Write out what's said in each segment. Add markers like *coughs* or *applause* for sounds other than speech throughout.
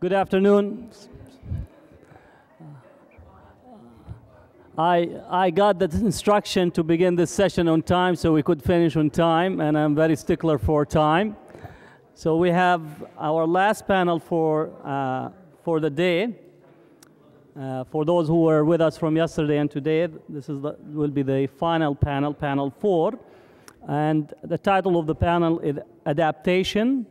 Good afternoon. I, I got the instruction to begin this session on time so we could finish on time, and I'm very stickler for time. So we have our last panel for, uh, for the day. Uh, for those who were with us from yesterday and today, this is the, will be the final panel, panel four. And the title of the panel is Adaptation,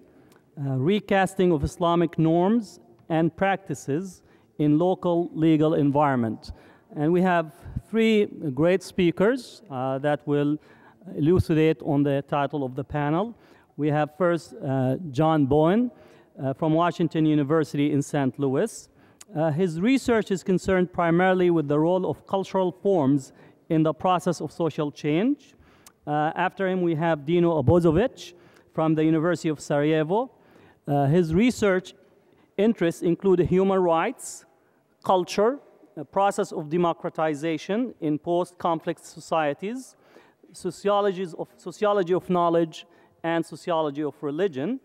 Recasting of Islamic Norms and Practices in Local Legal Environment. And we have three great speakers uh, that will elucidate on the title of the panel. We have first uh, John Bowen uh, from Washington University in St. Louis. Uh, his research is concerned primarily with the role of cultural forms in the process of social change. Uh, after him, we have Dino Abazovic from the University of Sarajevo. Uh, his research interests include human rights, culture, process of democratization in post-conflict societies, sociologies of, sociology of knowledge, and sociology of religion.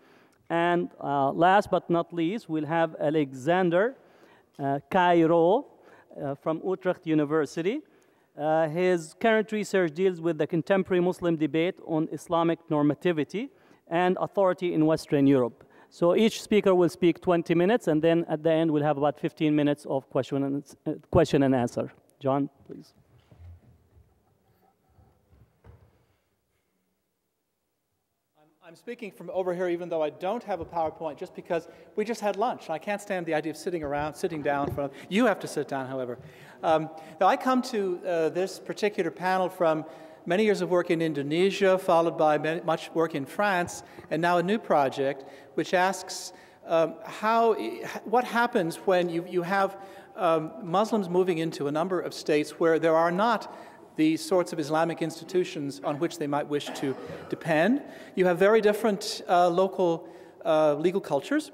And uh, last but not least, we'll have Alexander uh, Caeiro uh, from Utrecht University. Uh, his current research deals with the contemporary Muslim debate on Islamic normativity and authority in Western Europe. So each speaker will speak 20 minutes, and then at the end we'll have about 15 minutes of question and, uh, question and answer. John, please. I'm speaking from over here even though I don't have a PowerPoint just because we just had lunch. I can't stand the idea of sitting around, sitting down. From, you have to sit down, however. Um, now, I come to uh, this particular panel from many years of work in Indonesia, followed by much work in France, and now a new project which asks um, how, what happens when you, you have um, Muslims moving into a number of states where there are not the sorts of Islamic institutions on which they might wish to depend. You have very different uh, local uh, legal cultures.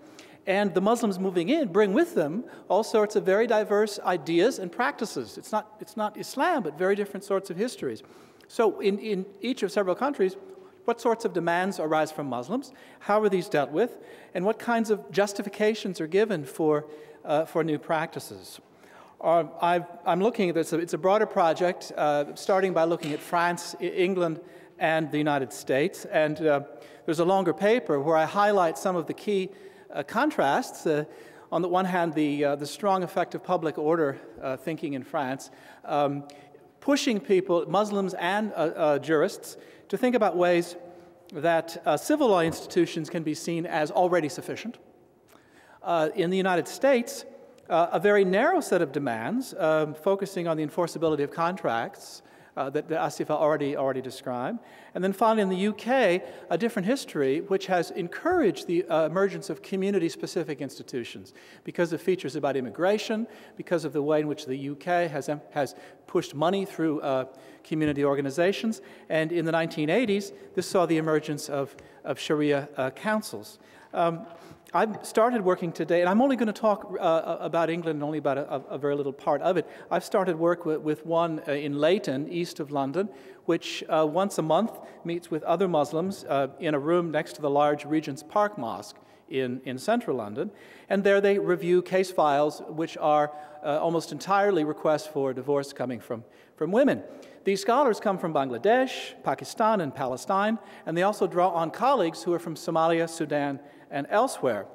And the Muslims moving in bring with them all sorts of very diverse ideas and practices. It's not, it's not Islam, but very different sorts of histories. So, in, in each of several countries, what sorts of demands arise from Muslims? How are these dealt with? And what kinds of justifications are given for, uh, for new practices? Uh, i am looking at this, it's a broader project, uh, starting by looking at France, England, and the United States. And uh, there's a longer paper where I highlight some of the key uh, contrasts. Uh, on the one hand, the, uh, the strong effect of public order thinking in France, um, pushing people, Muslims and jurists, to think about ways that civil law institutions can be seen as already sufficient. in the United States, uh, a very narrow set of demands, um, focusing on the enforceability of contracts uh, that, that Asifa already, already described. And then finally, in the UK, a different history which has encouraged the uh, emergence of community specific institutions because of features about immigration, because of the way in which the UK has, has pushed money through uh, community organizations. And in the 1980s, this saw the emergence of, of Sharia uh, councils. Um, I've started working today, and I'm only going to talk uh, uh, about England and only about a, a, very little part of it. I've started work with, with one uh, in Leyton, east of London, which uh, once a month meets with other Muslims uh, in a room next to the large Regent's Park Mosque in, in central London. And there they review case files, which are uh, almost entirely requests for divorce coming from, from women. These scholars come from Bangladesh, Pakistan, and Palestine, and they also draw on colleagues who are from Somalia, Sudan, and elsewhere.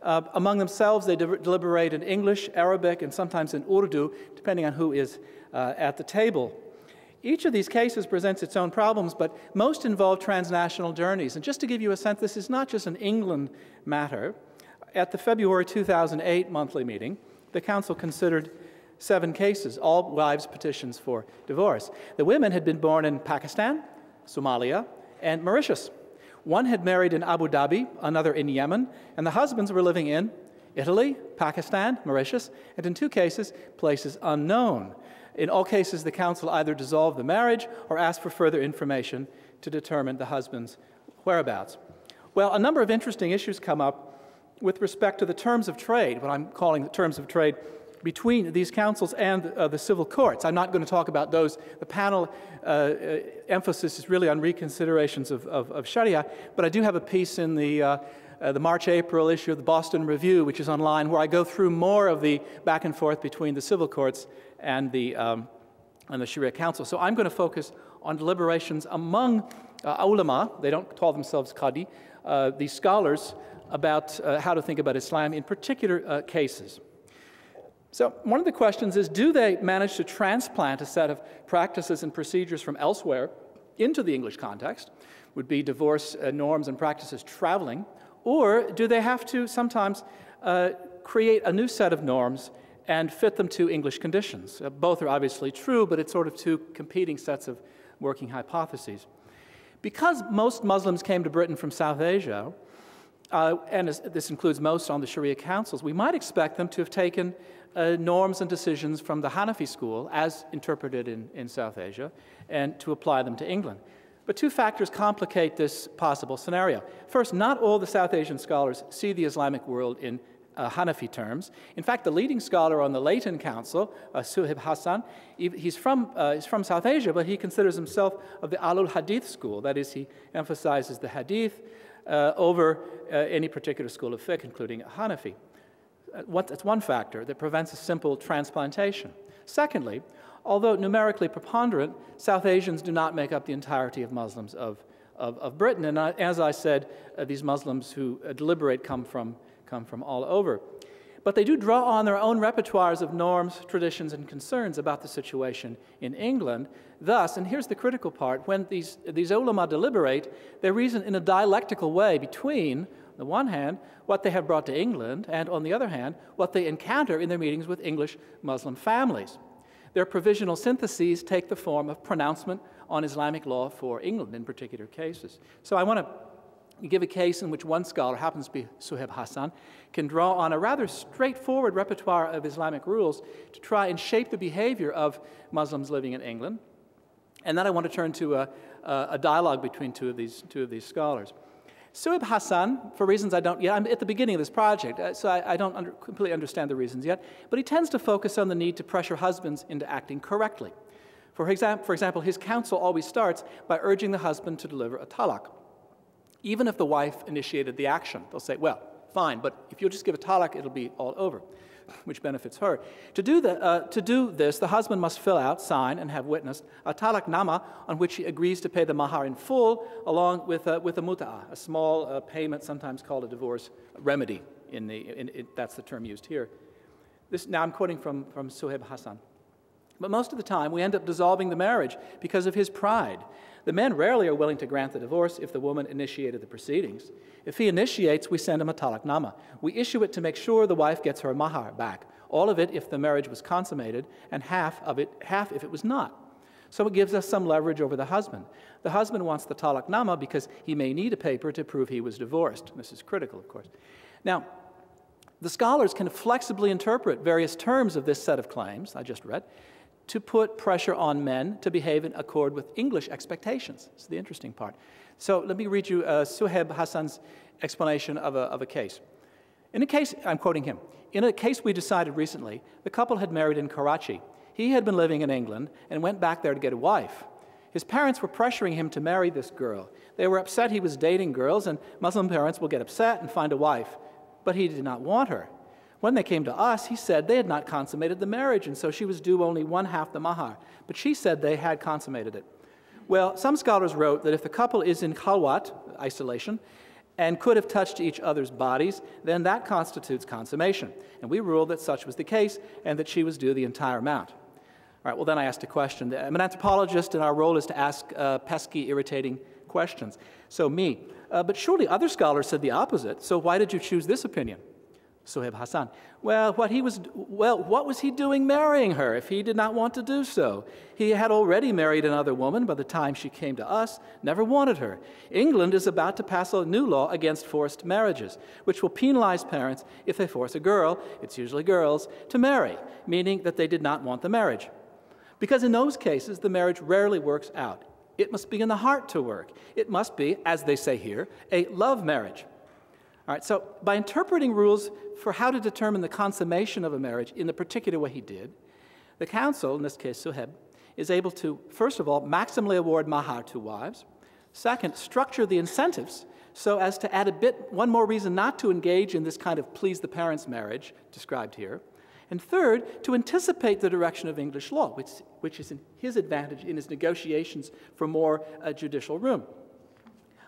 Uh, among themselves, they de deliberate in English, Arabic, and sometimes in Urdu, depending on who is uh, at the table. Each of these cases presents its own problems, but most involve transnational journeys. And just to give you a sense, this is not just an England matter. At the February 2008 monthly meeting, the Council considered seven cases, all wives' petitions for divorce. The women had been born in Pakistan, Somalia, and Mauritius. One had married in Abu Dhabi, another in Yemen, and the husbands were living in Italy, Pakistan, Mauritius, and in two cases, places unknown. In all cases, the council either dissolved the marriage or asked for further information to determine the husband's whereabouts. Well, a number of interesting issues come up with respect to the terms of trade, what I'm calling the terms of trade between these councils and uh, the civil courts. I'm not going to talk about those. The panel uh, uh, emphasis is really on reconsiderations of, of, of, Sharia, but I do have a piece in the uh, uh, the March April issue of the Boston Review, which is online, where I go through more of the back and forth between the civil courts and the, um, and the Sharia Council. So I'm going to focus on deliberations among uh, ulama, they don't call themselves qadi, uh, these scholars about uh, how to think about Islam in particular cases. So, one of the questions is do they manage to transplant a set of practices and procedures from elsewhere into the English context? Would be divorce uh, norms and practices traveling? Or do they have to sometimes uh, create a new set of norms and fit them to English conditions? Uh, both are obviously true, but it's sort of two competing sets of working hypotheses. Because most Muslims came to Britain from South Asia, uh, and this includes most on the Sharia councils, we might expect them to have taken uh, norms and decisions from the Hanafi school, as interpreted in, in South Asia, and to apply them to England. But two factors complicate this possible scenario. First, not all the South Asian scholars see the Islamic world in uh, Hanafi terms. In fact, the leading scholar on the Leyton Council, uh, Hassan, he's from, uh, he's from South Asia, but he considers himself of the Ahlul Hadith school. That is, he emphasizes the Hadith uh, over uh, any particular school of fiqh, including Hanafi. Uh, what, that's one factor that prevents a simple transplantation. Secondly, although numerically preponderant, South Asians do not make up the entirety of Muslims of, of, of Britain. And I, as I said, uh, these Muslims who uh, deliberate come from, come from all over. But they do draw on their own repertoires of norms, traditions, and concerns about the situation in England. Thus, and here's the critical part when these, these ulama deliberate, they reason in a dialectical way between on the one hand, what they have brought to England, and on the other hand, what they encounter in their meetings with English Muslim families. Their provisional syntheses take the form of pronouncement on Islamic law for England in particular cases. So I want to give a case in which one scholar, happens to be Suhaib Hassan, can draw on a rather straightforward repertoire of Islamic rules to try and shape the behavior of Muslims living in England. And then I want to turn to a, a dialogue between two of these, two of these scholars. Suhaib Hassan, for reasons I don't yet, I'm at the beginning of this project, uh, so I, I don't under, completely understand the reasons yet, but he tends to focus on the need to pressure husbands into acting correctly. For, exam- for example, his counsel always starts by urging the husband to deliver a talaq. Even if the wife initiated the action, they'll say, well, fine, but if you'll just give a talak, it'll be all over *laughs* which benefits her. To do, the, uh, to do this, the husband must fill out, sign, and have witnessed a talak nama on which he agrees to pay the mahar in full, along with, uh, with a muta'ah, a small uh, payment, sometimes called a divorce remedy. In the, in, in, that's the term used here. This, now I'm quoting from, from Suhaib Hassan. But most of the time, we end up dissolving the marriage because of his pride. The men rarely are willing to grant the divorce if the woman initiated the proceedings. If he initiates, we send him a talaknama. We issue it to make sure the wife gets her mahar back. All of it if the marriage was consummated, and half of it, half if it was not. So it gives us some leverage over the husband. The husband wants the talaknama because he may need a paper to prove he was divorced. This is critical, of course. Now, the scholars can flexibly interpret various terms of this set of claims I just read to put pressure on men to behave in accord with English expectations. Is the interesting part. So let me read you uh, Hassan's explanation of a, of a case. In a case, I'm quoting him, in a case we decided recently, the couple had married in Karachi. He had been living in England and went back there to get a wife. His parents were pressuring him to marry this girl. They were upset he was dating girls, and Muslim parents will get upset and find a wife. But he did not want her. When they came to us, he said they had not consummated the marriage, and so she was due only one half the mahar. But she said they had consummated it. Well, some scholars wrote that if the couple is in khalwat, isolation, and could have touched each other's bodies, then that constitutes consummation. And we ruled that such was the case and that she was due the entire amount. All right, well, then I asked a question. I'm an anthropologist, and our role is to ask uh, pesky, irritating questions. So, me. Uh, but surely other scholars said the opposite. So, why did you choose this opinion? Suhaib Hassan. Well, what he was well, what was he doing marrying her if he did not want to do so? He had already married another woman by the time she came to us, never wanted her. England is about to pass a new law against forced marriages, which will penalize parents if they force a girl, it's usually girls, to marry, meaning that they did not want the marriage. Because in those cases the marriage rarely works out. It must be in the heart to work. It must be, as they say here, a love marriage. All right, so by interpreting rules for how to determine the consummation of a marriage in the particular way he did, the council, in this case Suhaib, is able to, first of all, maximally award mahar to wives, Second, structure the incentives so as to add a bit, one more reason not to engage in this kind of please the parents marriage described here. And third, to anticipate the direction of English law, which, which is in his advantage in his negotiations for more uh, judicial room.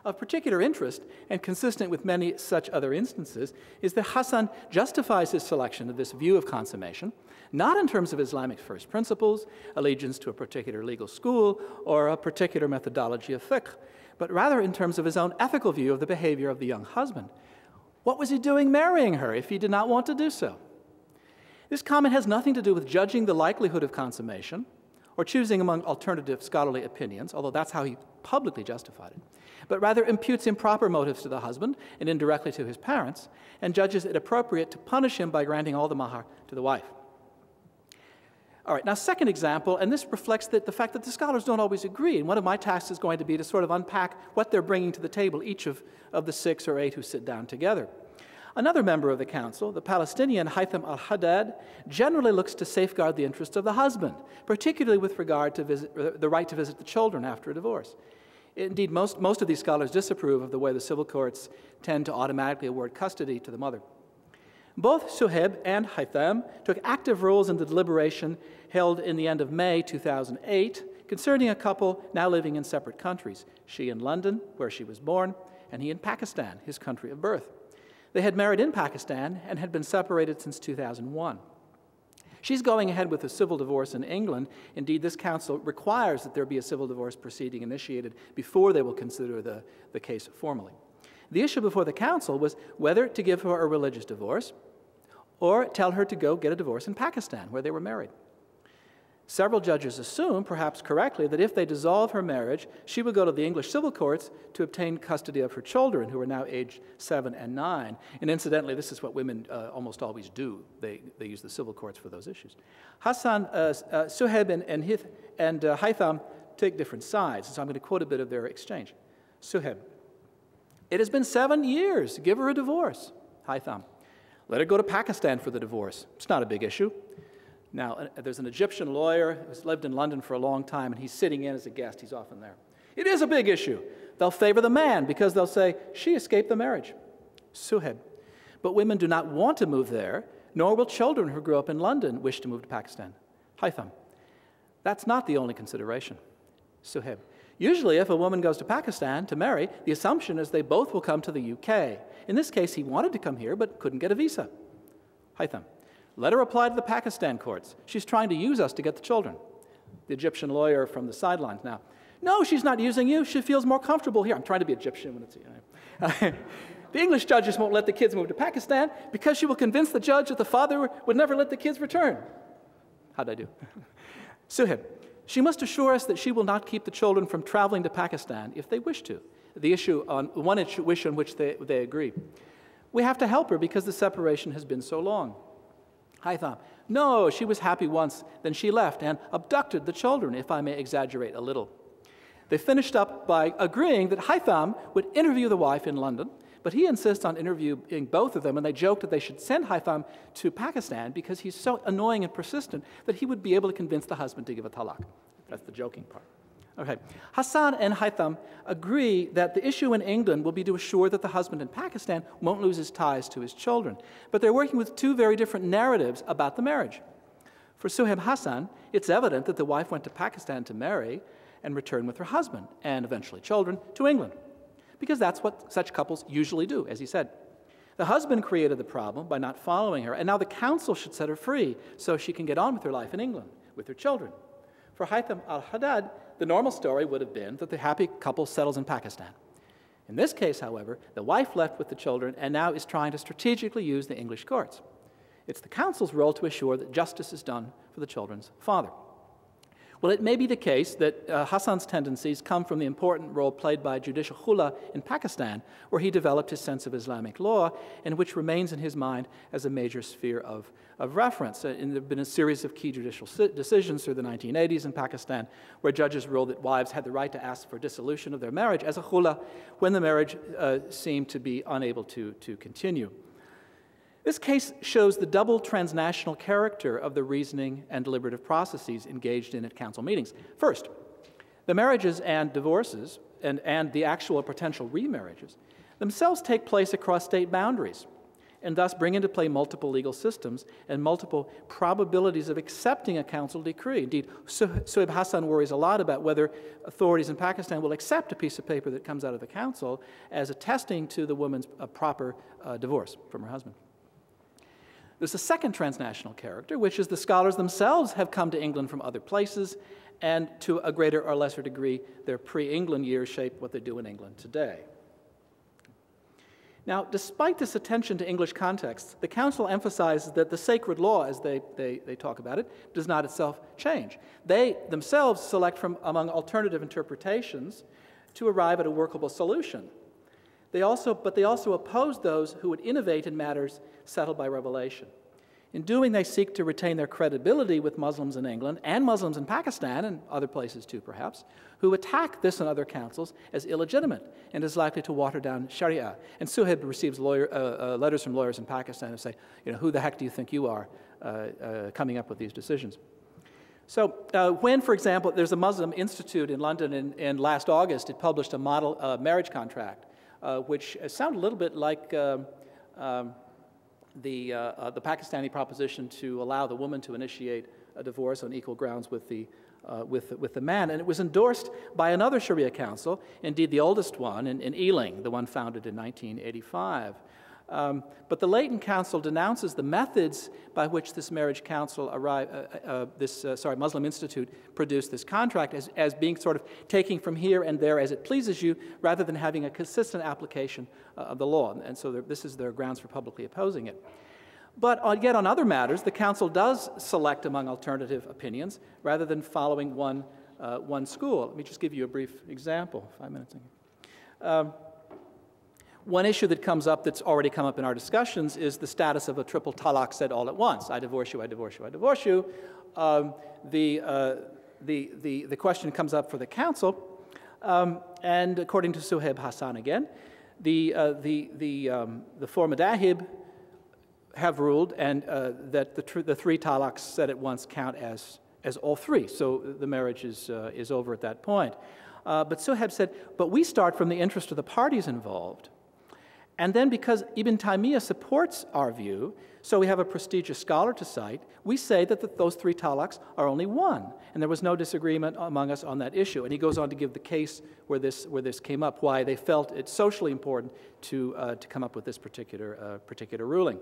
Of particular interest, and consistent with many such other instances, is that Hassan justifies his selection of this view of consummation, not in terms of Islamic first principles, allegiance to a particular legal school, or a particular methodology of fiqh, but rather in terms of his own ethical view of the behavior of the young husband. What was he doing marrying her if he did not want to do so? This comment has nothing to do with judging the likelihood of consummation or choosing among alternative scholarly opinions, although that's how he publicly justified it, but rather imputes improper motives to the husband and indirectly to his parents, and judges it appropriate to punish him by granting all the mahar to the wife. All right, now, second example, and this reflects the, the fact that the scholars don't always agree. And one of my tasks is going to be to sort of unpack what they're bringing to the table, each of, of the six or eight who sit down together. Another member of the council, the Palestinian Haytham al Haddad, generally looks to safeguard the interests of the husband, particularly with regard to visit, the right to visit the children after a divorce. Indeed, most, most of these scholars disapprove of the way the civil courts tend to automatically award custody to the mother. Both Suhaib and Haitham took active roles in the deliberation held in the end of May 2008 concerning a couple now living in separate countries, she in London, where she was born, and he in Pakistan, his country of birth. They had married in Pakistan and had been separated since 2001. She's going ahead with a civil divorce in England. Indeed, this council requires that there be a civil divorce proceeding initiated before they will consider the, the case formally. The issue before the council was whether to give her a religious divorce or tell her to go get a divorce in Pakistan, where they were married. Several judges assume, perhaps correctly, that if they dissolve her marriage, she would go to the English civil courts to obtain custody of her children, who are now aged seven and nine. And incidentally, this is what women uh, almost always do. They, they use the civil courts for those issues. Hassan, uh, uh, and, and, Hith, and uh, Haytham take different sides, so I'm going to quote a bit of their exchange. Suhaib, it has been seven years. Give her a divorce. Haytham, let her go to Pakistan for the divorce. It's not a big issue. Now, uh, there's an Egyptian lawyer who's lived in London for a long time, and he's sitting in as a guest. He's often there. It is a big issue. They'll favor the man because they'll say, she escaped the marriage. Suhaib. But women do not want to move there, nor will children who grew up in London wish to move to Pakistan. Haytham. That's not the only consideration. Suhaib. Usually, if a woman goes to Pakistan to marry, the assumption is they both will come to the UK. In this case, he wanted to come here but couldn't get a visa. Haytham. Let her apply to the Pakistan courts. She's trying to use us to get the children. The Egyptian lawyer from the sidelines now. No, she's not using you. She feels more comfortable here. I'm trying to be Egyptian when it's. You know. *laughs* the English judges won't let the kids move to Pakistan because she will convince the judge that the father would never let the kids return. How'd I do? *laughs* Suhaib. She must assure us that she will not keep the children from traveling to Pakistan if they wish to. The issue on one issue, wish on which they, they agree. We have to help her because the separation has been so long. Haytham, no, she was happy once, then she left and abducted the children, if I may exaggerate a little. They finished up by agreeing that Haytham would interview the wife in London, but he insists on interviewing both of them, and they joke that they should send Haytham to Pakistan because he's so annoying and persistent that he would be able to convince the husband to give a talaq. That's the joking part. Okay. Hassan and Haytham agree that the issue in England will be to assure that the husband in Pakistan won't lose his ties to his children. But they're working with two very different narratives about the marriage. For Suhaib Hassan, it's evident that the wife went to Pakistan to marry and return with her husband and eventually children to England. Because that's what such couples usually do, as he said. The husband created the problem by not following her, and now the council should set her free so she can get on with her life in England with her children. For Haytham al Haddad, the normal story would have been that the happy couple settles in Pakistan. In this case, however, the wife left with the children and now is trying to strategically use the English courts. It's the council's role to assure that justice is done for the children's father. Well, it may be the case that uh, Hassan's tendencies come from the important role played by judicial khula in Pakistan, where he developed his sense of Islamic law, and which remains in his mind as a major sphere of, of reference. Uh, and there have been a series of key judicial decisions through the 1980s in Pakistan, where judges ruled that wives had the right to ask for dissolution of their marriage as a khula when the marriage uh, seemed to be unable to, to continue. This case shows the double transnational character of the reasoning and deliberative processes engaged in at council meetings. First, the marriages and divorces and, and the actual potential remarriages, themselves take place across state boundaries and thus bring into play multiple legal systems and multiple probabilities of accepting a council decree. Indeed, Suhaib Hassan worries a lot about whether authorities in Pakistan will accept a piece of paper that comes out of the council as attesting to the woman's uh, proper uh, divorce from her husband. There's a second transnational character, which is the scholars themselves have come to England from other places, and to a greater or lesser degree, their pre England years shape what they do in England today. Now, despite this attention to English context, the Council emphasizes that the sacred law, as they, they, they talk about it, does not itself change. They themselves select from among alternative interpretations to arrive at a workable solution. They also, but they also oppose those who would innovate in matters settled by revelation. In doing, they seek to retain their credibility with Muslims in England and Muslims in Pakistan and other places too, perhaps, who attack this and other councils as illegitimate and is likely to water down Sharia. And Suhaib receives lawyer, uh, uh, letters from lawyers in Pakistan who say, you know, who the heck do you think you are uh, uh coming up with these decisions? So, uh, when, for example, there's a Muslim institute in London, and, and last August it published a model uh, marriage contract, which sound a little bit like. Um, um, the, uh, uh, the Pakistani proposition to allow the woman to initiate a divorce on equal grounds with the, uh, with, with the man. And it was endorsed by another Sharia council, indeed the oldest one in, in Ealing, the one founded in 1985. Um, but the Leyton Council denounces the methods by which this marriage council arrived, uh, uh, uh, this, uh, sorry, Muslim Institute produced this contract as, as being sort of taking from here and there as it pleases you, rather than having a consistent application uh, of the law. And so this is their grounds for publicly opposing it. But on, yet on other matters, the council does select among alternative opinions rather than following one, uh, one school. Let me just give you a brief example. Five minutes. Um, one issue that comes up that's already come up in our discussions is the status of a triple talak said all at once. I divorce you, I divorce you, I divorce you. Um, the, uh, the, the, the question comes up for the council, um, and according to Suhaib Hassan again, the, uh, the, the, um, the four madahib have ruled and, uh, that the, the three talaks said at once count as, as all three, so the marriage is, uh, is over at that point. Uh, but Suhaib said, but we start from the interest of the parties involved. And then, because Ibn Taymiyyah supports our view, so we have a prestigious scholar to cite, we say that the, those three talaqs are only one. And there was no disagreement among us on that issue. And he goes on to give the case where this, where this came up, why they felt it socially important to, uh, to come up with this particular, uh, particular ruling.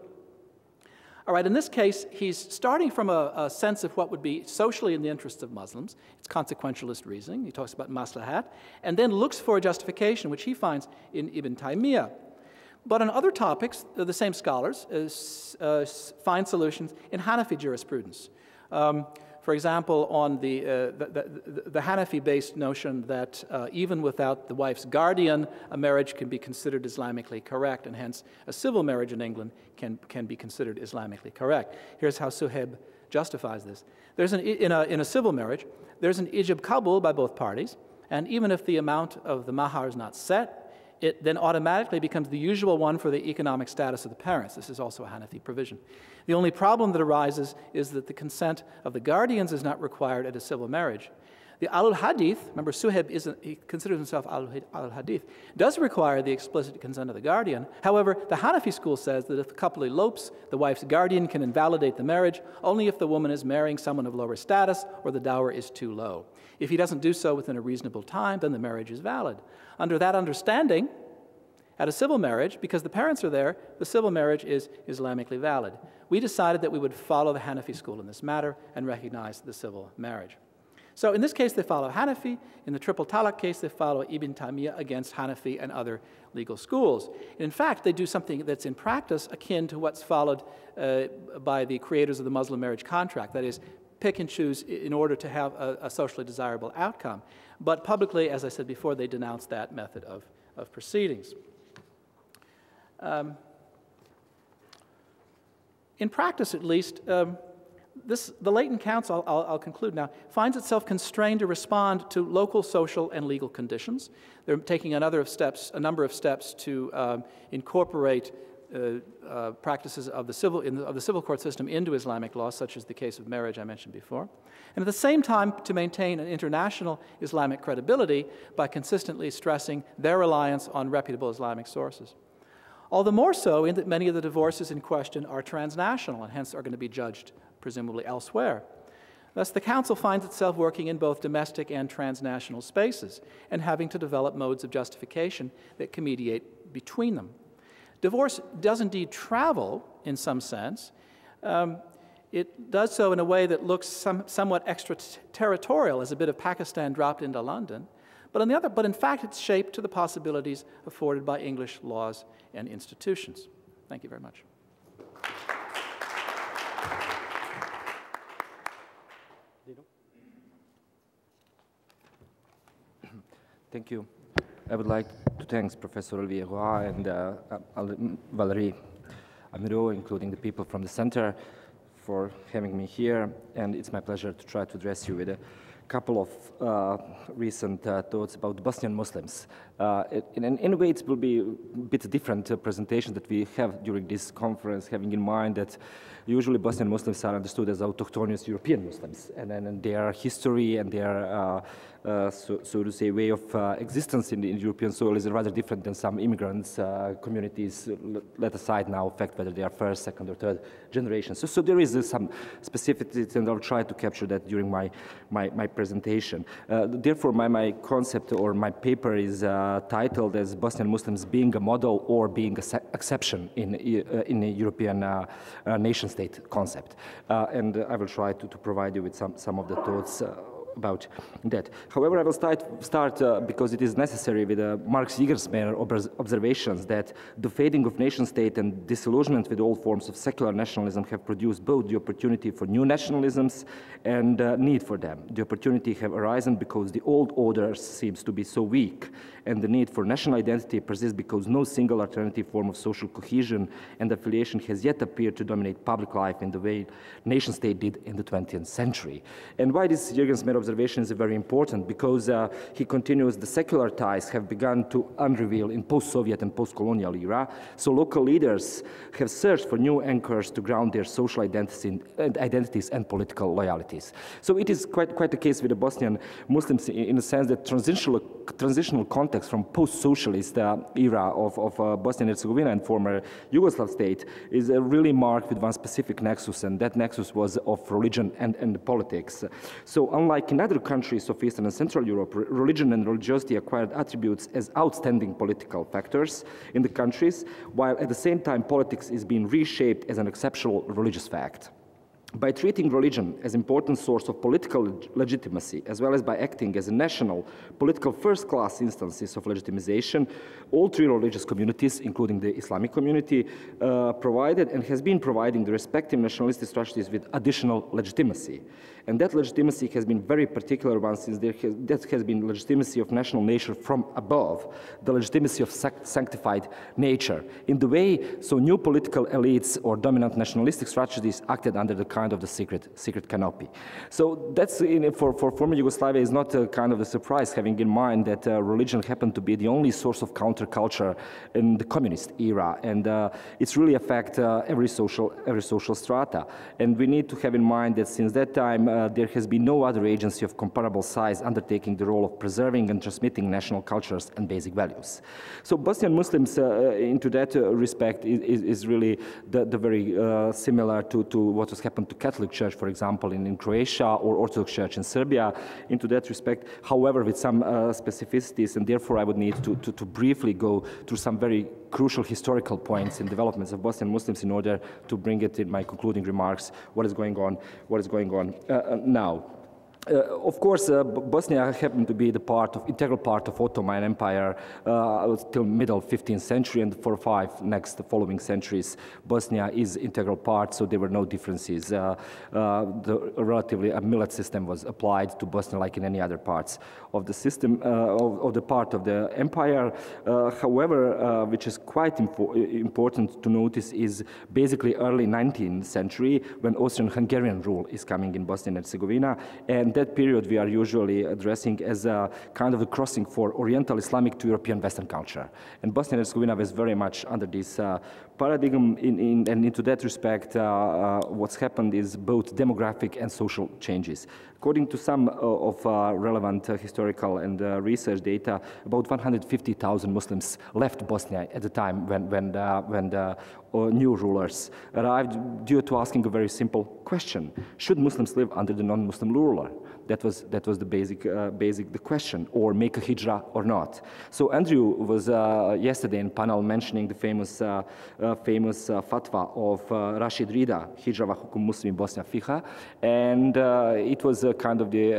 All right, in this case, he's starting from a, a, sense of what would be socially in the interests of Muslims. It's consequentialist reasoning. He talks about maslahat, and then looks for a justification, which he finds in Ibn Taymiyyah. But on other topics, uh, the same scholars uh, uh, find solutions in Hanafi jurisprudence. Um, for example, on the, uh, the, the, the Hanafi based notion that uh, even without the wife's guardian, a marriage can be considered Islamically correct, and hence a civil marriage in England can, can be considered Islamically correct. Here's how Suhaib justifies this. There's an, in, a, in a civil marriage, there's an ijab kabul by both parties, and even if the amount of the mahar is not set, it then automatically becomes the usual one for the economic status of the parents. This is also a Hanafi provision. The only problem that arises is that the consent of the guardians is not required at a civil marriage. The Al Hadith, remember Suhaib he considers himself Al Hadith, does require the explicit consent of the guardian. However, the Hanafi school says that if the couple elopes, the wife's guardian can invalidate the marriage only if the woman is marrying someone of lower status or the dower is too low. If he doesn't do so within a reasonable time, then the marriage is valid. Under that understanding, at a civil marriage, because the parents are there, the civil marriage is Islamically valid. We decided that we would follow the Hanafi school in this matter and recognize the civil marriage. So in this case, they follow Hanafi. In the triple talaq case, they follow Ibn Taymiyyah against Hanafi and other legal schools. In fact, they do something that's in practice akin to what's followed uh, by the creators of the Muslim marriage contract. That is, pick and choose in order to have a, a socially desirable outcome. But publicly, as I said before, they denounce that method of, of proceedings. Um, in practice, at least, um, this, the Leyton Council, I'll, I'll, conclude now, finds itself constrained to respond to local social and legal conditions. They're taking another of steps, a number of steps to um, incorporate Uh, uh, practices of the, civil, the, of the civil court system into Islamic law, such as the case of marriage I mentioned before, and at the same time to maintain an international Islamic credibility by consistently stressing their reliance on reputable Islamic sources. All the more so in that many of the divorces in question are transnational and hence are going to be judged presumably elsewhere. Thus, the Council finds itself working in both domestic and transnational spaces and having to develop modes of justification that can mediate between them. Divorce does indeed travel in some sense. Um, it does so in a way that looks some, somewhat extraterritorial, as a bit of Pakistan dropped into London. But, on the other, but in fact, it's shaped to the possibilities afforded by English laws and institutions. Thank you very much. Thank you. I would like to thank Professor Olivier Roy and uh, Valerie Amiraux, including the people from the center, for having me here. And it's my pleasure to try to address you with a couple of uh, recent uh, thoughts about Bosnian Muslims. Uh, in, in, a way, it will be a bit different uh, presentation that we have during this conference, having in mind that usually Bosnian Muslims are understood as autochthonous European Muslims, and then their history and their uh, uh, so, so, to say, way of uh, existence in in European soil is rather different than some immigrants uh, communities, let aside now fact whether they are first, second, or third generation. So, so there is some specificity, and I'll try to capture that during my, my, my presentation. therefore, my, my concept or my paper is titled as Bosnian Muslims being a model or being an exception in, uh, in a European uh, uh, nation-state concept. and I will try to, to provide you with some, some of the thoughts about that. However, I will start, start uh, because it is necessary with uh, Marx Juergensmeyer observations that the fading of nation state and disillusionment with all forms of secular nationalism have produced both the opportunity for new nationalisms and uh, need for them. The opportunity have arisen because the old order seems to be so weak and the need for national identity persists because no single alternative form of social cohesion and affiliation has yet appeared to dominate public life in the way nation state did in the 20th century. And why this Juergensmeyer observation is very important because uh, he continues the secular ties have begun to unreveal in post-Soviet and post-colonial era. So local leaders have searched for new anchors to ground their social identities and political loyalties. So it is quite, quite the case with the Bosnian Muslims in the sense that transitional, transitional context from post-socialist uh, era of, of uh, Bosnia and Herzegovina and former Yugoslav state is uh, really marked with one specific nexus, and that nexus was of religion and, and politics. So unlike in other countries of Eastern and Central Europe, religion and religiosity acquired attributes as outstanding political factors in the countries, while at the same time politics is being reshaped as an exceptional religious fact. By treating religion as important source of political legitimacy, as well as by acting as a national political first-class instances of legitimization, all three religious communities, including the Islamic community, uh, provided and has been providing the respective nationalistic strategies with additional legitimacy. And that legitimacy has been very particular one since there has, that has been legitimacy of national nature from above, the legitimacy of sanctified nature. In the way, so new political elites or dominant nationalistic strategies acted under the kind of the secret, secret canopy. So that's, in, for, for former Yugoslavia, is not a kind of a surprise, having in mind that uh, religion happened to be the only source of counterculture in the communist era. And uh, it's really affect uh, every, social, every social strata. And we need to have in mind that since that time, uh, there has been no other agency of comparable size undertaking the role of preserving and transmitting national cultures and basic values. So Bosnian Muslims, uh, uh into that uh, respect, is, is really the, the very uh, similar to, to what has happened to Catholic Church, for example, in, in Croatia or Orthodox Church in Serbia, into that respect, however, with some specificities, and therefore I would need to, to, to briefly go through some very crucial historical points and developments of Bosnian Muslims in order to bring it in my concluding remarks, what is going on, what is going on uh, uh now. Uh, of course, uh, Bosnia happened to be the part of integral part of Ottoman Empire uh, till middle 15th century, and for five next following centuries, Bosnia is integral part. So there were no differences. Uh, uh, the relatively a millet system was applied to Bosnia, like in any other parts of the system uh, of, of, the part of the empire. however, which is quite impo important to notice, is basically early 19th century when Austrian-Hungarian rule is coming in Bosnia and Herzegovina, and that period we are usually addressing as a kind of a crossing for Oriental Islamic to European Western culture. And Bosnia and Herzegovina was very much under this uh, paradigm, in, in, and into that respect, uh, uh, what's happened is both demographic and social changes. According to some uh, of uh, relevant historical and research data, about 150,000 Muslims left Bosnia at the time when, when, when the new rulers arrived due to asking a very simple question. Should Muslims live under the non-Muslim ruler? That was, that was the basic, uh, basic the question, or make a hijrah or not. So Andrew was uh, yesterday in panel mentioning the famous, uh, uh famous uh, fatwa of uh, Rashid Rida, Hijra wa Hukum Muslim Bosnia Fiha, and it was kind of the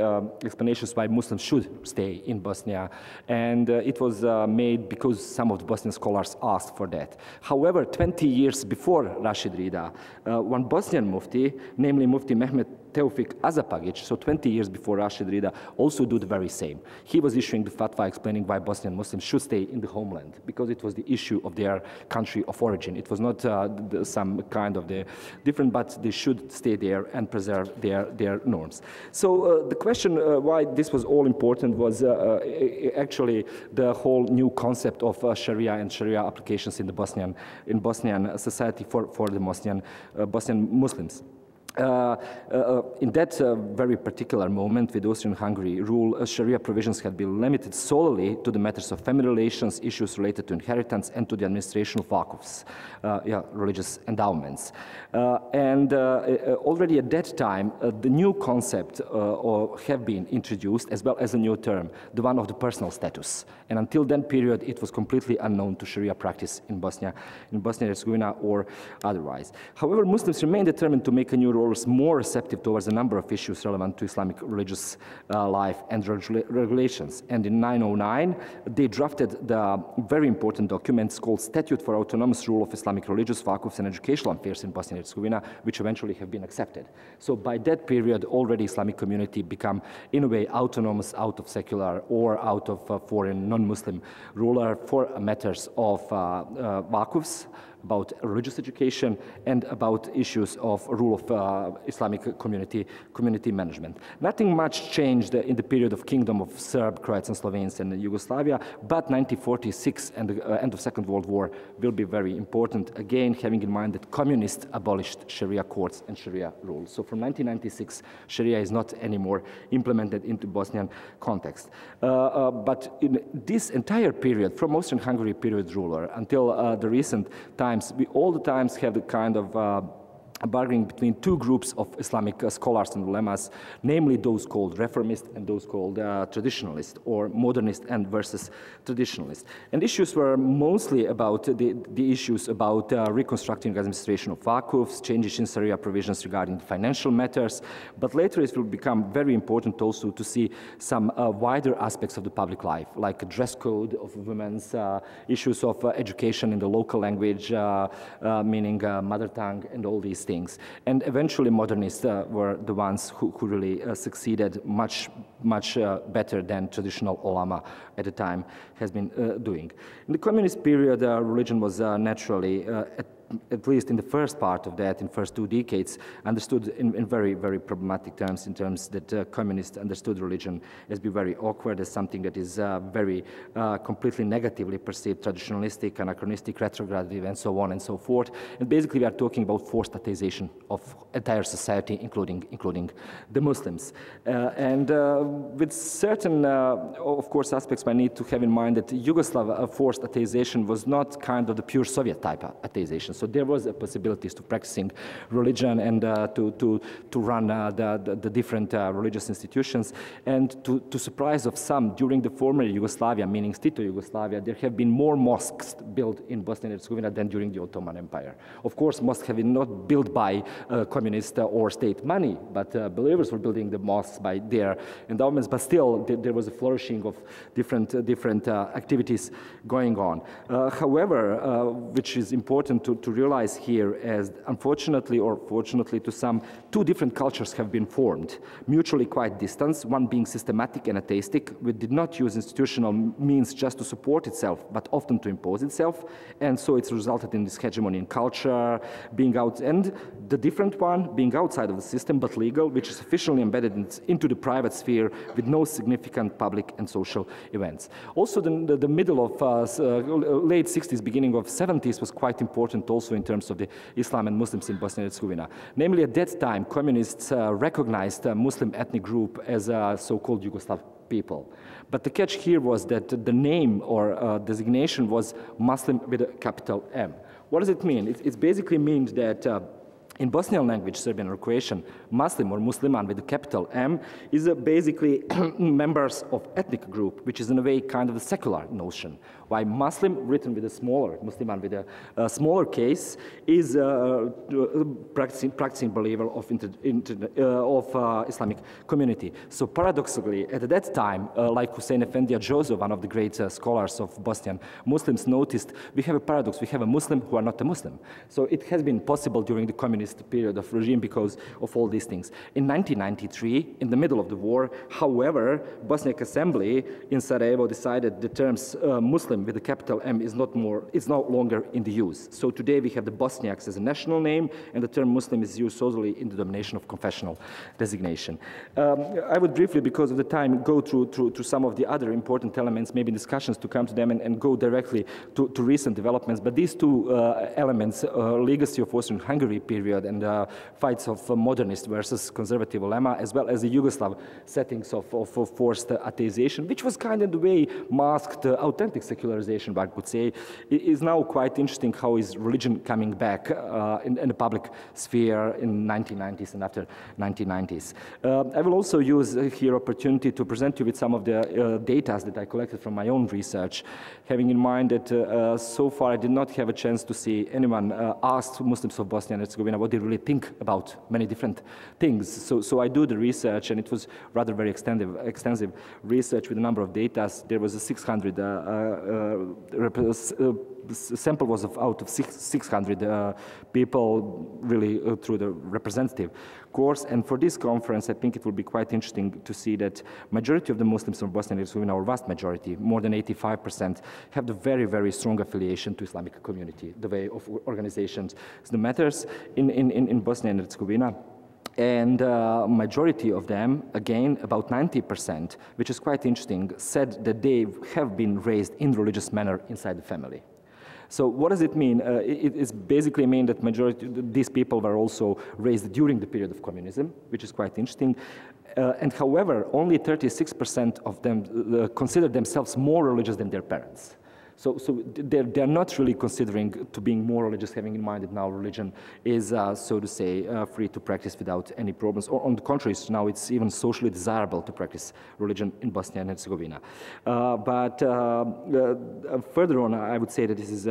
explanations why Muslims should stay in Bosnia, and it was made because some of the Bosnian scholars asked for that. However, 20 years before Rashid Rida, one Bosnian mufti, namely Mufti Mehmet Teufik Azabagic, so 20 years before Rashid Rida, also do the very same. He was issuing the fatwa explaining why Bosnian Muslims should stay in the homeland, because it was the issue of their country of origin. It was not uh, the, some kind of the different, but they should stay there and preserve their, their norms. So uh, the question uh, why this was all important was uh, uh, actually the whole new concept of uh, Sharia and Sharia applications in the Bosnian, in Bosnian society for, for the Bosnian, Bosnian Muslims. Uh, uh, in that uh, very particular moment with Austrian-Hungary rule, uh, Sharia provisions had been limited solely to the matters of family relations, issues related to inheritance, and to the administration of wakufs, uh, yeah, religious endowments. Uh, and already at that time, the new concept or have been introduced, as well as a new term, the one of the personal status. And until then period, it was completely unknown to Sharia practice in Bosnia, in Bosnia-Herzegovina or otherwise. However, Muslims remain determined to make a new rulers more receptive towards a number of issues relevant to Islamic religious uh, life and regulations. And in 909, they drafted the very important documents called Statute for Autonomous Rule of Islamic Religious Wakufs and Educational Affairs in Bosnia and Herzegovina, which eventually have been accepted. So by that period, already Islamic community become, in a way, autonomous out of secular or out of uh, foreign non-Muslim ruler for matters of uh, uh, wakufs, about religious education and about issues of rule of uh, Islamic community, community management. Nothing much changed in the period of kingdom of Serb, Croats and Slovenes in Yugoslavia, but 1946 and the uh, end of Second World War will be very important, again having in mind that communists abolished Sharia courts and Sharia rules. So from 1996, Sharia is not anymore implemented into Bosnian context. Uh, uh, but in this entire period, from Austrian-Hungary period ruler until uh, the recent time times, we all the times have the kind of uh, bargaining between two groups of Islamic uh, scholars and ulemas, namely those called reformist and those called uh, traditionalist, or modernist and versus traditionalist. And issues were mostly about the, the issues about uh, reconstructing administration of wakufs, changes in Sharia provisions regarding financial matters, but later it will become very important also to see some uh, wider aspects of the public life, like dress code of women's uh, issues of uh, education in the local language, meaning mother tongue and all these things things. And eventually modernists uh, were the ones who, who really uh, succeeded much, much uh, better than traditional ulama at the time has been uh, doing. In the communist period, uh, religion was uh, naturally at least in the first part of that, in first two decades, understood in, in very, very problematic terms, in terms that uh, communists understood religion as being very awkward, as something that is uh, very uh, completely negatively perceived, traditionalistic, anachronistic, retrogressive, and so on and so forth. And basically, we are talking about forced atheization of entire society, including, including the Muslims. Uh, and uh, with certain, uh, of course, aspects, I need to have in mind that Yugoslav forced atheization was not kind of the pure Soviet type atheization. So there was a possibility to practicing religion and uh, to, to, to run uh, the, the, the, different uh, religious institutions. And to, to surprise of some, during the former Yugoslavia, meaning Tito Yugoslavia, there have been more mosques built in Bosnia and Herzegovina than during the Ottoman Empire. Of course, mosques have been not built by uh, communist or state money, but uh, believers were building the mosques by their endowments, but still there, there was a flourishing of different, uh, different activities going on. however, which is important to, to realize here as unfortunately or fortunately to some, two different cultures have been formed, mutually quite distant, one being systematic and atheistic, which did not use institutional means just to support itself, but often to impose itself, and so it's resulted in this hegemony in culture, being out, and the different one being outside of the system but legal, which is officially embedded in, into the private sphere with no significant public and social events. Also, the, the, the middle of uh, uh late 60s, beginning of 70s was quite important also in terms of the Islam and Muslims in Bosnia and Herzegovina. Namely, at that time, communists uh, recognized a Muslim ethnic group as a so-called Yugoslav people. But the catch here was that the name or uh, designation was Muslim with a capital M. What does it mean? It, it basically means that uh, in Bosnian language, Serbian or Croatian, Muslim or Musliman with the capital M is basically *clears throat* members of ethnic group, which is in a way kind of a secular notion why Muslim, written with a smaller, Musliman with a, a smaller case, is a practicing, practicing believer of, inter, inter, uh, of uh, Islamic community. So paradoxically, at that time, uh, like Hussein Efendi Jozo, one of the great uh, scholars of Bosnian Muslims, noticed we have a paradox. We have a Muslim who are not a Muslim. So it has been possible during the communist period of regime because of all these things. In 1993, in the middle of the war, however, Bosniak Assembly in Sarajevo decided the terms uh, Muslim with the capital M is not more, it's no longer in the use. So today we have the Bosniaks as a national name, and the term Muslim is used solely in the domination of confessional designation. Um, I would briefly, because of the time, go through, through, through, some of the other important elements, maybe discussions to come to them and, and go directly to, to, recent developments. But these two uh, elements, uh, legacy of Austro-Hungary period and uh, fights of modernist versus conservative ulema, as well as the Yugoslav settings of, of, of forced atheization, which was kind of the way masked uh, authentic secularism secularization, I would say, is now quite interesting how is religion coming back uh, in, in, the public sphere in 1990s and after 1990s. Uh, I will also use uh, here opportunity to present you with some of the uh, data that I collected from my own research, having in mind that uh, uh, so far I did not have a chance to see anyone ask Muslims of Bosnia and Herzegovina what they really think about many different things. So, so I do the research, and it was rather very extensive, extensive research with a number of data. There was a 600 uh, uh, sample was of out of six, 600 uh, people really uh, through the representative course. And for this conference, I think it will be quite interesting to see that majority of the Muslims from Bosnia and Herzegovina, our vast majority, more than 85%, have the very, very strong affiliation to Islamic community, the way of organizations. the matters in, in, in Bosnia and Herzegovina and uh, majority of them, again, about 90%, which is quite interesting, said that they have been raised in religious manner inside the family. So what does it mean? Uh, it, it's basically mean that majority these people were also raised during the period of communism, which is quite interesting. Uh, and however, only 36% of them uh, consider themselves more religious than their parents. So, so they're, they're not really considering to being more religious, having in mind that now religion is, uh, so to say, uh, free to practice without any problems. Or on the contrary, now it's even socially desirable to practice religion in Bosnia and Herzegovina. Uh, but uh, uh, further on, I would say that this is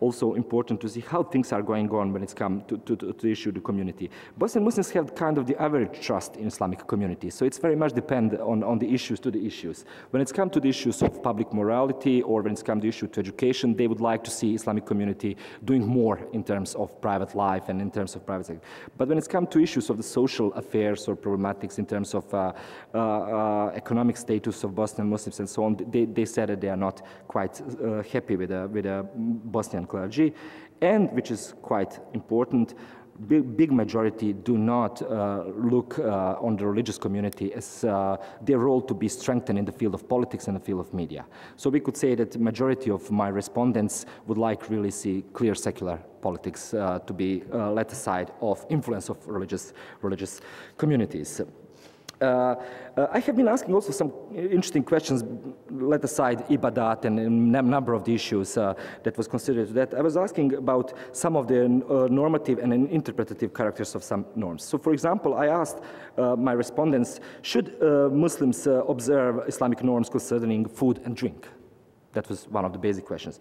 also important to see how things are going on when it's come to, to, to, the issue of the community. Bosnian Muslims have kind of the average trust in Islamic community, so it's very much depend on, on the issues to the issues. When it's come to the issues of public morality or when it's come to the issue to education, they would like to see Islamic community doing more in terms of private life and in terms of private sector. But when it's come to issues of the social affairs or problematics in terms of uh, uh, uh, economic status of Bosnian Muslims and so on, they, they said that they are not quite uh, happy with the, with the Bosnian clergy, and which is quite important, big, big majority do not uh, look uh, on the religious community as uh, their role to be strengthened in the field of politics and the field of media. So we could say that majority of my respondents would like really see clear secular politics uh, to be uh, let aside of influence of religious, religious communities. Uh, uh, I have been asking also some interesting questions, let aside Ibadat and a number of the issues uh, that was considered that. I was asking about some of the uh, normative and interpretative characters of some norms. So for example, I asked uh, my respondents, should Muslims observe Islamic norms concerning food and drink? That was one of the basic questions.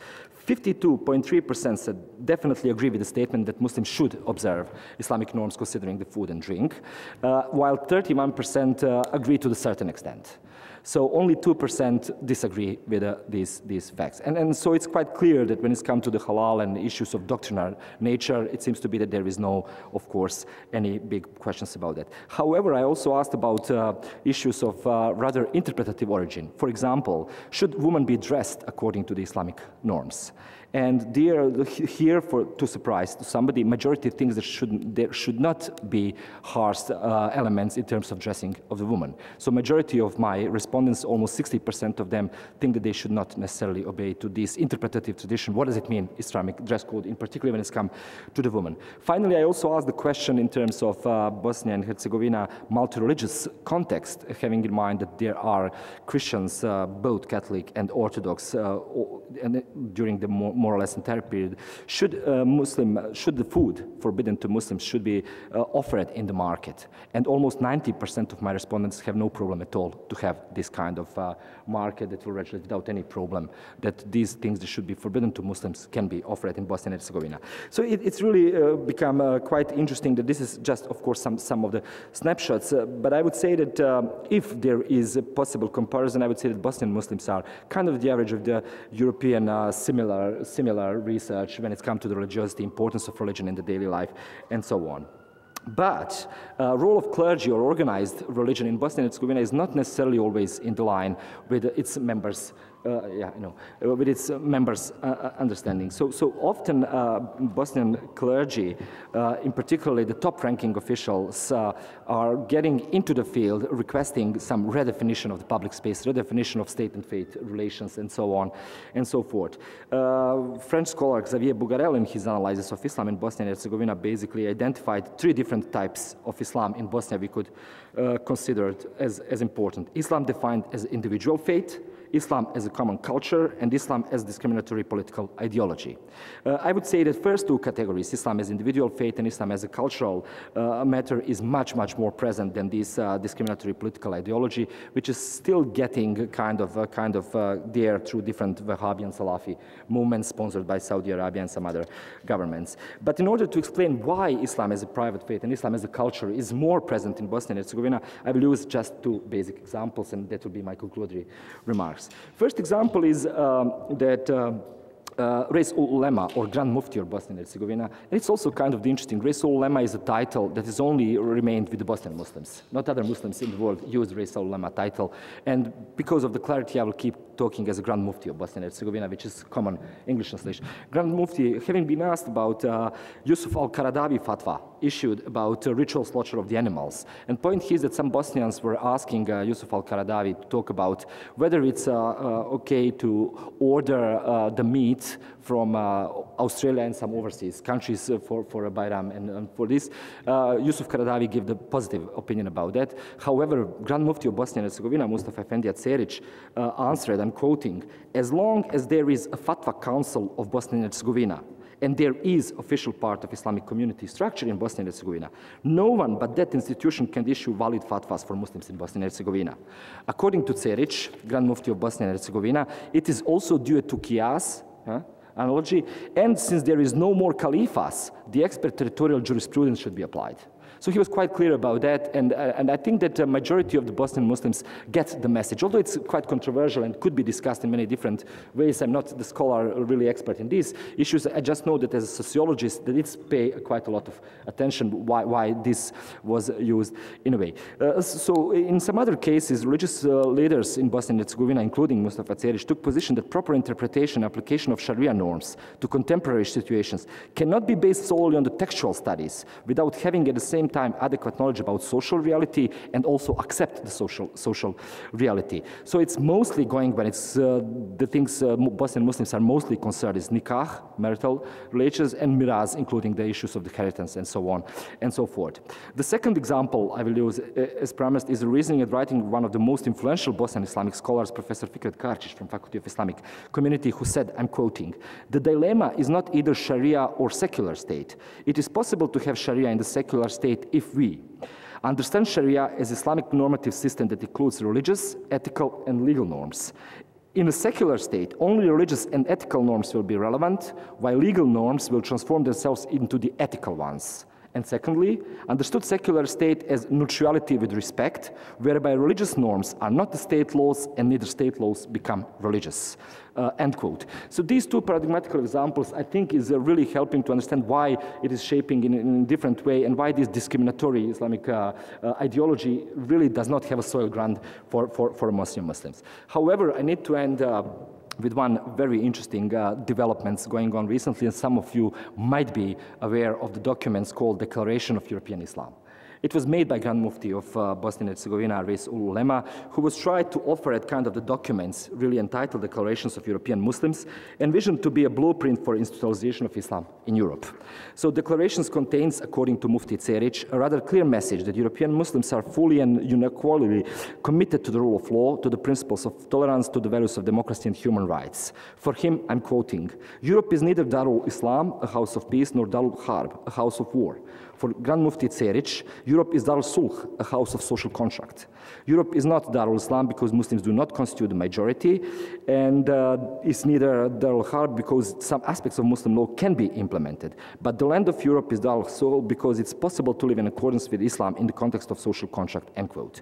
52.3% said definitely agree with the statement that Muslims should observe Islamic norms considering the food and drink, uh, while 31% uh, agree to a certain extent. So only 2% disagree with uh, these, these facts. And, and so it's quite clear that when it's come to the halal and issues of doctrinal nature, it seems to be that there is no, of course, any big questions about that. However, I also asked about uh, issues of uh, rather interpretative origin. For example, should women be dressed according to the Islamic norms? And there, here, for, to surprise somebody, majority thinks that should, there should not be harsh uh, elements in terms of dressing of the woman. So majority of my almost 60% of them, think that they should not necessarily obey to this interpretative tradition. What does it mean, Islamic dress code, in particular when it's come to the woman? Finally, I also asked the question in terms of uh, Bosnia and Herzegovina multi-religious context, having in mind that there are Christians, uh, both Catholic and Orthodox, uh, and during the more more or less entire period, should uh, Muslim, should the food forbidden to Muslims should be uh, offered in the market. And almost 90% of my respondents have no problem at all to have this kind of uh, market that will regulate without any problem, that these things that should be forbidden to Muslims can be offered in Bosnia and Herzegovina. So it, it's really uh, become uh, quite interesting that this is just, of course, some, some of the snapshots, uh, but I would say that um, if there is a possible comparison, I would say that Bosnian Muslims are kind of the average of the European similar similar research when it's come to the religiosity, importance of religion in the daily life, and so on. But uh, role of clergy or organized religion in Bosnia and Herzegovina is not necessarily always in the line with its members' uh, yeah, I know, uh, with its members' uh, uh, understanding. So, so often uh, Bosnian clergy, in particular the top-ranking officials, are getting into the field requesting some redefinition of the public space, redefinition of state and faith relations, and so on and so forth. French scholar Xavier Bougarel, in his analysis of Islam in Bosnia and Herzegovina, basically identified three different types of Islam in Bosnia we could consider as, as important. Islam defined as individual faith, Islam as a common culture and Islam as discriminatory political ideology. Uh, I would say that first two categories, Islam as individual faith and Islam as a cultural uh, matter is much, much more present than this uh, discriminatory political ideology, which is still getting kind of, uh, kind of uh, there through different Wahhabi and Salafi movements sponsored by Saudi Arabia and some other governments. But in order to explain why Islam as a private faith and Islam as a culture is more present in Bosnia and Herzegovina, I will use just two basic examples and that will be my concludatory remarks First example is um, that um, uh, Reis ul Ulema, or Grand Mufti of Bosnia and Herzegovina. And it's also kind of the interesting. Reis ul Ulema is a title that has only remained with the Bosnian Muslims. Not other Muslims in the world use Reis ul Ulema title. And because of the clarity, I will keep talking as a Grand Mufti of Bosnia and Herzegovina, which is common English translation. Grand Mufti, having been asked about uh, Yusuf al-Qaradawi fatwa issued about uh, ritual slaughter of the animals. And point here is that some Bosnians were asking uh, Yusuf al-Qaradawi to talk about whether it's uh, uh, okay to order uh, the meat from Australia and some overseas countries for, for a Bayram. And, and for this, Yusuf Qaradawi gave the positive opinion about that. However, Grand Mufti of Bosnia and Herzegovina, Mustafa Efendi Ceric, answered, I'm quoting, as long as there is a fatwa council of Bosnia and Herzegovina, and there is official part of Islamic community structure in Bosnia and Herzegovina. No one but that institution can issue valid fatwas for Muslims in Bosnia and Herzegovina. According to Ceric, Grand Mufti of Bosnia and Herzegovina, it is also due to Qiyas, huh, analogy, and since there is no more caliphs, the expert territorial jurisprudence should be applied. So he was quite clear about that, and, uh, and I think that the majority of the Bosnian Muslims get the message, although it's quite controversial and could be discussed in many different ways. I'm not the scholar really expert in these issues. I just know that as a sociologist, that it's pay quite a lot of attention why, why this was used in a way. Uh, so in some other cases, religious uh, leaders in Bosnia and Herzegovina, including Mustafa Ceric, took position that proper interpretation and application of Sharia norms to contemporary situations cannot be based solely on the textual studies without having at the same time adequate knowledge about social reality and also accept the social, social reality. So it's mostly going when it's uh, the things uh, Bosnian Muslims are mostly concerned is nikah, marital relations, and miraz, including the issues of the inheritance and so on and so forth. The second example I will use, uh, as promised, is reasoning and writing one of the most influential Bosnian Islamic scholars, Professor Fikret Karcic from Faculty of Islamic Community, who said, I'm quoting, the dilemma is not either Sharia or secular state. It is possible to have Sharia in the secular state if we understand Sharia as Islamic normative system that includes religious, ethical, and legal norms. In a secular state, only religious and ethical norms will be relevant, while legal norms will transform themselves into the ethical ones. And secondly, understood secular state as neutrality with respect, whereby religious norms are not the state laws and neither state laws become religious. Uh, end quote. So these two paradigmatical examples, I think, is uh, really helping to understand why it is shaping in, in a different way and why this discriminatory Islamic uh, uh ideology really does not have a soil ground for, for, for Muslim Muslims. However, I need to end uh, with one very interesting uh, developments going on recently, and some of you might be aware of the documents called Declaration of European Islam. It was made by Grand Mufti of uh, Bosnia and Herzegovina, Reis ul Ulema, who was tried to offer at kind of the documents really entitled Declarations of European Muslims, envisioned to be a blueprint for institutionalization of Islam in Europe. So declarations contains, according to Mufti Ceric, a rather clear message that European Muslims are fully and unequally committed to the rule of law, to the principles of tolerance, to the values of democracy and human rights. For him, I'm quoting, Europe is neither Darul Islam, a house of peace, nor Darul Harb, a house of war. For Grand Mufti Ceric, Europe is Darul Sulh, a house of social contract. Europe is not Darul Islam because Muslims do not constitute the majority, and uh, it's neither Darul Harb because some aspects of Muslim law can be implemented. But the land of Europe is Darul Sulh because it's possible to live in accordance with Islam in the context of social contract, end quote.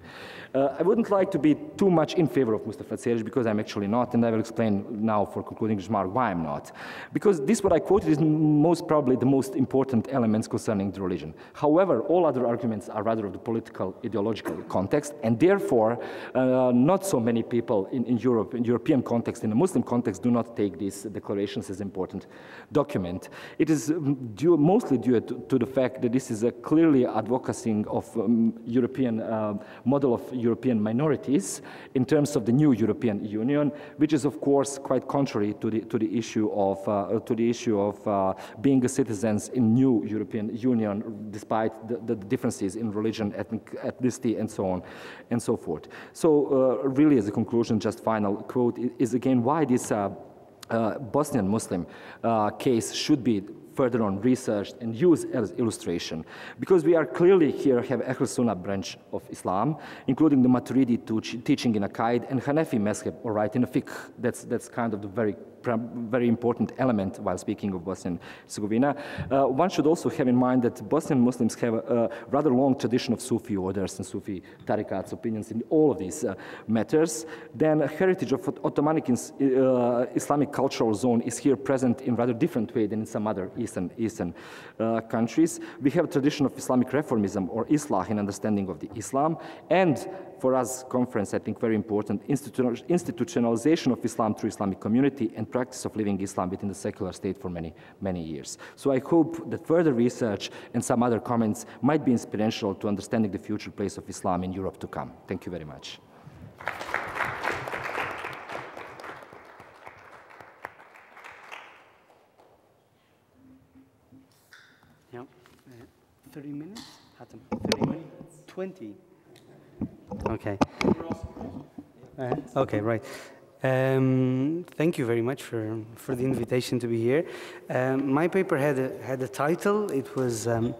Uh, I wouldn't like to be too much in favor of Mustafa Ceric because I'm actually not, and I will explain now for concluding remark why I'm not. Because this, what I quoted, is most probably the most important elements concerning the religion. However, all other arguments are rather of the political, ideological context, and therefore, uh, not so many people in, in Europe, in European context, in the Muslim context, do not take these declarations as important document. It is um, due, mostly due to, to, the fact that this is a clearly advocating of um, European uh, model of European minorities in terms of the new European Union, which is of course quite contrary to the, to the issue of, uh, to the issue of uh, being citizens in new European Union despite the, the, differences in religion, ethnic, ethnicity, and so on and so forth. So uh, really as a conclusion, just final quote is again why this uh, uh, Bosnian Muslim case should be further on researched and used as illustration. Because we are clearly here have Ahl Sunnah branch of Islam, including the Maturidi teaching in Aqaid and Hanafi Mezheb, or right, in a fiqh. That's, that's kind of the very very important element while speaking of Bosnia and Herzegovina. Uh, one should also have in mind that Bosnian Muslims have a, a, rather long tradition of Sufi orders and Sufi tariqats, opinions in all of these uh, matters. Then heritage of Ottoman uh, Islamic cultural zone is here present in rather different way than in some other Eastern, Eastern uh, countries. We have a tradition of Islamic reformism or Islah in understanding of the Islam and for us conference, I think very important, institutionalization of Islam through Islamic community and practice of living Islam within the secular state for many, many years. So I hope that further research and some other comments might be inspirational to understanding the future place of Islam in Europe to come. Thank you very much. Yeah, uh, 30 minutes? 30 minutes? 20. Okay. Uh, okay, right. Um, thank you very much for, for the invitation to be here. Um, my paper had a, had a title. It was um,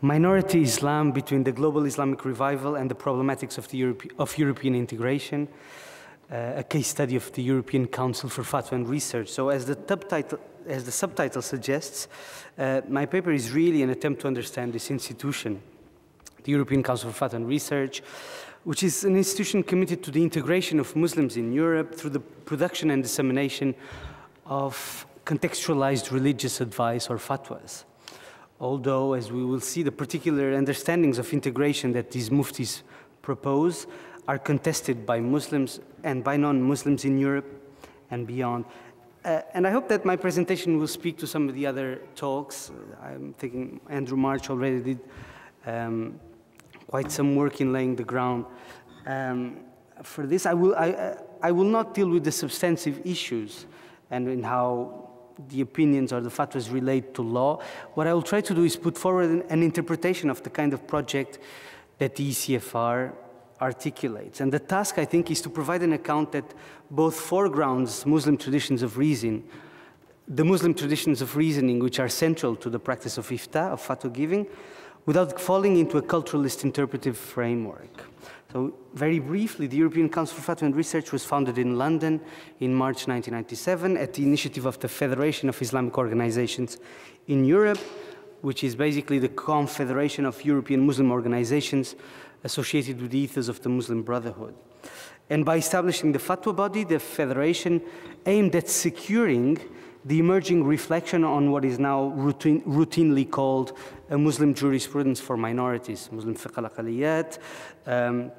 Minority Islam Between the Global Islamic Revival and the Problematics of, the Europe of European Integration, uh, a case study of the European Council for Fatwa and Research. So as the subtitle, as the subtitle suggests, uh, my paper is really an attempt to understand this institution, the European Council for Fatwa and Research, which is an institution committed to the integration of Muslims in Europe through the production and dissemination of contextualized religious advice or fatwas. Although, as we will see, the particular understandings of integration that these muftis propose are contested by Muslims and by non-Muslims in Europe and beyond. Uh, and I hope that my presentation will speak to some of the other talks. I'm thinking Andrew March already did um, quite some work in laying the ground. Um, for this, I will, I, I will not deal with the substantive issues and in how the opinions or the fatwas relate to law. What I will try to do is put forward an, an interpretation of the kind of project that the ECFR articulates. And the task, I think, is to provide an account that both foregrounds Muslim traditions of reason, the Muslim traditions of reasoning which are central to the practice of ifta, of fatwa giving, without falling into a culturalist interpretive framework. So very briefly, the European Council for Fatwa and Research was founded in London in March 1997 at the initiative of the Federation of Islamic Organizations in Europe, which is basically the confederation of European Muslim organizations associated with the ethos of the Muslim Brotherhood. And by establishing the fatwa body, the federation aimed at securing the emerging reflection on what is now routine, routinely called Muslim jurisprudence for minorities, Muslim fiqh al-aqaliyat. Um,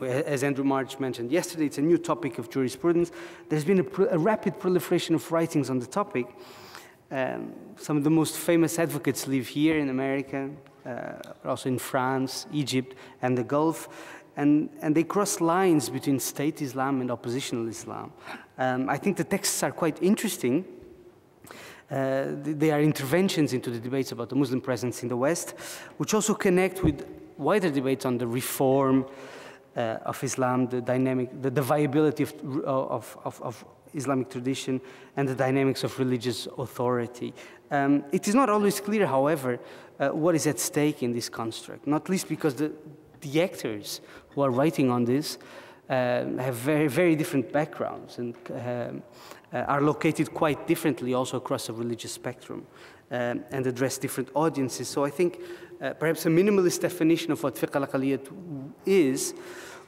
as Andrew March mentioned yesterday, it's a new topic of jurisprudence. There's been a, a rapid proliferation of writings on the topic. Um, some of the most famous advocates live here in America, uh, also in France, Egypt, and the Gulf. And, and they cross lines between state Islam and oppositional Islam. Um, I think the texts are quite interesting. Uh, they are interventions into the debates about the Muslim presence in the West, which also connect with wider debates on the reform uh, of Islam, the dynamic, the, the viability of, of, of, of Islamic tradition and the dynamics of religious authority. Um, it is not always clear, however, uh, what is at stake in this construct, not least because the, the actors who are writing on this uh, have very, very different backgrounds and um, uh, are located quite differently also across a religious spectrum um, and address different audiences. So I think uh, perhaps a minimalist definition of what fiqh al is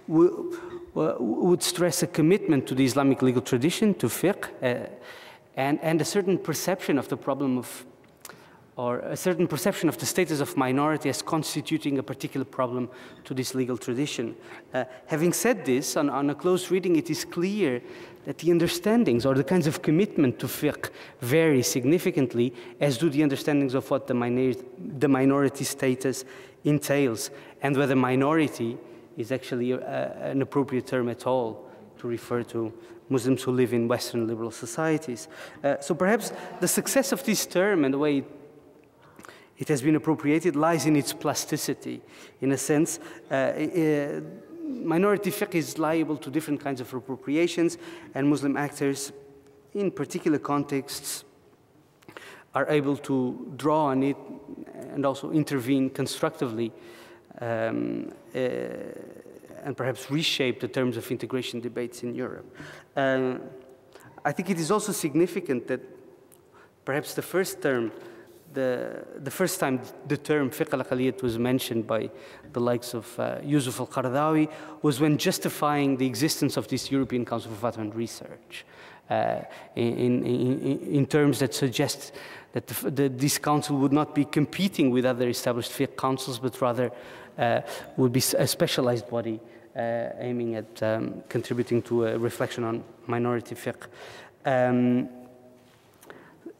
would stress a commitment to the Islamic legal tradition, to fiqh, uh, and, and a certain perception of the problem of, or a certain perception of the status of minority as constituting a particular problem to this legal tradition. Uh, having said this, on, on, a close reading, it is clear that the understandings or the kinds of commitment to fiqh vary significantly, as do the understandings of what the, minor the minority status entails, and whether minority is actually a, an appropriate term at all to refer to Muslims who live in Western liberal societies. Uh, so perhaps the success of this term and the way it has been appropriated lies in its plasticity. In a sense, uh, uh, minority fiqh is liable to different kinds of appropriations, and Muslim actors, in particular contexts, are able to draw on it and also intervene constructively um, uh, and perhaps reshape the terms of integration debates in Europe. Uh, I think it is also significant that perhaps the first term, the, the first time the term fiqh al was mentioned by the likes of uh, Yusuf al-Qaradawi was when justifying the existence of this European Council for Fatwa and Research uh, in, in, in, terms that suggest that the, the, this council would not be competing with other established fiqh councils, but rather uh, would be a specialized body uh, aiming at um, contributing to a reflection on minority fiqh. Um,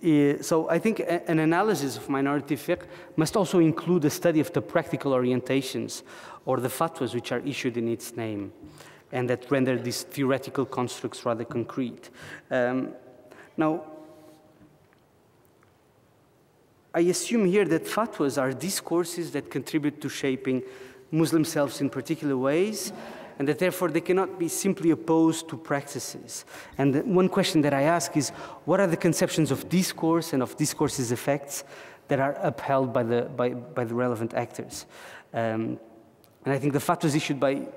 so I think an analysis of minority fiqh must also include a study of the practical orientations or the fatwas which are issued in its name and that render these theoretical constructs rather concrete. Um, now, I assume here that fatwas are discourses that contribute to shaping Muslim selves in particular ways, and that therefore they cannot be simply opposed to practices. And one question that I ask is what are the conceptions of discourse and of discourse's effects that are upheld by the, by, by the relevant actors? Um, and I think the fatwas issued by,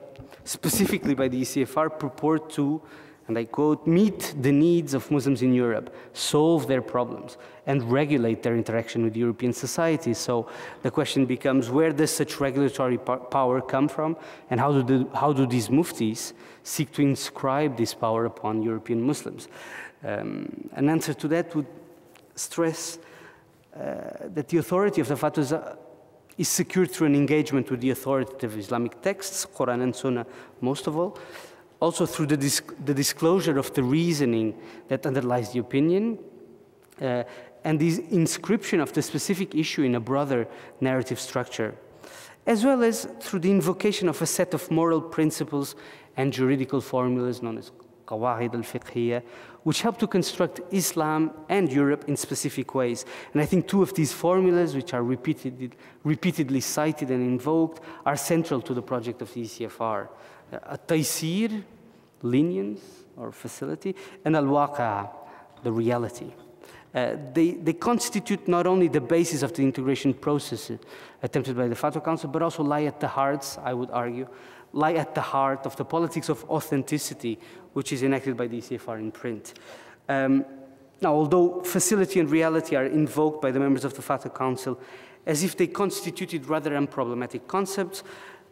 specifically by the ECFR purport to and I quote, meet the needs of Muslims in Europe, solve their problems, and regulate their interaction with European society. So the question becomes, where does such regulatory power come from, and how do, the, how do these muftis seek to inscribe this power upon European Muslims? Um, an answer to that would stress uh, that the authority of the fatwas uh, is secured through an engagement with the authoritative Islamic texts, Quran and Sunnah most of all, also through the, disc the disclosure of the reasoning that underlies the opinion, uh, and the inscription of the specific issue in a broader narrative structure, as well as through the invocation of a set of moral principles and juridical formulas known as qawahid al-fiqhiyya, which help to construct Islam and Europe in specific ways. And I think two of these formulas, which are repeatedly, repeatedly cited and invoked, are central to the project of the ECFR a taysir, lenience or facility, and al waqa, the reality. Uh, they, they constitute not only the basis of the integration process attempted by the Fatwa Council, but also lie at the hearts, I would argue, lie at the heart of the politics of authenticity, which is enacted by the ECFR in print. Um, now, although facility and reality are invoked by the members of the Fatwa Council as if they constituted rather unproblematic concepts,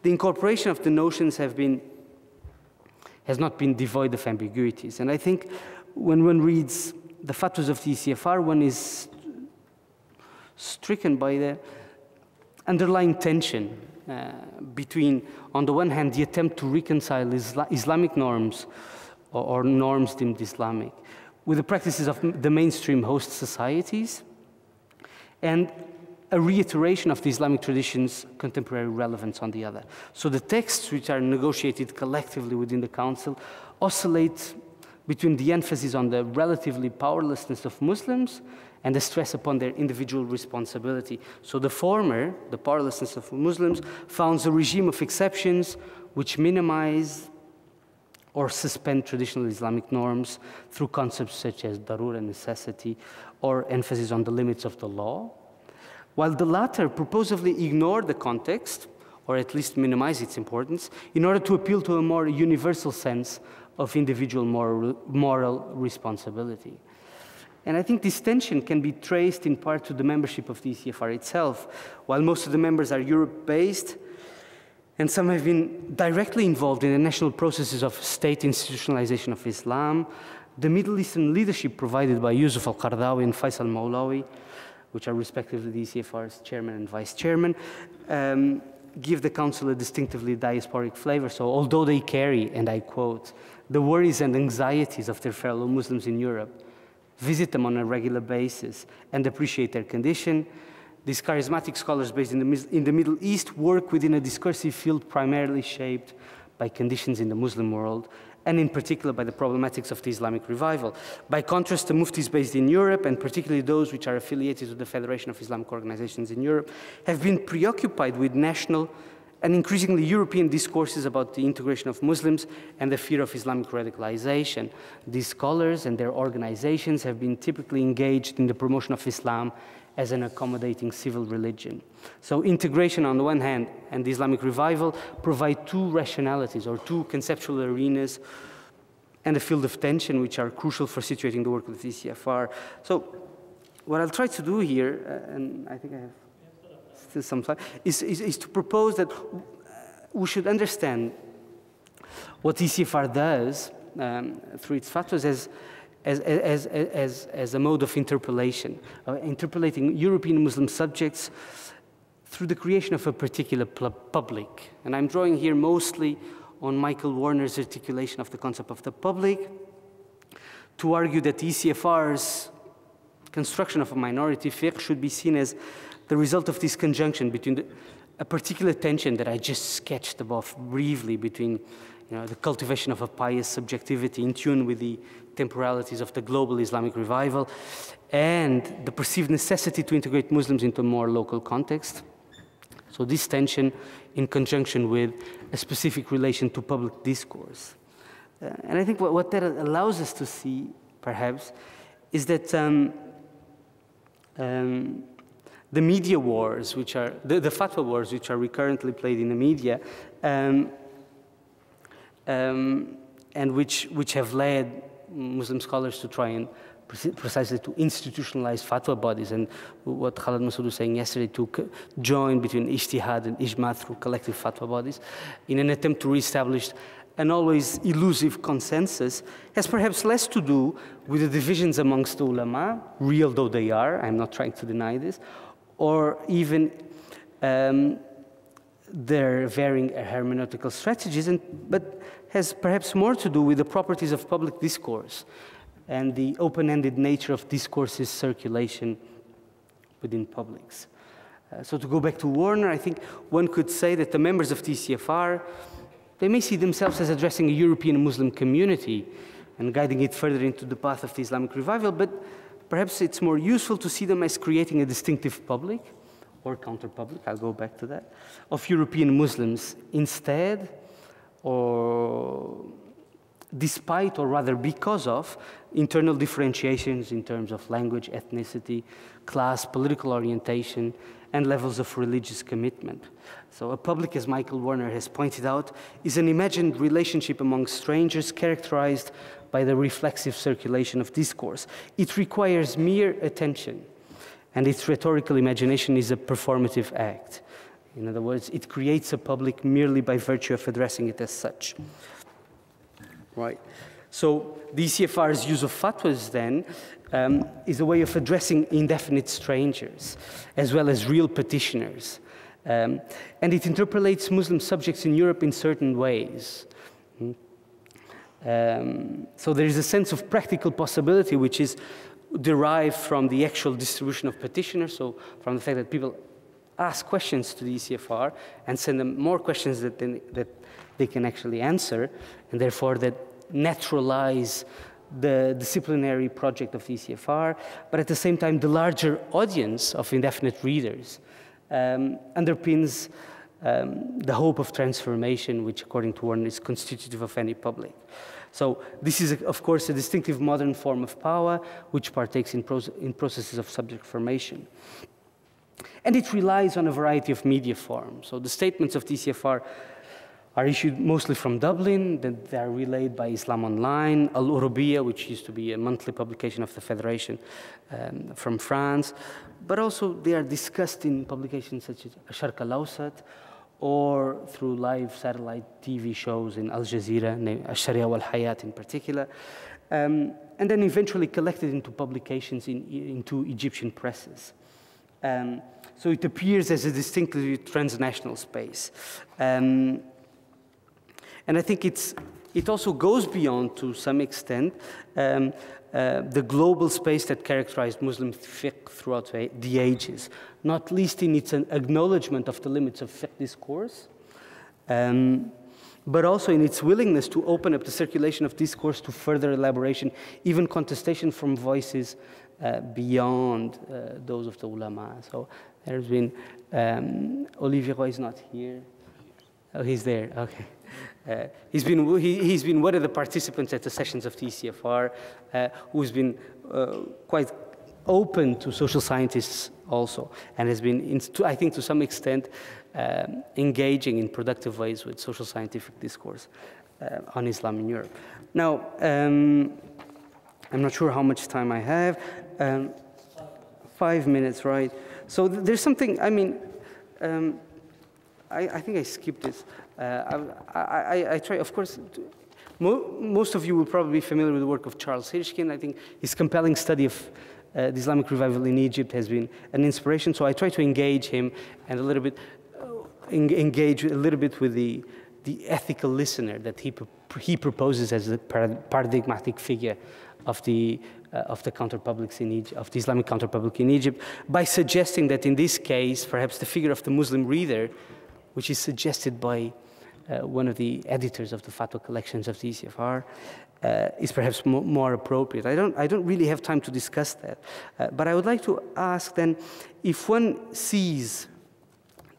the incorporation of the notions have been, has not been devoid of ambiguities. And I think when one reads the fatwas of the ECFR, one is stricken by the underlying tension uh, between, on the one hand, the attempt to reconcile Isla Islamic norms or, or, norms deemed Islamic with the practices of the mainstream host societies, and a reiteration of the Islamic tradition's contemporary relevance on the other. So the texts which are negotiated collectively within the Council oscillate between the emphasis on the relatively powerlessness of Muslims and the stress upon their individual responsibility. So the former, the powerlessness of Muslims, founds a regime of exceptions which minimize or suspend traditional Islamic norms through concepts such as darura, necessity, or emphasis on the limits of the law, while the latter purposefully ignore the context, or at least minimize its importance, in order to appeal to a more universal sense of individual moral, moral responsibility. And I think this tension can be traced in part to the membership of the ECFR itself. While most of the members are Europe-based, and some have been directly involved in the national processes of state institutionalization of Islam, the Middle Eastern leadership provided by Yusuf al-Qaradawi and Faisal Mawlawi, which are respectively the ECFR's chairman and vice chairman, um, give the council a distinctively diasporic flavor. So although they carry, and I quote, the worries and anxieties of their fellow Muslims in Europe, visit them on a regular basis, and appreciate their condition, these charismatic scholars based in the, in the Middle East work within a discursive field primarily shaped by conditions in the Muslim world and in particular by the problematics of the Islamic revival. By contrast, the muftis based in Europe, and particularly those which are affiliated with the Federation of Islamic Organizations in Europe, have been preoccupied with national and increasingly European discourses about the integration of Muslims and the fear of Islamic radicalization. These scholars and their organizations have been typically engaged in the promotion of Islam as an accommodating civil religion. So integration on the one hand and the Islamic revival provide two rationalities or two conceptual arenas and a field of tension which are crucial for situating the work of the ECFR. So what I'll try to do here, uh, and I think I have still some time, is, is, is to propose that we should understand what ECFR does um, through its fatwas as as, as, as, as a mode of interpolation, uh, interpolating European Muslim subjects through the creation of a particular public. And I'm drawing here mostly on Michael Warner's articulation of the concept of the public to argue that the ECFR's construction of a minority fiqh should be seen as the result of this conjunction between the, a particular tension that I just sketched above briefly between you know, the cultivation of a pious subjectivity in tune with the temporalities of the global Islamic revival and the perceived necessity to integrate Muslims into a more local context. So this tension in conjunction with a specific relation to public discourse. Uh, and I think what, what, that allows us to see, perhaps, is that um, um, the media wars, which are, the, the, fatwa wars, which are recurrently played in the media, um, um and which, which have led Muslim scholars to try and precisely to institutionalize fatwa bodies. And what Khaled Masood was saying yesterday to join between ijtihad and ijma through collective fatwa bodies. In an attempt to reestablish an always elusive consensus has perhaps less to do with the divisions amongst the ulama, real though they are, I'm not trying to deny this, or even um, their varying hermeneutical strategies, and, but has perhaps more to do with the properties of public discourse and the open-ended nature of discourse's circulation within publics. Uh, so to go back to Warner, I think one could say that the members of the ECFR, they may see themselves as addressing a European Muslim community and guiding it further into the path of the Islamic revival, but perhaps it's more useful to see them as creating a distinctive public or counter-public, I'll go back to that, of European Muslims instead or despite or rather because of internal differentiations in terms of language, ethnicity, class, political orientation, and levels of religious commitment. So a public, as Michael Warner has pointed out, is an imagined relationship among strangers characterized by the reflexive circulation of discourse. It requires mere attention, and its rhetorical imagination is a performative act. In other words, it creates a public merely by virtue of addressing it as such. Right. So the ECFR's use of fatwas then um, is a way of addressing indefinite strangers as well as real petitioners. Um, and it interpolates Muslim subjects in Europe in certain ways. Hmm. Um, so there is a sense of practical possibility which is derived from the actual distribution of petitioners, so from the fact that people ask questions to the ECFR and send them more questions that they, that they can actually answer, and therefore that naturalize the disciplinary project of the ECFR, but at the same time, the larger audience of indefinite readers um, underpins um, the hope of transformation, which, according to Warner, is constitutive of any public. So this is, of course, a distinctive modern form of power, which partakes in, in processes of subject formation. And it relies on a variety of media forms. So the statements of the ECFR are issued mostly from Dublin, then they are relayed by Islam Online, Al Urubiyya, which used to be a monthly publication of the Federation um, from France, but also they are discussed in publications such as Sharq al Awsat or through live satellite TV shows in Al Jazeera, Al Sharia wal Hayat in particular, um, and then eventually collected into publications in, into Egyptian presses. Um, so it appears as a distinctly transnational space. Um, and I think it's, it also goes beyond, to some extent, um, uh, the global space that characterized Muslim fiqh throughout the ages, not least in its acknowledgement of the limits of fiqh discourse, um, but also in its willingness to open up the circulation of discourse to further elaboration, even contestation from voices beyond uh, those of the ulama. So there's been, um, Olivier Roy is not here. Oh, he's there, okay. Uh, he's, been, he, has been one of the participants at the sessions of the ECFR uh, who's been uh, quite open to social scientists also and has been, in, to, I think to some extent, um, engaging in productive ways with social scientific discourse uh, on Islam in Europe. Now, um, I'm not sure how much time I have. Um, five minutes, right? So th there's something, I mean, um, I, I, think I skipped this. Uh, I, I, I, try, of course, to, mo most of you will probably be familiar with the work of Charles Hirschkind. I think his compelling study of uh, the Islamic revival in Egypt has been an inspiration. So I try to engage him and a little bit, uh, engage a little bit with the, the ethical listener that he, he proposes as a paradigmatic figure of the, of the counterpublics in Egypt, of the Islamic counterpublic in Egypt, by suggesting that in this case, perhaps the figure of the Muslim reader, which is suggested by uh, one of the editors of the fatwa collections of the ECFR, uh, is perhaps mo more appropriate. I don't, I don't really have time to discuss that. Uh, but I would like to ask then, if one sees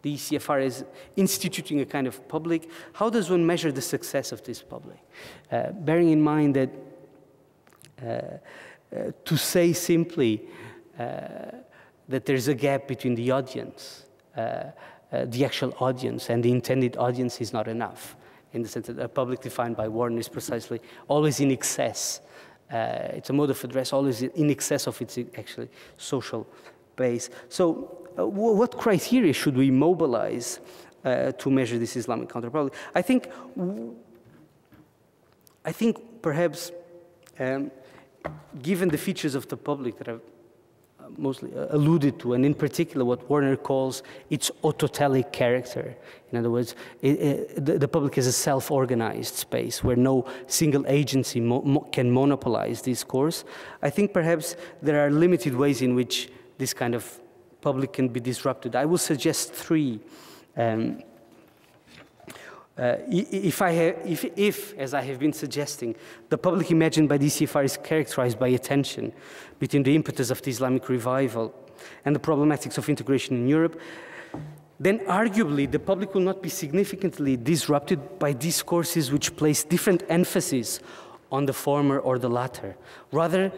the ECFR as instituting a kind of public, how does one measure the success of this public? Uh, bearing in mind that uh, uh, to say simply that there's a gap between the audience uh, the actual audience, and the intended audience is not enough, in the sense that a public defined by Warner is precisely always in excess. Uh, it's a mode of address always in excess of its actually social base. So, uh, what criteria should we mobilize uh, to measure this Islamic counterpublic? I think, I think perhaps, um, given the features of the public that I've mostly uh, alluded to, and in particular what Warner calls its autotelic character. In other words, it, it, the, the, public is a self-organized space where no single agency mo mo can monopolize discourse. I think perhaps there are limited ways in which this kind of public can be disrupted. I will suggest three. Um, uh, if, I have, if, if, as I have been suggesting, the public imagined by the ECFR is characterized by a tension between the impetus of the Islamic revival and the problematics of integration in Europe, then arguably the public will not be significantly disrupted by discourses which place different emphasis on the former or the latter. Rather,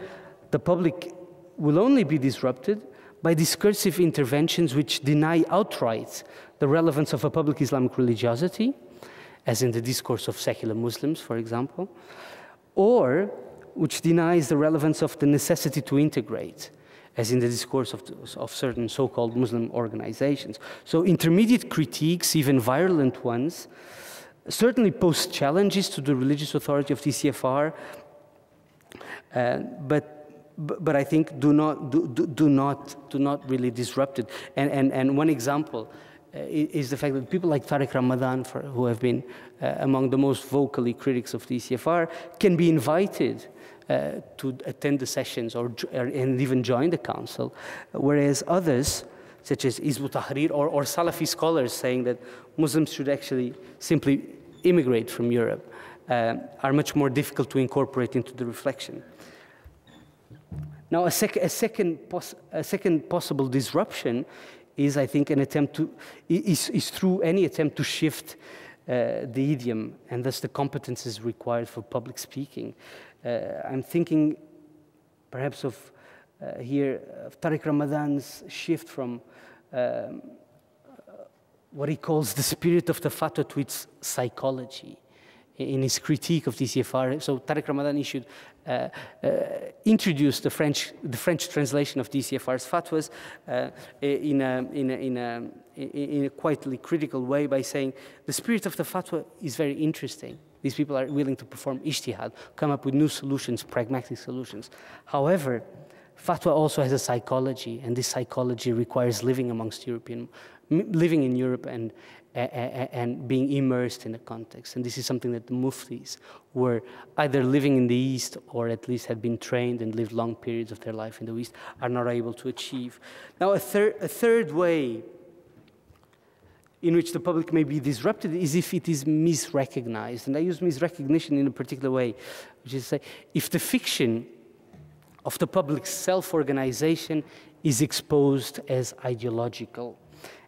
the public will only be disrupted by discursive interventions which deny outright the relevance of a public Islamic religiosity, as in the discourse of secular Muslims, for example, or which denies the relevance of the necessity to integrate, as in the discourse of, of certain so called Muslim organizations. So, intermediate critiques, even virulent ones, certainly pose challenges to the religious authority of the ECFR, uh, but but, I think do not, do, do, do, not, do not really disrupt it. And, and, and one example is the fact that people like Tariq Ramadan, for, who have been uh, among the most vocally critics of the ECFR, can be invited uh, to attend the sessions or, or, and even join the council, whereas others, such as Hizb Tahrir or, or Salafi scholars saying that Muslims should actually simply immigrate from Europe, uh, are much more difficult to incorporate into the reflection. Now, a, sec a second, a second possible disruption is, I think, an attempt to, is, is through any attempt to shift uh, the idiom and thus the competences required for public speaking. Uh, I'm thinking perhaps of uh, here of Tariq Ramadan's shift from um, what he calls the spirit of the fatwa to its psychology in his critique of the ECFR. So Tariq Ramadan issued uh, uh, introduced the French, the French translation of the ECFR's fatwas uh, in, a, in, a, in, a, in a quietly critical way by saying the spirit of the fatwa is very interesting. These people are willing to perform ijtihad, come up with new solutions, pragmatic solutions. However, fatwa also has a psychology, and this psychology requires living amongst European, living in Europe and, and being immersed in the context. And this is something that the muftis were either living in the East or at least had been trained and lived long periods of their life in the East are not able to achieve. Now, a, thir a third way in which the public may be disrupted is if it is misrecognized. And I use misrecognition in a particular way, which is say, if the fiction of the public's self-organization is exposed as ideological.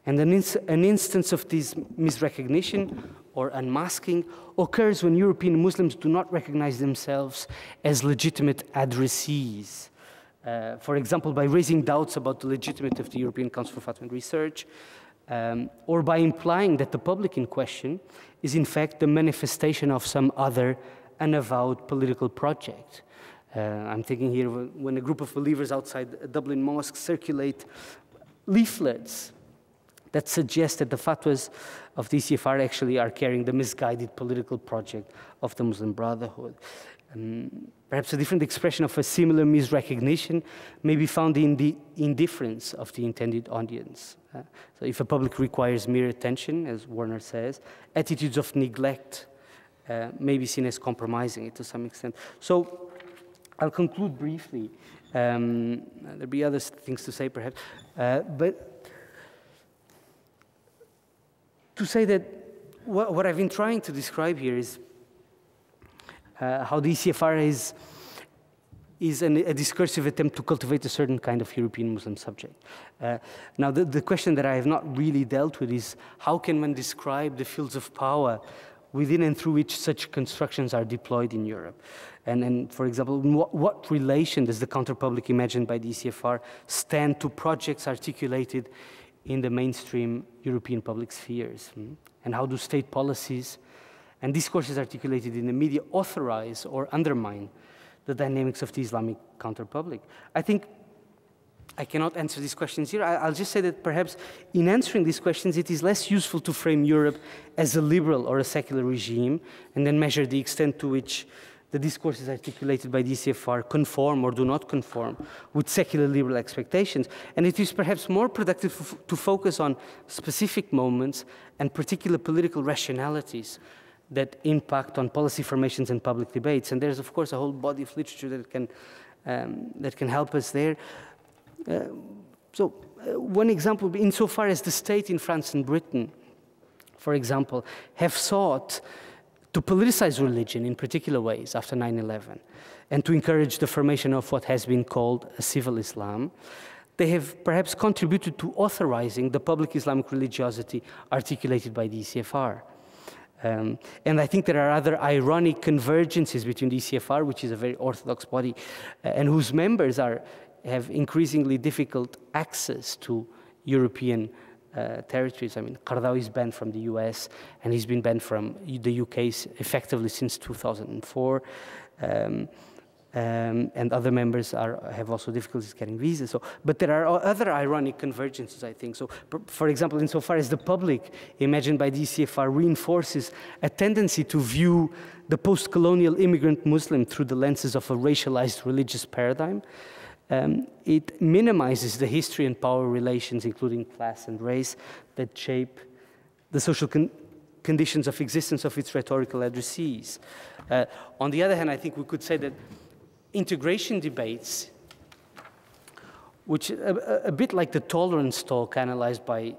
And an, ins an instance of this misrecognition or unmasking occurs when European Muslims do not recognize themselves as legitimate addressees. Uh, for example, by raising doubts about the legitimacy of the European Council for Fatwa and Research, um, or by implying that the public in question is in fact the manifestation of some other unavowed political project. Uh, I'm thinking here when a group of believers outside a Dublin mosque circulate leaflets that suggest that the fatwas of the ECFR actually are carrying the misguided political project of the Muslim Brotherhood. Um, perhaps a different expression of a similar misrecognition may be found in the indifference of the intended audience. Uh, so if a public requires mere attention, as Warner says, attitudes of neglect uh, may be seen as compromising it to some extent. So I'll conclude briefly. Um, there'll be other things to say perhaps, uh, but to say that what, what I've been trying to describe here is uh, how the ECFR is, is an, a discursive attempt to cultivate a certain kind of European Muslim subject. Uh, now, the, the question that I have not really dealt with is how can one describe the fields of power within and through which such constructions are deployed in Europe? And, and for example, what, what relation does the counterpublic imagined by the ECFR stand to projects articulated in the mainstream European public spheres? Hmm? And how do state policies and discourses articulated in the media authorize or undermine the dynamics of the Islamic counterpublic? I think I cannot answer these questions here. I'll just say that perhaps in answering these questions, it is less useful to frame Europe as a liberal or a secular regime and then measure the extent to which the discourses articulated by the ECFR conform or do not conform with secular liberal expectations. And it is perhaps more productive to focus on specific moments and particular political rationalities that impact on policy formations and public debates. And there's, of course, a whole body of literature that can, um, that can help us there. Uh, so, uh, one example, insofar as the state in France and Britain, for example, have sought to politicize religion in particular ways after 9 11 and to encourage the formation of what has been called a civil Islam, they have perhaps contributed to authorizing the public Islamic religiosity articulated by the ECFR. Um, and I think there are other ironic convergences between the ECFR, which is a very orthodox body, uh, and whose members are, have increasingly difficult access to European uh, territories. I mean, Qaradawi is banned from the US, and he's been banned from the UK effectively since 2004. Um, um, and other members are, have also difficulties getting visas. So, but there are other ironic convergences, I think. So, for example, insofar as the public, imagined by the ECFR, reinforces a tendency to view the post-colonial immigrant Muslim through the lenses of a racialized religious paradigm, um, it minimizes the history and power relations, including class and race, that shape the social con conditions of existence of its rhetorical addressees. Uh, on the other hand, I think we could say that integration debates, which a, a, bit like the tolerance talk analyzed by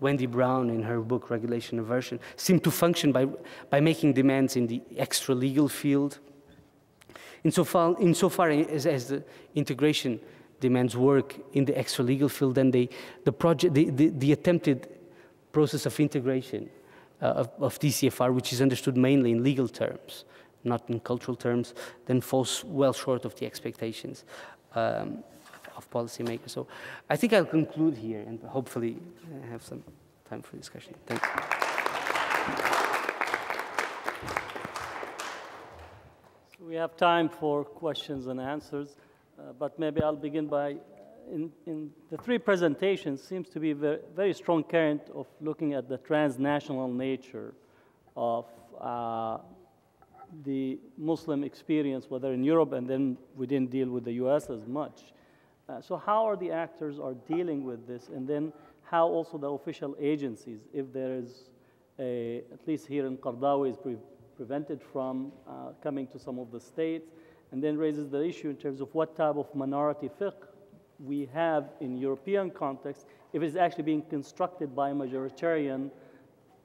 Wendy Brown in her book Regulating Aversion, seem to function by, by making demands in the extra legal field. Insofar, insofar as, as the integration demands work in the extra legal field, then they, the, project, the, the, the attempted process of integration uh, of, of the ECFR, which is understood mainly in legal terms, not in cultural terms, then falls well short of the expectations um, of policymakers. So I think I'll conclude here and hopefully uh, have some time for discussion. Thank you. We have time for questions and answers, uh, but maybe I'll begin by, in, in, the three presentations seems to be a very, very strong current of looking at the transnational nature of uh, the Muslim experience, whether in Europe, and then we didn't deal with the US as much. Uh, so how are the actors are dealing with this, and then how also the official agencies, if there is a, at least here in Qaradawi, is pre prevented from uh, coming to some of the states, and then raises the issue in terms of what type of minority fiqh we have in European context, if it's actually being constructed by majoritarian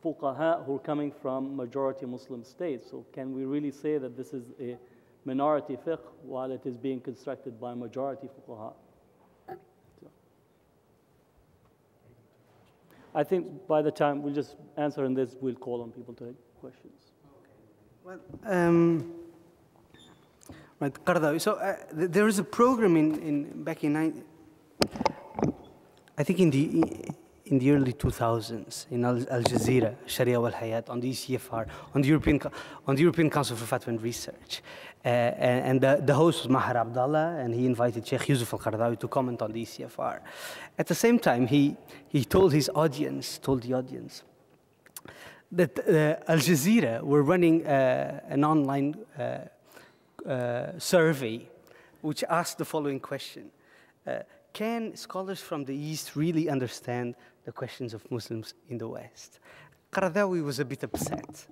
fuqaha who are coming from majority Muslim states. So can we really say that this is a minority fiqh while it is being constructed by majority fuqaha? I think by the time we'll just answer in this, we'll call on people to take questions. Well, um, right, Qaradawi. So uh, th there is a program in, in back in, I think in the in the early 2000s in Al, Al Jazeera, Sharia wal Hayat, on the ECFR, on the European, on the European Council for Fatwa and Research. Uh, and the, the, host was Maher Abdallah, and he invited Sheikh Yusuf Al Qaradawi to comment on the ECFR. At the same time, he, he told his audience, told the audience, that uh, Al Jazeera were running uh, an online uh, uh, survey which asked the following question uh, Can scholars from the East really understand the questions of Muslims in the West. Qaradawi was a bit upset.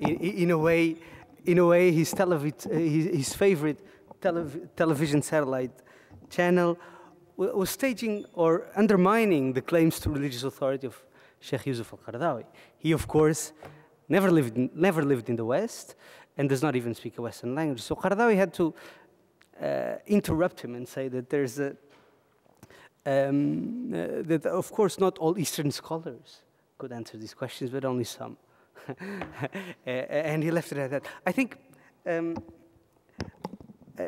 In, in, a way, in a way, his, his, his favorite telev- television satellite channel was staging or undermining the claims to religious authority of Sheikh Yusuf al-Qaradawi. He, of course, never lived, in, never lived in the West and does not even speak a Western language. So Qaradawi had to uh, interrupt him and say that there's a, um, uh, that, of course, not all Eastern scholars could answer these questions, but only some. *laughs* and he left it at that. I think um,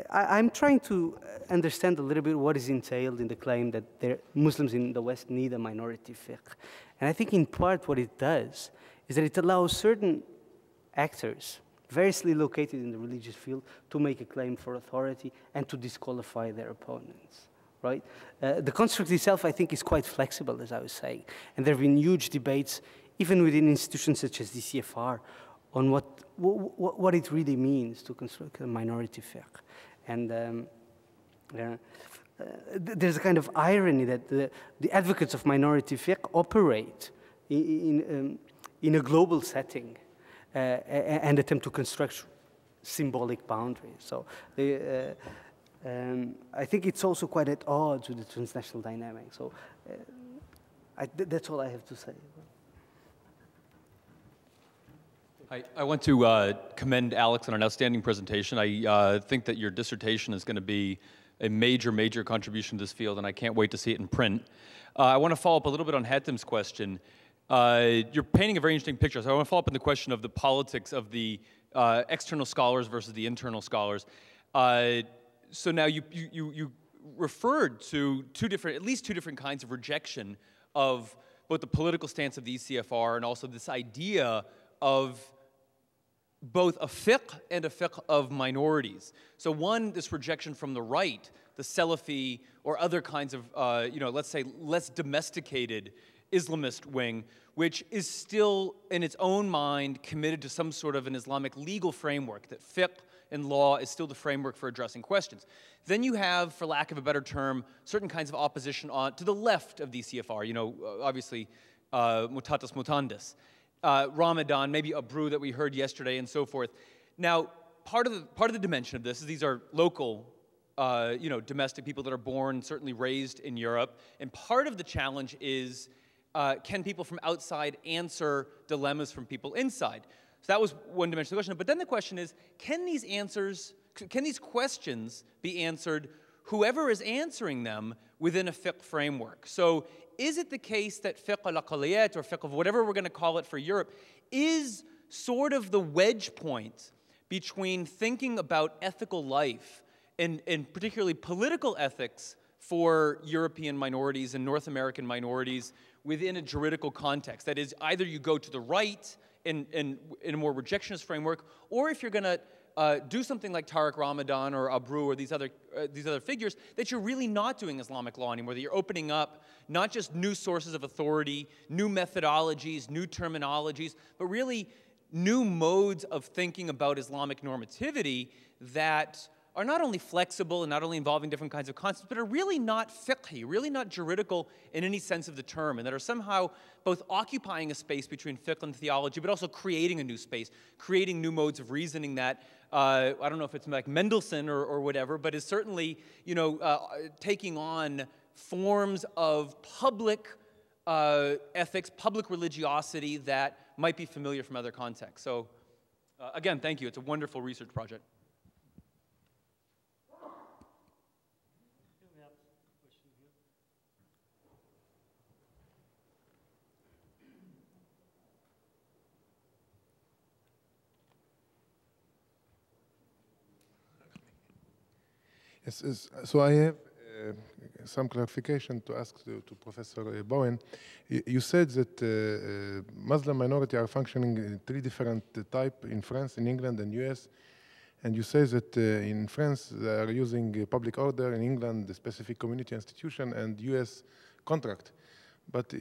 I, am trying to understand a little bit what is entailed in the claim that Muslims in the West need a minority fiqh. And I think in part what it does is that it allows certain actors, variously located in the religious field, to make a claim for authority and to disqualify their opponents right? Uh, the construct itself, I think, is quite flexible, as I was saying. And there have been huge debates, even within institutions such as the ECFR, on what, what, it really means to construct a minority fiqh. And um, uh, there's a kind of irony that the, the advocates of minority fiqh operate in, in, um, in a global setting uh, and attempt to construct symbolic boundaries. So they, uh, um, I think it's also quite at odds with the transnational dynamic. So uh, I, th that's all I have to say. I, I want to uh, commend Alex on an outstanding presentation. I uh, think that your dissertation is going to be a major, major contribution to this field, and I can't wait to see it in print. Uh, I want to follow up a little bit on Hatem's question. uh, you're painting a very interesting picture. So I want to follow up on the question of the politics of the uh, external scholars versus the internal scholars. Uh, so now you, you, you referred to two different, at least two different kinds of rejection of both the political stance of the ECFR and also this idea of both a fiqh and a fiqh of minorities. So one, this rejection from the right, the Salafi or other kinds of, uh, you know, let's say less domesticated Islamist wing, which is still in its own mind committed to some sort of an Islamic legal framework, that fiqh and law is still the framework for addressing questions. Then you have, for lack of a better term, certain kinds of opposition on to the left of the ECFR, you know, obviously uh, mutatis mutandis uh, Ramadan, maybe a brew that we heard yesterday, and so forth. Now, part of the, part of the dimension of this is these are local, uh, you know, domestic people that are born, certainly raised in Europe. And part of the challenge is uh, can people from outside answer dilemmas from people inside? So that was one dimension of the question. But then the question is can these answers, can these questions be answered, whoever is answering them, within a fiqh framework? So is it the case that fiqh al-aqaliyat or fiqh of whatever we're going to call it for Europe is sort of the wedge point between thinking about ethical life and, and particularly political ethics for European minorities and North American minorities within a juridical context. That is, either you go to the right in, in, in a more rejectionist framework, or if you're going to uh, do something like Tariq Ramadan or Oubrou or these other, uh, these other figures, that you're really not doing Islamic law anymore, that you're opening up not just new sources of authority, new methodologies, new terminologies, but really new modes of thinking about Islamic normativity that are not only flexible and not only involving different kinds of concepts, but are really not fiqhi, really not juridical in any sense of the term, and that are somehow both occupying a space between fiqh and theology, but also creating a new space, creating new modes of reasoning that uh, I don't know if it's like Mendelssohn or, or whatever, but is certainly, you know, uh, taking on forms of public uh, ethics, public religiosity that might be familiar from other contexts. So, uh, again, thank you. It's a wonderful research project. Yes, yes, so I have uh, some clarification to ask to, to Professor uh, Bowen. You said that uh, uh, Muslim minority are functioning in three different uh, types in France, in England, and US. And you say that uh, in France they are using public order, in England the specific community institution, and US contract. But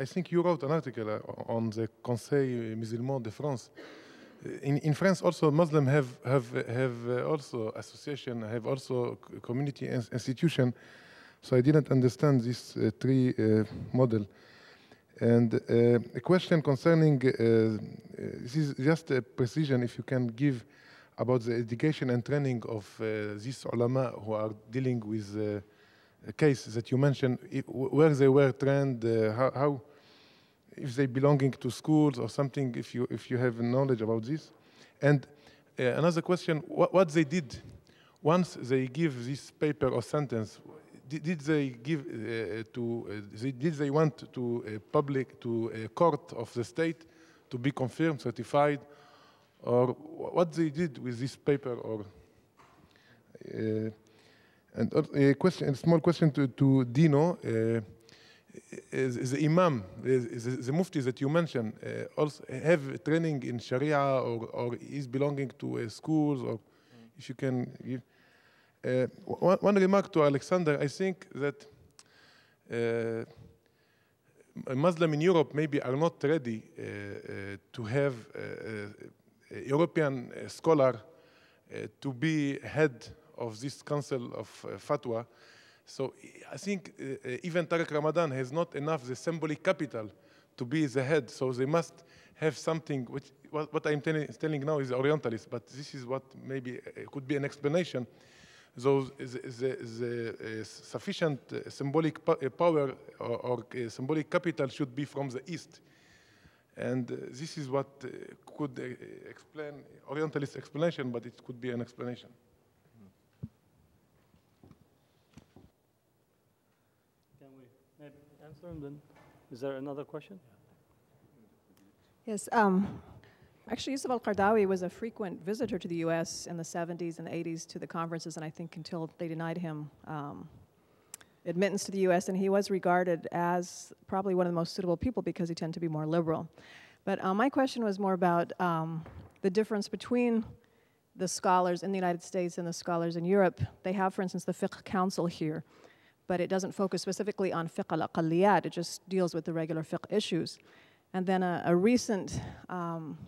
I think you wrote an article on the Conseil musulman de France in, in France also Muslim have have have uh, also association have also community institution. So I didn't understand this uh, three uh, model. And uh, a question concerning uh, uh, this is just a precision if you can give about the education and training of these ulama who are dealing with a case that you mentioned. Where they were trained how, how if they belonging to schools or something, if you, if you have knowledge about this. And uh, another question, what, what, they did once they give this paper or sentence, did, did they give uh, to, uh, they, did they want to a public, to a court of the state to be confirmed, certified, or what they did with this paper or uh, and a question, a small question to, to Dino. Uh, the imam, the, the, mufti that you mentioned, uh, also have training in Sharia or, or is belonging to uh, schools, or mm. if you can give. Uh, one, one, remark to Alexander, I think that uh, a Muslim in Europe maybe are not ready uh, uh, to have a, a European scholar to be head of this council of fatwa so I think uh, uh, even Tariq Ramadan has not enough the symbolic capital to be the head. So they must have something, which what, I'm telling, telling now is Orientalist, but this is what maybe uh, uh could be an explanation. So the, the, the uh, sufficient uh, symbolic po power or, or symbolic capital should be from the East. And this is what could explain Orientalist explanation, but it could be an explanation. Then? Is there another question? Yes. Um, actually, Yusuf al Qaradawi was a frequent visitor to the U.S. in the 70s and 80s to the conferences, and I think until they denied him um, admittance to the U.S., and he was regarded as probably one of the most suitable people because he tended to be more liberal. But uh, my question was more about um, the difference between the scholars in the United States and the scholars in Europe. They have, for instance, the Fiqh Council here, but it doesn't focus specifically on fiqh al-aqalliyat. It just deals with the regular fiqh issues. And then a, a recent um,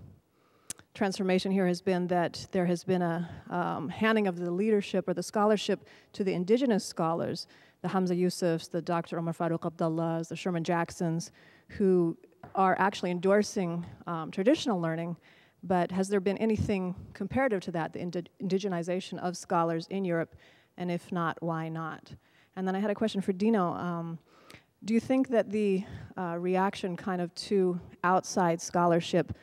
transformation here has been that there has been a um, handing of the leadership or the scholarship to the indigenous scholars, the Hamza Yusufs, the Dr. Omar Farouk Abdullahs, the Sherman Jacksons, who are actually endorsing um, traditional learning. But has there been anything comparative to that, the indi indigenization of scholars in Europe? And if not, why not? And then I had a question for Dino. Um, do you think that the uh, reaction kind of to outside scholarship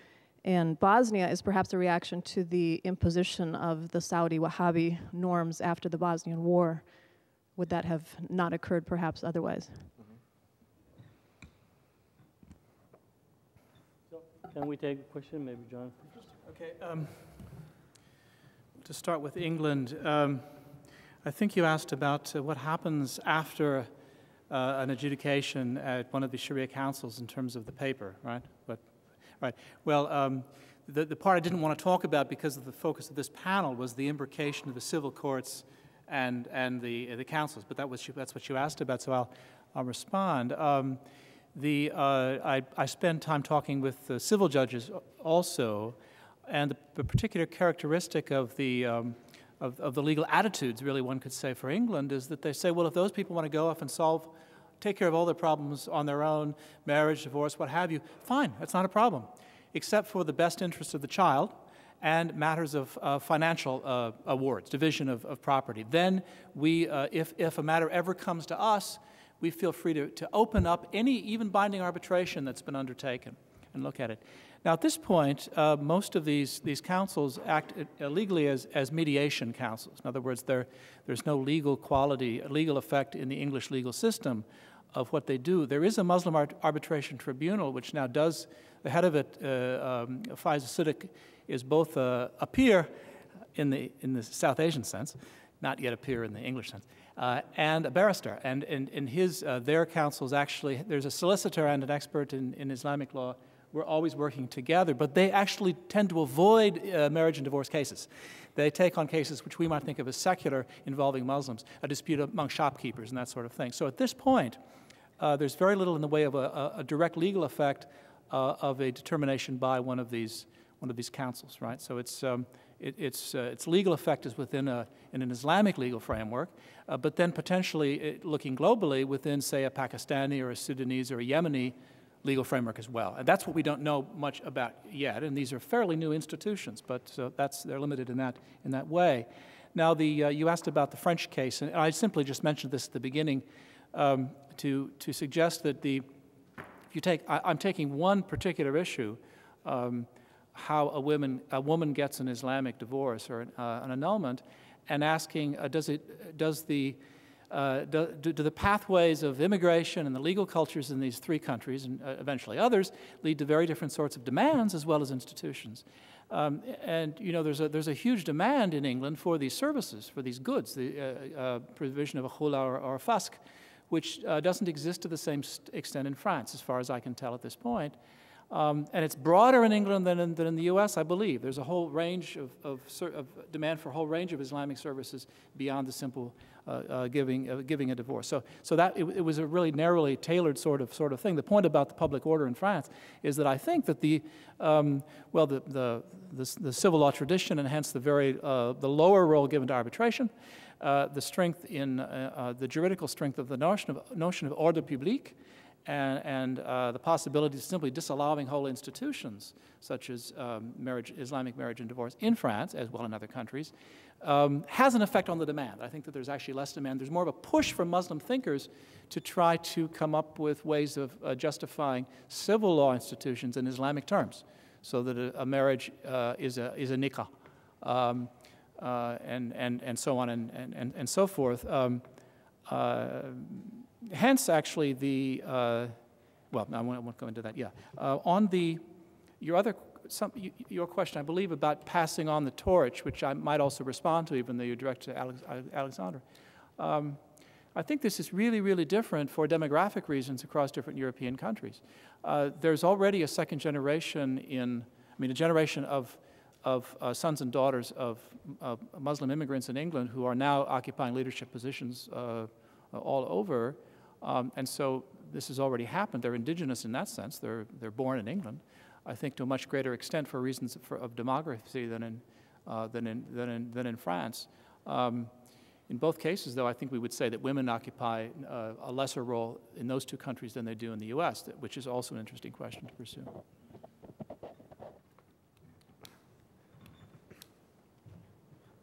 in Bosnia is perhaps a reaction to the imposition of the Saudi Wahhabi norms after the Bosnian War? Would that have not occurred perhaps otherwise? Can we take a question? Maybe John. Okay. Um, to start with England, um, I think you asked about uh, what happens after uh, an adjudication at one of the Sharia councils in terms of the paper, right? But, right. Well, um, the, the part I didn't want to talk about because of the focus of this panel was the imbrication of the civil courts and, and the, the councils, but that was, that's what you asked about, so I'll, I'll respond. Um, the, uh, I, I spend time talking with the civil judges also, and the, the particular characteristic of the, um, of, of, the legal attitudes, really, one could say, for England, is that they say, well, if those people want to go off and solve take care of all their problems on their own, marriage, divorce, what have you, fine, that's not a problem, except for the best interest of the child and matters of uh, financial uh, awards, division of, of, property. Then we, uh, if, if a matter ever comes to us, we feel free to, to open up any even binding arbitration that's been undertaken and look at it. Now, at this point, uh, most of these, these councils act uh, legally as, as mediation councils. In other words, there's no legal quality, legal effect in the English legal system of what they do. There is a Muslim arbitration tribunal, which now does, the head of it, uh, um, Faiz Siddiq, is both a, a, peer in the, in the South Asian sense, not yet a peer in the English sense, uh, and a barrister. And in his, uh, their councils actually, there's a solicitor and an expert in, in Islamic law. We're always working together, but they actually tend to avoid uh, marriage and divorce cases. They take on cases which we might think of as secular involving Muslims, a dispute among shopkeepers and that sort of thing. So at this point, uh, there's very little in the way of a, a direct legal effect uh, of a determination by one of these one of these councils, right? So it's um, it, its uh, its legal effect is within a in an Islamic legal framework, uh, but then potentially it, looking globally within, say, a Pakistani or a Sudanese or a Yemeni legal framework as well. And that's what we don't know much about yet. And these are fairly new institutions, but so that's they're limited in that in that way. Now, the uh, you asked about the French case, and I simply just mentioned this at the beginning um, to, to suggest that the, if you take, I, am taking one particular issue, um, how a woman, a woman gets an Islamic divorce or an, uh, an annulment, and asking, uh, does, it, does the, uh, do, do, the pathways of immigration and the legal cultures in these three countries, and uh, eventually others, lead to very different sorts of demands as well as institutions? Um, and you know, there's a, there's a huge demand in England for these services, for these goods, the uh, uh, provision of a khula or, or a faskh, which uh, doesn't exist to the same extent in France, as far as I can tell at this point. Um, and it's broader in England than in, than in, the US, I believe. There's a whole range of, of, of, demand for a whole range of Islamic services beyond the simple uh, uh, giving, uh, giving a divorce. So, so that it, it, was a really narrowly tailored sort of, sort of thing. The point about the public order in France is that I think that the, um, well, the, the, the, the, civil law tradition and hence the very, uh, the lower role given to arbitration uh, the strength in uh, the juridical strength of the notion of, notion of ordre public and, and uh, the possibility of simply disallowing whole institutions, such as um, marriage, Islamic marriage and divorce in France, as well in other countries, um, has an effect on the demand. I think that there's actually less demand. There's more of a push from Muslim thinkers to try to come up with ways of uh, justifying civil law institutions in Islamic terms, so that a, a marriage uh, is, a, is a nikah. Um, uh, and, and, and so on and, and, and so forth. Um, uh, hence, actually, the, uh, well, I won't, I won't go into that. Yeah. Uh, on the your other some, your question, I believe, about passing on the torch, which I might also respond to, even though you direct to Alex, Alexander. Um, I think this is really, really different for demographic reasons across different European countries. Uh, there's already a second generation in, I mean, a generation of, of uh, sons and daughters of Muslim immigrants in England who are now occupying leadership positions uh, all over. Um, and so this has already happened. They're indigenous in that sense. They're, they're born in England. I think to a much greater extent for reasons for, of demography than in, uh, than in, than in, than in France. Um, in both cases, though, I think we would say that women occupy uh, a lesser role in those two countries than they do in the US, which is also an interesting question to pursue.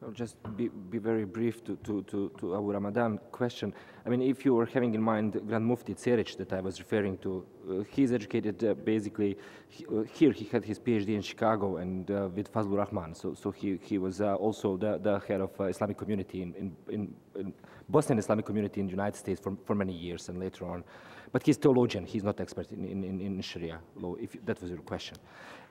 I'll just be, be very brief to, to, to, to our Ramadan question. I mean, if you were having in mind Grand Mufti Ceric that I was referring to, uh, he's educated uh, basically, he, uh, here he had his PhD in Chicago and uh, with Fazlur Rahman. So, so he, he was uh, also the, the head of uh, Islamic community in, in, in, in, Islamic community in the United States for, for many years and later on. But he's theologian, he's not expert in, in, in Sharia law, if that was your question.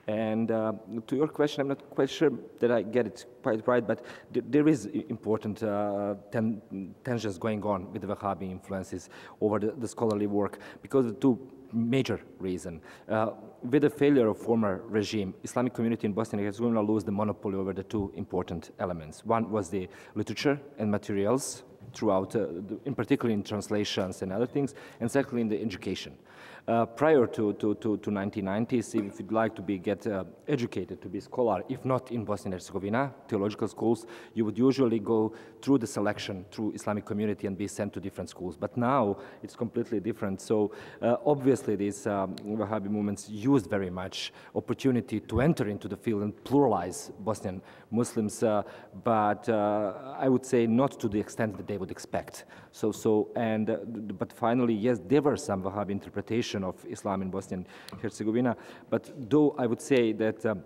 And uh, to your question, I'm not quite sure that I get it quite right, but th there is important uh, ten tensions going on with the Wahhabi influences over the, the scholarly work because of two major reasons. Uh, with the failure of former regime, Islamic community in Bosnia and Herzegovina lose the monopoly over the two important elements. One was the literature and materials throughout, uh, in particular in translations and other things, and secondly in the education. Uh, prior to, to, to, to 1990s, if you'd like to be get uh, educated to be scholar, if not in Bosnia and Herzegovina, theological schools, you would usually go through the selection through Islamic community and be sent to different schools. But now it's completely different. So uh, obviously these um, Wahhabi movements used very much opportunity to enter into the field and pluralize Bosnian Muslims, uh, but uh, I would say not to the extent that they would expect. So, so and, uh, but finally, yes, there were some Wahhabi interpretation of Islam in Bosnia and Herzegovina, but though I would say that um,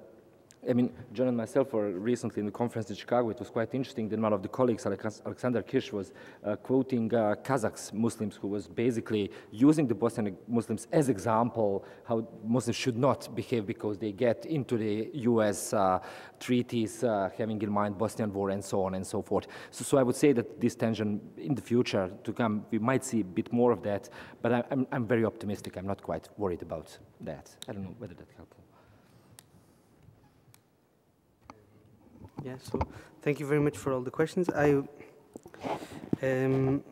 I mean, John and myself were recently in the conference in Chicago. It was quite interesting. Then one of the colleagues, Alexander Kirsch, was uh, quoting uh, Kazakhs Muslims who was basically using the Bosnian Muslims as example how Muslims should not behave because they get into the U.S. Uh, treaties, uh, having in mind Bosnian war and so on and so forth. So, so, I would say that this tension in the future to come, we might see a bit more of that. But I, I'm, I'm very optimistic. I'm not quite worried about that. I don't know whether that helped. Yeah, so thank you very much for all the questions. I, um,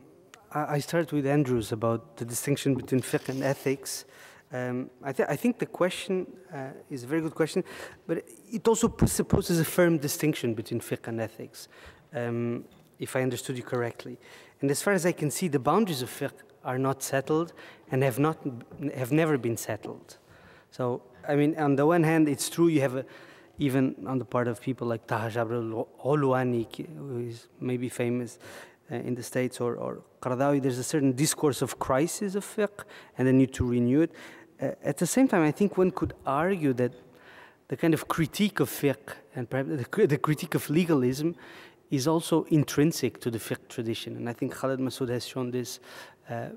I start with Andrews about the distinction between fiqh and ethics. Um, I, th I, think the question uh, is a very good question, but it also presupposes a firm distinction between fiqh and ethics, um, if I understood you correctly. And as far as I can see, the boundaries of fiqh are not settled and have, not, have never been settled. So, I mean, on the one hand, it's true you have a, even on the part of people like Taha Jabir Alalwani, who is maybe famous uh, in the States, or, or there's a certain discourse of crisis of fiqh and the need to renew it. Uh, at the same time, I think one could argue that the kind of critique of fiqh and perhaps the, the critique of legalism is also intrinsic to the fiqh tradition. And I think Khaled Massoud has shown this uh,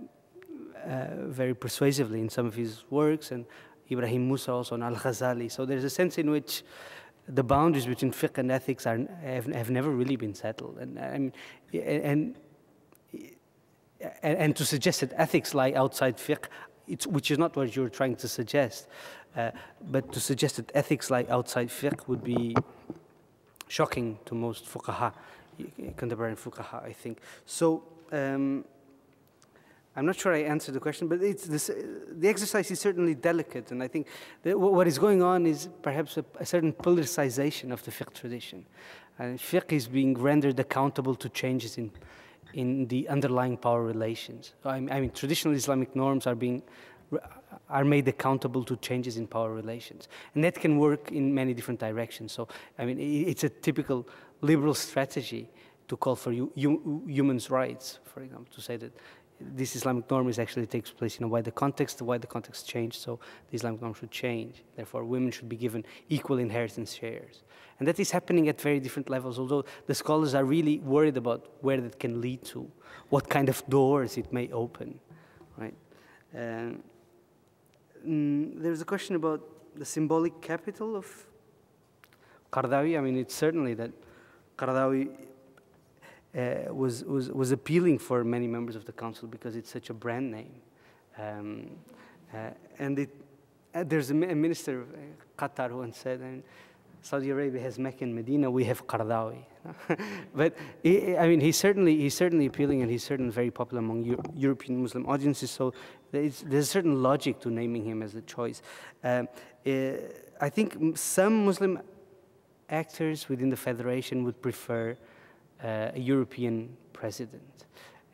uh, very persuasively in some of his works, and Ebrahim Moosa also, on Al-Ghazali. So there's a sense in which the boundaries between fiqh and ethics are, have, have never really been settled. And, and, and, and, to suggest that ethics lie outside fiqh, which is not what you're trying to suggest, uh, but to suggest that ethics lie outside fiqh would be shocking to most fuqaha, contemporary fuqaha, I think. So, um, I'm not sure I answered the question, but this, the exercise is certainly delicate, and I think what is going on is perhaps a, a, certain politicization of the fiqh tradition. And fiqh is being rendered accountable to changes in, in the underlying power relations. I mean, I mean, traditional Islamic norms are being are made accountable to changes in power relations, and that can work in many different directions. So, I mean, it's a typical liberal strategy to call for human rights, for example, to say that this Islamic norm is actually takes place in a wider context, why the context changed, so the Islamic norm should change. Therefore, women should be given equal inheritance shares. And that is happening at very different levels, although the scholars are really worried about where that can lead to, what kind of doors it may open, right? Um, mm, there's a question about the symbolic capital of Qaradawi. I mean, it's certainly that Qaradawi uh, was, was, was appealing for many members of the council because it's such a brand name. Um, uh, and it, uh, there's a, a, minister of uh, Qatar who once said, and Saudi Arabia has Mecca and Medina, we have Qaradawi. *laughs* but he, I mean, he's certainly, he's certainly appealing and he's certainly very popular among Euro European Muslim audiences, so there's, there's, a certain logic to naming him as a choice. Um, uh, I think some Muslim actors within the federation would prefer uh, a European president.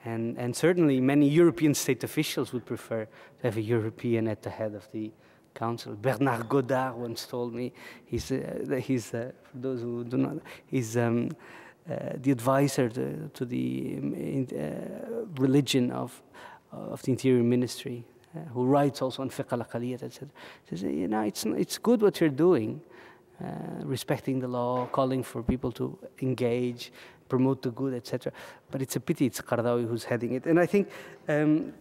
And, and certainly many European state officials would prefer to have a European at the head of the council. Bernard Godard once told me, he's, uh, he's uh, for those who do not, he's um, uh, the advisor to, to the um, uh, religion of, of the Interior Ministry, uh, who writes also on fiqh al-aqaliyat, etc. says, you know, it's, it's good what you're doing, uh, respecting the law, calling for people to engage, promote the good, etc. But it's a pity it's Qaradawi who's heading it. And I think um,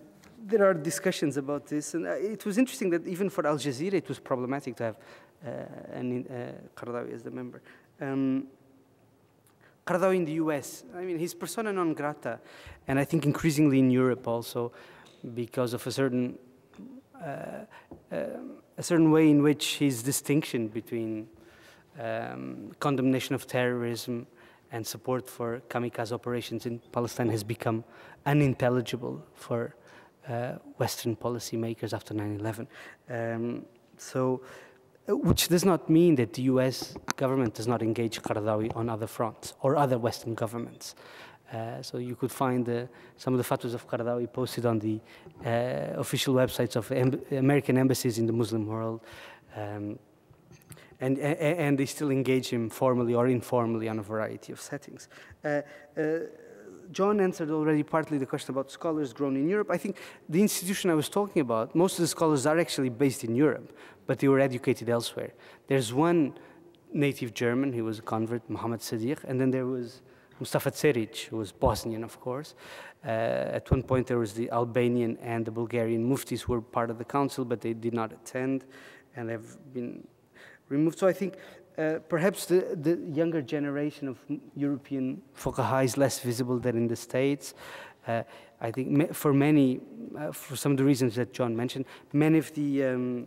there are discussions about this. And uh, it was interesting that even for Al Jazeera, it was problematic to have uh, an, uh, Qaradawi as the member. Um, Qaradawi in the US, I mean, he's persona non grata. And I think increasingly in Europe also, because of a certain, uh, uh, a certain way in which his distinction between um, condemnation of terrorism and support for kamikaze operations in Palestine has become unintelligible for uh, Western policymakers after 9-11. Um, so, uh, which does not mean that the US government does not engage Qaradawi on other fronts or other Western governments. Uh, so you could find uh, some of the fatwas of Qaradawi posted on the uh, official websites of em American embassies in the Muslim world. Um, and, and they still engage him formally or informally on a variety of settings. Uh, uh, John answered already partly the question about scholars grown in Europe. I think the institution I was talking about, most of the scholars are actually based in Europe, but they were educated elsewhere. There's one native German, he was a convert, Muhammad Sadiq, and then there was Mustafa Ceric, who was Bosnian, of course. Uh, at one point, there was the Albanian and the Bulgarian muftis who were part of the council, but they did not attend, and have been removed. So I think uh, perhaps the, the younger generation of European fuqaha is less visible than in the States. Uh, I think for many, uh, for some of the reasons that John mentioned, many of the um,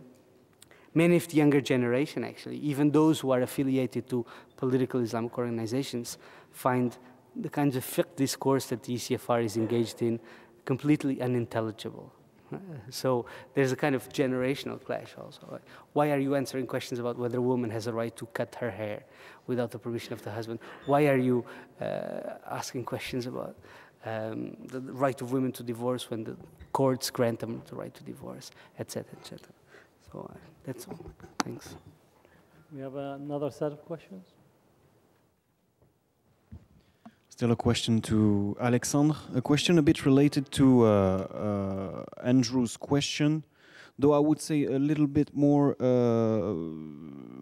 many of the younger generation, actually, even those who are affiliated to political Islamic organizations, find the kinds of fiqh discourse that the ECFR is engaged in completely unintelligible. So there's a kind of generational clash also. Why are you answering questions about whether a woman has a right to cut her hair without the permission of the husband? Why are you uh, asking questions about um, the right of women to divorce when the courts grant them the right to divorce, etc., etc. So uh, that's all. Thanks. We have another set of questions. Still a question to Alexandre. A question a bit related to uh, uh, Andrew's question, though I would say a little bit more uh,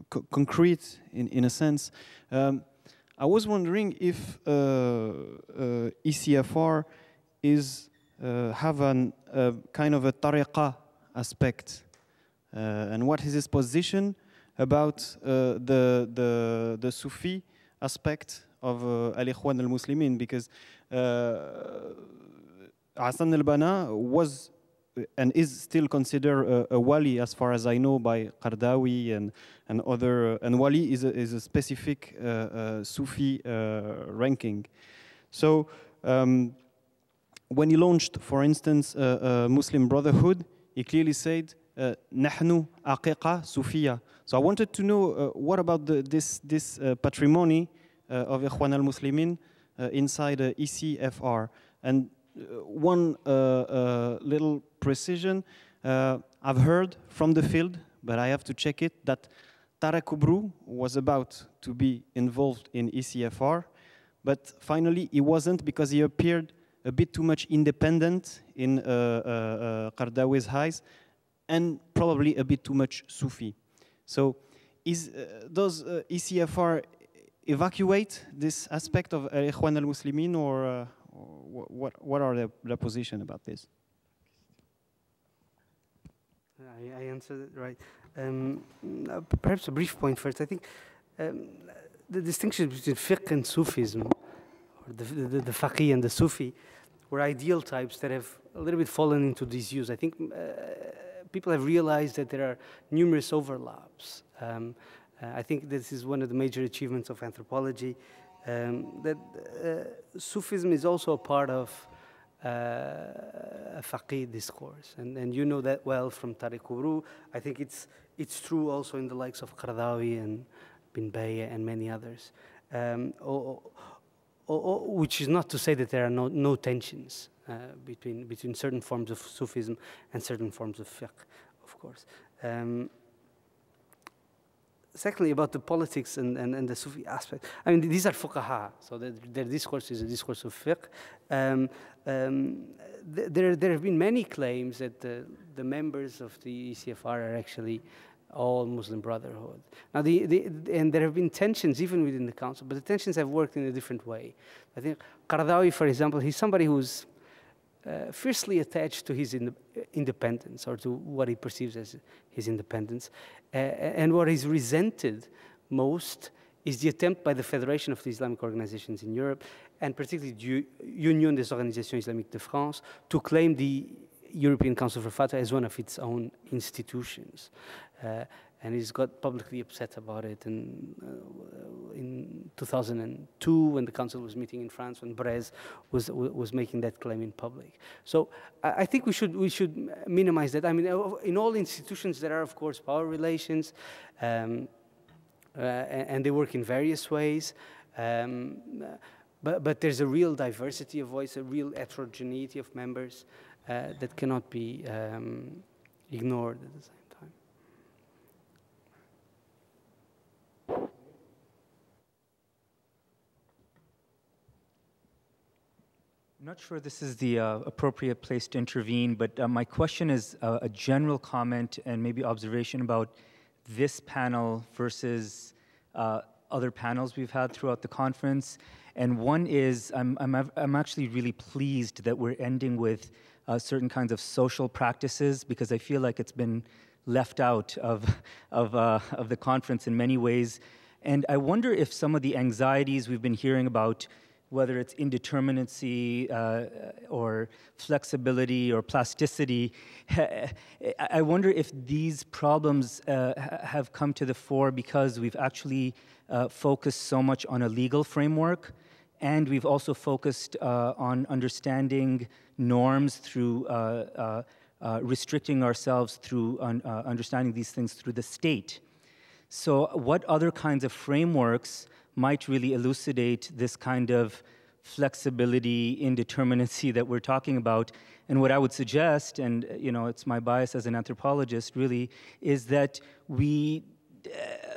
co concrete in, in a sense. Um, I was wondering if uh, uh, ECFR is uh, have an, a kind of a tariqa aspect, and what is his position about the, the, the Sufi aspect of uh, Al-Ikhwan al-Muslimin because uh, Hassan al-Banna was and is still considered a, a, wali as far as I know by Qaradawi and, and other, and wali is a, is a specific uh, uh, Sufi uh, ranking. So um, when he launched, for instance, Muslim Brotherhood, he clearly said, "Nahnu aqiqa Sufiya." So I wanted to know uh, what about the, this, this uh, patrimony uh, of Ikhwan al-Muslimin uh, inside ECFR. And uh, one little precision, I've heard from the field, but I have to check it, that Tarek Oubrou was about to be involved in ECFR, but finally he wasn't because he appeared a bit too much independent in uh, uh, Qaradawi's eyes and probably a bit too much Sufi. So is, uh, does uh, ECFR evacuate this aspect of Ikhwan al-Muslimin or, uh, what, what are their, their position about this? I, I answered it right. Um, uh, perhaps a brief point first. I think um, the distinction between fiqh and Sufism, or the, the, the faqih and the Sufi, were ideal types that have a little bit fallen into disuse. I think uh, people have realized that there are numerous overlaps. Um, I think this is one of the major achievements of anthropology. Um, that uh, Sufism is also a part of uh, a faqih discourse, and, and you know that well from Tariq Oubrou. I think it's it's true also in the likes of Qaradawi and Bin Bayyah and many others. Um, which is not to say that there are no, no tensions uh, between between certain forms of Sufism and certain forms of fiqh, of course. Um, secondly, about the politics and, and, and, the Sufi aspect. I mean, these are fuqaha, so the, their discourse is a discourse of fiqh. Um, um, th there, there have been many claims that the, the members of the ECFR are actually all Muslim Brotherhood. Now, the, the, and there have been tensions even within the council, but the tensions have worked in a different way. I think Qaradawi, for example, he's somebody who's uh, fiercely attached to his in independence or to what he perceives as his independence. Uh, and what is resented most is the attempt by the Federation of the Islamic Organizations in Europe, and particularly the Union des Organisations Islamiques de France, to claim the European Council for Fatwa as one of its own institutions. Uh, and he's got publicly upset about it. And uh, in 2002, when the council was meeting in France, when Brez was was making that claim in public. So I, I think we should we should minimize that. I mean, in all institutions there are of course power relations, um, uh, and, and, they work in various ways. Um, but, but there's a real diversity of voice, a real heterogeneity of members uh, that cannot be um, ignored at the same I'm not sure this is the uh, appropriate place to intervene, but uh, my question is uh, a general comment and maybe observation about this panel versus uh, other panels we've had throughout the conference. And one is I'm, I'm, I'm actually really pleased that we're ending with uh, certain kinds of social practices because I feel like it's been left out of, of, of the conference in many ways. And I wonder if some of the anxieties we've been hearing about whether it's indeterminacy uh, or flexibility or plasticity. *laughs* I wonder if these problems uh, have come to the fore because we've actually uh, focused so much on a legal framework, and we've also focused uh, on understanding norms through uh, uh, restricting ourselves through un understanding these things through the state. So, what other kinds of frameworks? Might really elucidate this kind of flexibility, indeterminacy that we're talking about. And what I would suggest, and you know, it's my bias as an anthropologist, really, is that we,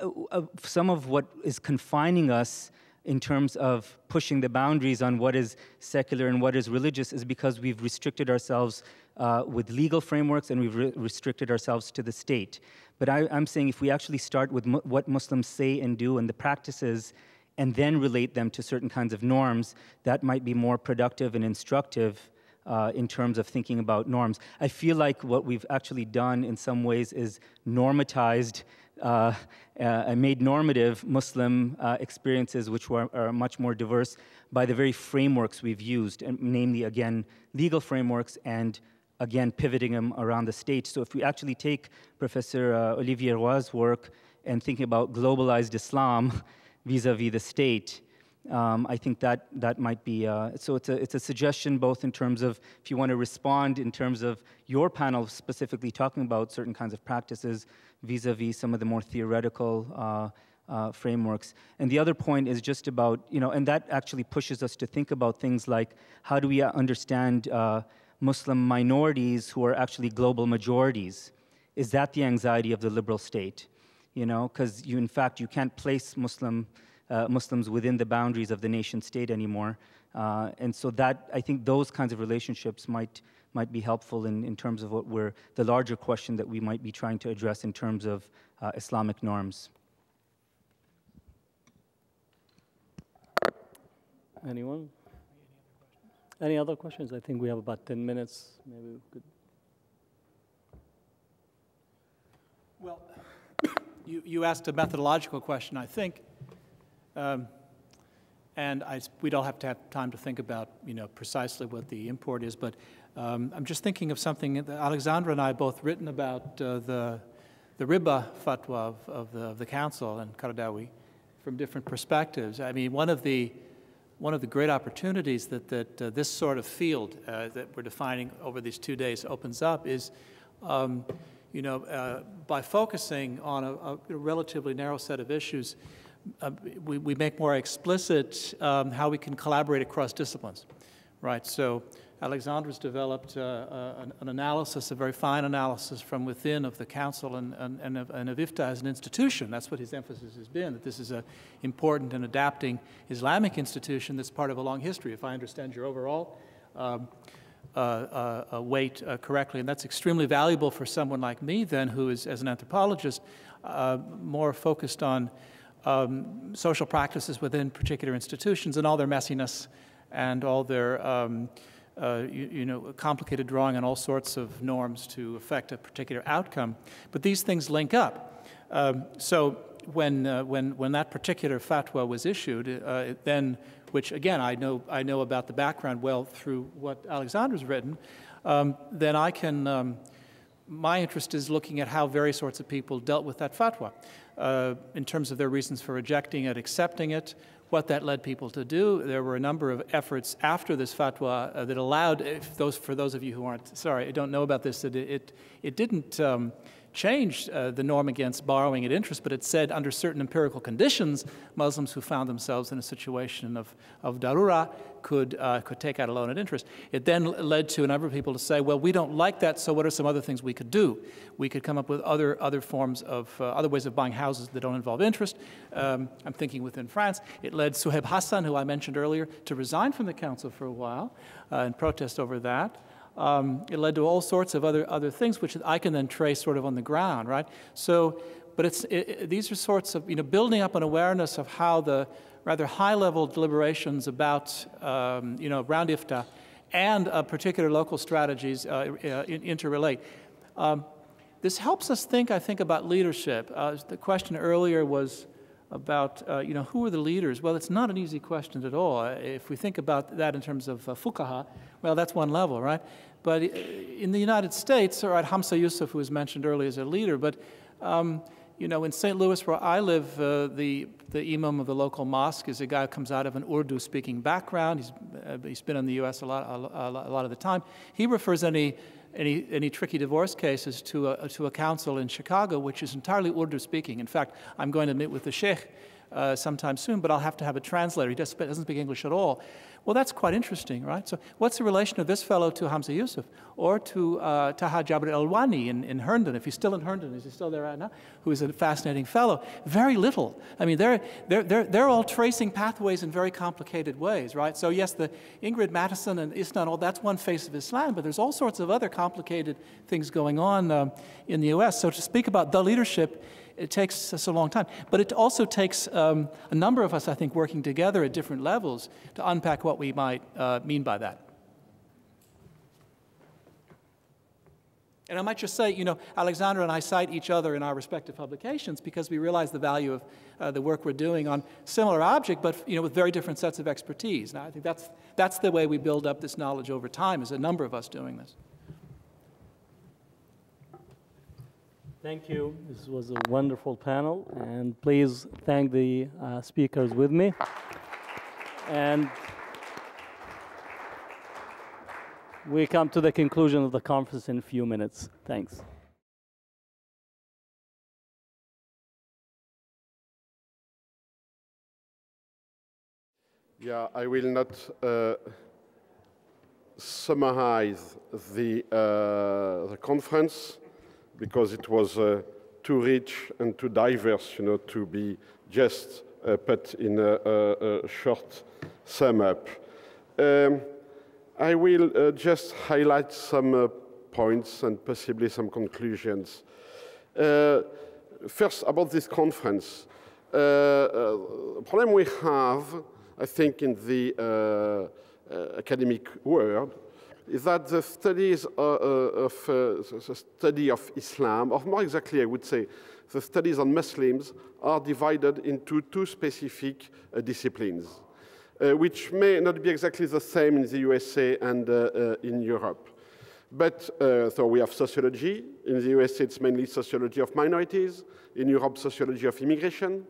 uh, uh, some of what is confining us in terms of pushing the boundaries on what is secular and what is religious is because we've restricted ourselves uh, with legal frameworks and we've re restricted ourselves to the state. But I, am saying if we actually start with mu what Muslims say and do and the practices and then relate them to certain kinds of norms, that might be more productive and instructive uh, in terms of thinking about norms. I feel like what we've actually done in some ways is normatized uh, uh, made normative Muslim uh, experiences, which were, are much more diverse, by the very frameworks we've used, and namely, again, legal frameworks and again, pivoting them around the state. So if we actually take Professor uh, Olivier Roy's work and thinking about globalized Islam, *laughs* vis-a-vis the state. Um, I think that that might be uh, so. It's a it's a suggestion both in terms of if you want to respond in terms of your panel specifically talking about certain kinds of practices vis-a-vis some of the more theoretical uh, uh, frameworks. And the other point is just about you know, and that actually pushes us to think about things like how do we understand uh, Muslim minorities who are actually global majorities? Is that the anxiety of the liberal state? you know, because you, in fact, you can't place Muslim, uh, Muslims within the boundaries of the nation state anymore. Uh, and so that, I think those kinds of relationships might, might be helpful in, in terms of what we're, the larger question that we might be trying to address in terms of uh, Islamic norms. Anyone? Any other questions? I think we have about 10 minutes. Maybe we could Well, *coughs* you, you asked a methodological question, I think. Um, and I, we'd all have to have time to think about, you know, precisely what the import is. But um, I'm just thinking of something that Alexandre and I both written about uh, the, the riba fatwa of, of, the, of the council and Qaradawi from different perspectives. I mean, one of the, one of the great opportunities that, that uh, this sort of field uh, that we're defining over these two days opens up is, um, you know, uh, by focusing on a, a relatively narrow set of issues, uh, we, we make more explicit um, how we can collaborate across disciplines, right? So Alexandre's developed uh, uh, an, an, analysis, a very fine analysis from within of the council and, and, and, of, and of IFTA as an institution. That's what his emphasis has been, that this is an important and adapting Islamic institution that's part of a long history, if I understand your overall um, uh, uh, weight uh, correctly. And that's extremely valuable for someone like me then, who is, as an anthropologist, more focused on um, social practices within particular institutions and all their messiness and all their um, uh, you, you, know, complicated drawing on all sorts of norms to affect a particular outcome. But these things link up. Um, so when, uh, when, when that particular fatwa was issued, uh, then, which again, I know, I know about the background well through what Alexandre's written, um, then I can, um, my interest is looking at how various sorts of people dealt with that fatwa uh, in terms of their reasons for rejecting it, accepting it, what that led people to do. There were a number of efforts after this fatwa uh, that allowed, those, for those of you who aren't, sorry, I don't know about this, that it, it, it didn't um, changed uh, the norm against borrowing at interest, but it said under certain empirical conditions, Muslims who found themselves in a situation of, of darura could, uh, could take out a loan at interest. It then led to a number of people to say, well, we don't like that, so what are some other things we could do? We could come up with other, other forms of, uh, other ways of buying houses that don't involve interest. Um, I'm thinking within France. It led Suhaib Hassan, who I mentioned earlier, to resign from the council for a while uh, and protest over that. Um, it led to all sorts of other, other things, which I can then trace sort of on the ground, right? So, but it's, it, it, these are sorts of, you know, building up an awareness of how the rather high-level deliberations about, um, you know, round IFTA and uh, particular local strategies uh, uh, interrelate. Um, this helps us think, I think, about leadership. Uh, the question earlier was, about, uh, you know, who are the leaders? Well, it's not an easy question at all. If we think about that in terms of uh, well, that's one level, right? But uh, in the United States, all right, Hamza Yusuf, who was mentioned earlier, is a leader, but, um, you know, in St. Louis, where I live, uh, the, the imam of the local mosque is a guy who comes out of an Urdu-speaking background. He's, uh, he's been in the U.S. a lot, a, a lot of the time. He refers any any, any tricky divorce cases to a, to a council in Chicago, which is entirely Urdu speaking. In fact, I'm going to meet with the sheikh uh, sometime soon, but I'll have to have a translator. He doesn't speak English at all. Well, that's quite interesting, right? So, what's the relation of this fellow to Hamza Yusuf or to uh, Taha Jabir Alalwani in, in Herndon? If he's still in Herndon, is he still there right now? Who is a fascinating fellow? Very little. I mean, they're, they're, they're, they're all tracing pathways in very complicated ways, right? So, yes, the Ingrid Mattson and Isnan, all that's one face of Islam, but there's all sorts of other complicated things going on um, in the U.S. So, to speak about the leadership, it takes us a long time. But it also takes um, a number of us, I think, working together at different levels to unpack what we might uh, mean by that. And I might just say, you know, Alexandre and I cite each other in our respective publications because we realize the value of uh, the work we're doing on similar object, but you know, with very different sets of expertise. Now, I think that's, that's the way we build up this knowledge over time, is a number of us doing this. Thank you. This was a wonderful panel, and please thank the uh, speakers with me. And we come to the conclusion of the conference in a few minutes. Thanks. Yeah, I will not uh, summarize the, uh, the conference because it was uh, too rich and too diverse, you know, to be just uh, put in a, a, a, short sum up. Um, I will uh, just highlight some uh, points and possibly some conclusions. Uh, first, about this conference. the problem we have, I think, in the academic world is that the studies uh, uh, of uh, the study of Islam, or more exactly, I would say, the studies on Muslims are divided into two specific uh, disciplines, uh, which may not be exactly the same in the USA and uh, in Europe. But so we have sociology. In the USA, it's mainly sociology of minorities. In Europe, sociology of immigration.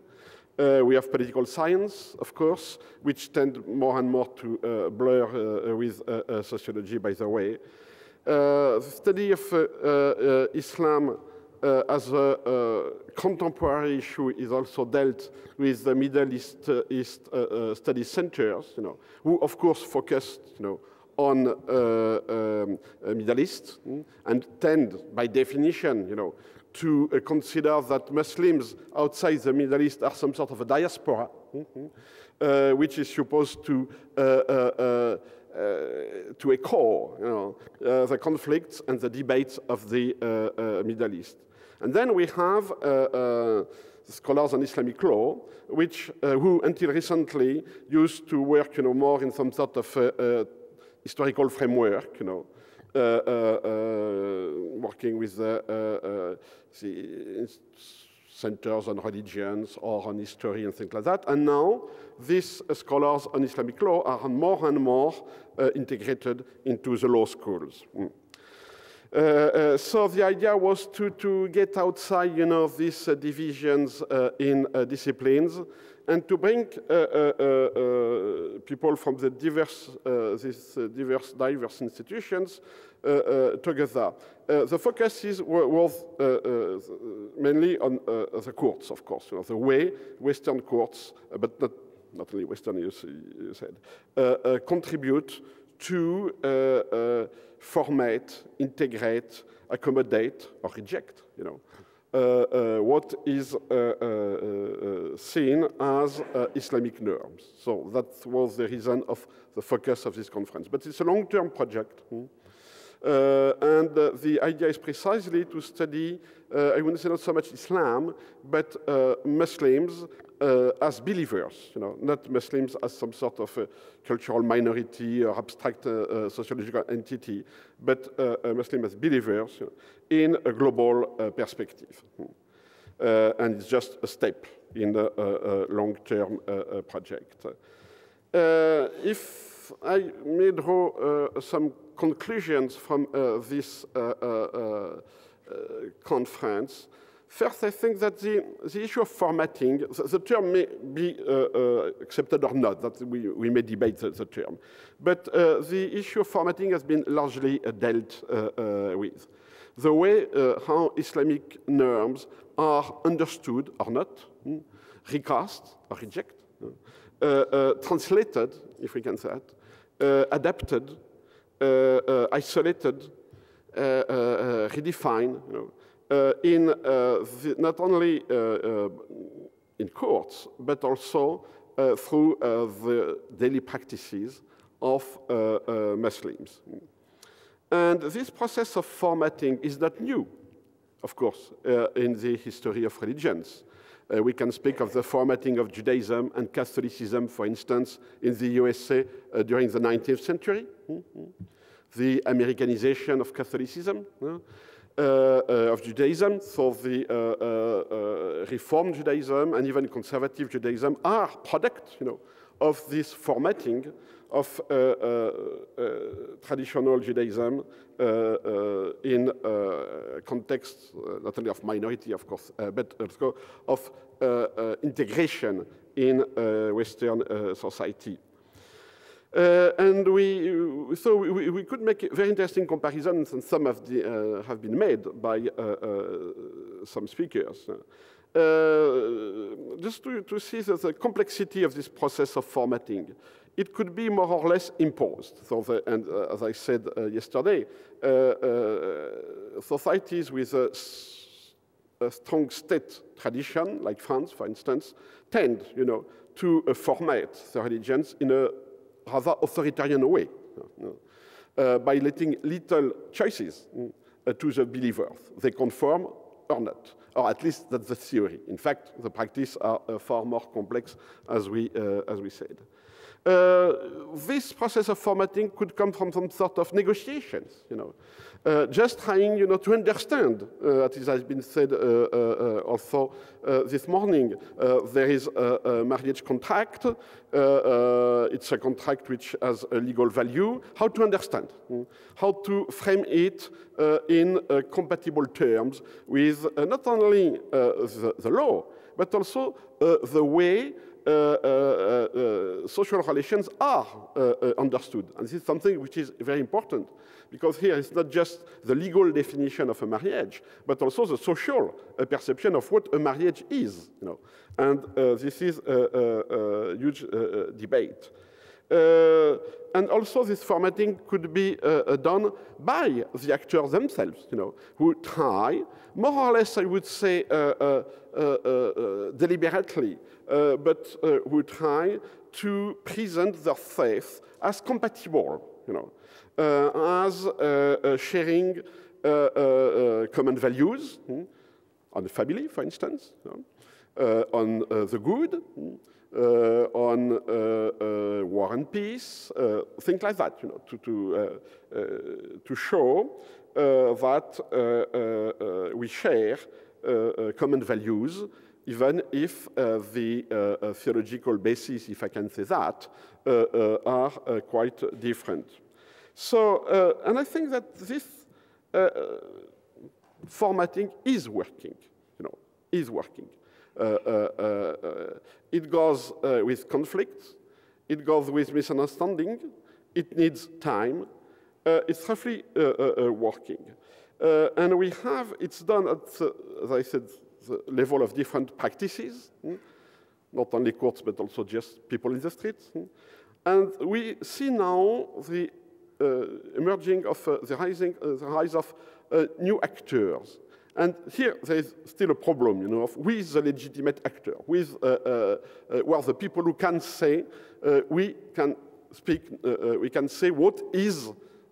Uh, we have political science, of course, which tend more and more to uh, blur uh, with sociology, by the way. the study of Islam uh, as a uh, contemporary issue is also dealt with the Middle East, uh, East study centers, you know, who of course focused, you know, on um, Middle East mm, and tend, by definition, you know, to uh, consider that Muslims outside the Middle East are some sort of a diaspora, mm -hmm, uh, which is supposed to uh, to echo you know, the conflicts and the debates of the Middle East. And then we have scholars on Islamic law, which who until recently used to work you know, more in some sort of historical framework, you know, uh, uh, uh, working with the centers on religions or on history and things like that. And now these scholars on Islamic law are more and more integrated into the law schools. Mm. Uh, uh, so the idea was to, to get outside, you know, these uh, divisions in disciplines and to bring uh, uh, uh, people from the diverse, these diverse, diverse institutions together. the focus is, was mainly on the courts, of course, you know, the way Western courts, but not, not only Western, you, you said, contribute to formate, integrate, accommodate, or reject, you know, uh, uh, what is uh, seen as Islamic norms. So that was the reason of the focus of this conference. But it's a long-term project. Hmm? Uh, and uh, the idea is precisely to study, uh, I wouldn't say not so much Islam, but Muslims Uh, as believers, you know, not Muslims as some sort of uh, cultural minority or abstract uh, sociological entity, but Muslims as believers you know, in a global perspective. Hmm. Uh, and it's just a step in the uh, uh, long-term project. if I may draw some conclusions from uh, this uh, uh, conference. First, I think that the, the issue of formatting, the, the term may be accepted or not, that we, we may debate the, the term. But the issue of formatting has been largely dealt with. The way how Islamic norms are understood or not, hmm, recast or rejected, uh, uh, translated, if we can say that, uh, adapted, uh, uh, isolated, uh, redefined, you know, in the, not only in courts, but also through the daily practices of Muslims. And this process of formatting is not new, of course, uh, in the history of religions. Uh, we can speak of the formatting of Judaism and Catholicism, for instance, in the USA uh, during the 19th century. Mm -hmm. The Americanization of Catholicism, uh, uh, Uh, uh, of Judaism, so the uh, uh Reformed Judaism and even conservative Judaism are product, you know, of this formatting of uh, uh, uh, traditional Judaism in context not only of minority, of course, but also of integration in Western society. Uh, and we, so we, we, could make very interesting comparisons, and some of the, uh, have been made by uh, some speakers. just to, to see the, the, complexity of this process of formatting it could be more or less imposed. So the, and uh, as I said uh, yesterday, uh, uh societies with a, a, strong state tradition, like France, for instance, tend, you know, to uh, format the religions in a rather authoritarian way, uh, by letting little choices mm, uh, to the believers. They conform or not, or at least that's the theory. In fact, the practice are uh, far more complex, as we, uh, as we said. Uh, this process of formatting could come from some sort of negotiations, you know. Uh, just trying, you know, to understand, uh, as has been said uh, uh, also this morning, there is a, a, marriage contract. it's a contract which has a legal value. How to understand, mm? how to frame it in compatible terms with not only the, the, law, but also the way Uh, uh, uh, social relations are understood. And this is something which is very important because here it's not just the legal definition of a marriage, but also the social perception of what a marriage is. You know? And this is a, a, a huge debate. Uh, and also this formatting could be uh, done by the actors themselves, you know, who try, more or less, I would say, uh, deliberately, Uh, but uh, who try to present their faith as compatible, you know, uh, as sharing common values hmm, on the family, for instance, you know, on the good, hmm, uh, on uh, uh, war and peace, things like that, you know, to, to, to show that we share common values, even if uh, the uh, uh, theological basis, if I can say that, are quite different. So, and I think that this formatting is working, you know, is working. Uh, uh, uh, it goes with conflicts, it goes with misunderstanding, it needs time, it's roughly working. and we have, it's done at, as I said, the level of different practices, hmm? not only courts, but also just people in the streets. Hmm? And we see now the uh, emerging of uh, the, rising, uh, the rise of new actors. And here there is still a problem, you know, of who is the legitimate actor, is, uh, uh, uh, well, the people who can say, uh, we can speak, uh, uh, we can say what is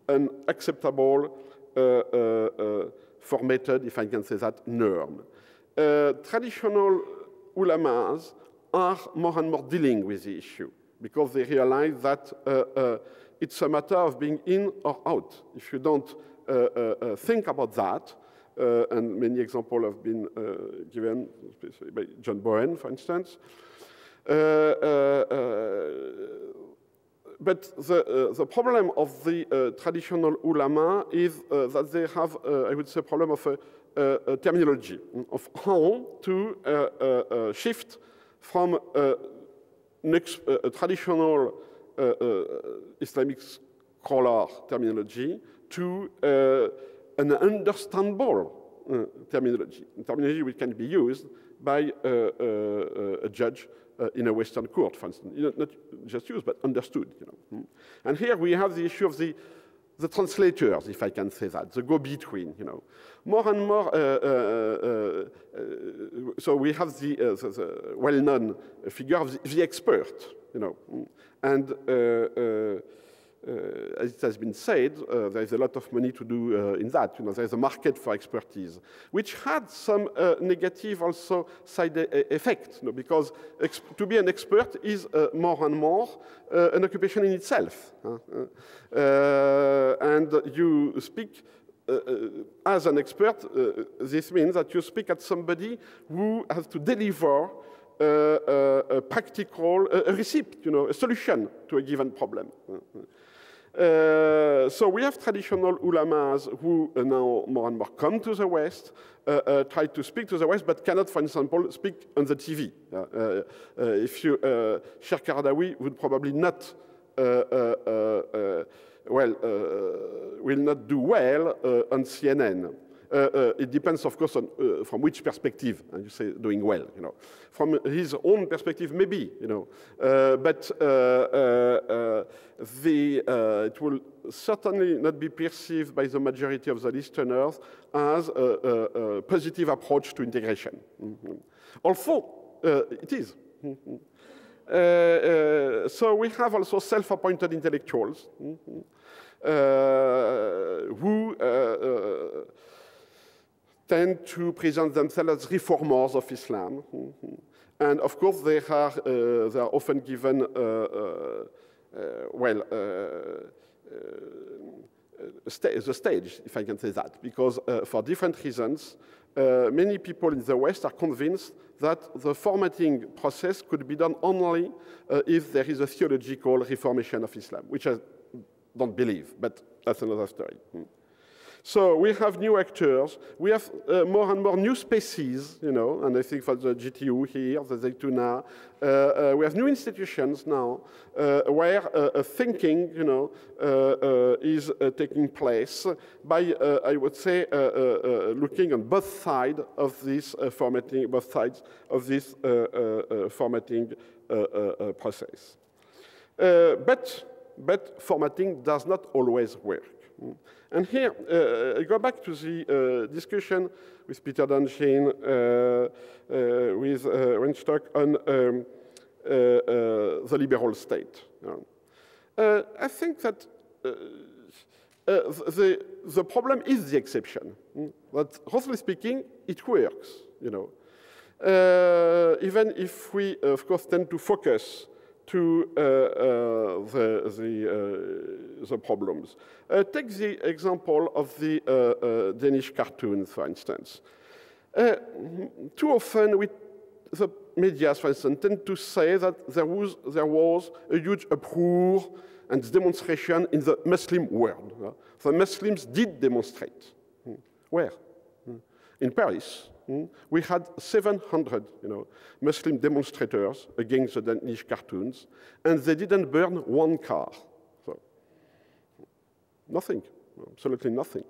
an acceptable formatted, if I can say that, norm. Traditional ulamas are more and more dealing with the issue because they realize that it's a matter of being in or out. If you don't think about that, uh, and many examples have been uh, given by John Bowen, for instance. Uh, but the, uh, the, problem of the uh, traditional ulama is uh, that they have, I would say, problem of a, Uh, uh, terminology, of how to uh, shift from a traditional Islamic scholar terminology to an understandable uh, terminology, terminology which can be used by uh, uh, a judge uh, in a Western court, for instance. You not just used, but understood. You know. Mm. And here we have the issue of the, the translators, if I can say that, the go-between. You know, more and more. Uh, uh, so we have the, the, the well-known figure of the, the, expert. You know, and uh, as it has been said, uh, there is a lot of money to do uh, in that. You know, there is a market for expertise, which had some negative also side effect, you know, because to be an expert is more and more an occupation in itself. and you speak uh, as an expert, uh, this means that you speak at somebody who has to deliver uh, a practical, a receipt, you know, a solution to a given problem. Uh, so we have traditional ulamas who uh, now more and more come to the West, uh, uh try to speak to the West, but cannot, for example, speak on the TV. Uh, uh, if you, Sheikh Qaradawi would probably not, well, will not do well on CNN. Uh, uh, it depends, of course, on uh, from which perspective you say doing well. You know, from his own perspective, maybe. You know, but the it will certainly not be perceived by the majority of the listeners as a, a, a positive approach to integration. Mm -hmm. Although it is. Mm -hmm. Uh, uh, so we have also self-appointed intellectuals mm -hmm. uh, who tend to present themselves as reformers of Islam. Mm-hmm. And of course, they are, uh, they are often given, uh, uh, uh well, uh, uh, sta the stage, if I can say that, because for different reasons, many people in the West are convinced that the formatting process could be done only if there is a theological reformation of Islam, which I don't believe, but that's another story. Mm. So we have new actors. We have uh, more and more new species, you know, and I think for the GTU here, the Zaytuna, uh, uh, we have new institutions now uh, where uh, thinking, you know, uh, uh is uh, taking place by, uh, I would say, looking on both sides of this formatting, both sides of this formatting process. but, but formatting does not always work. And here, uh, I go back to the uh, discussion with Peter Danchin, uh, uh with uh, Weinstock on um, uh, the liberal state. I think that the, the problem is the exception. But roughly speaking, it works, you know. even if we, of course, tend to focus to uh, uh, the, the, uh, the, problems. take the example of the Danish cartoons, for instance. too often, we, the media, for instance, tend to say that there was, there was a huge uproar and demonstration in the Muslim world. The Muslims did demonstrate. Hmm. Where? Hmm. In Paris. Hmm? We had 700 you know, Muslim demonstrators against the Danish cartoons, and they didn't burn one car. So, nothing, absolutely nothing.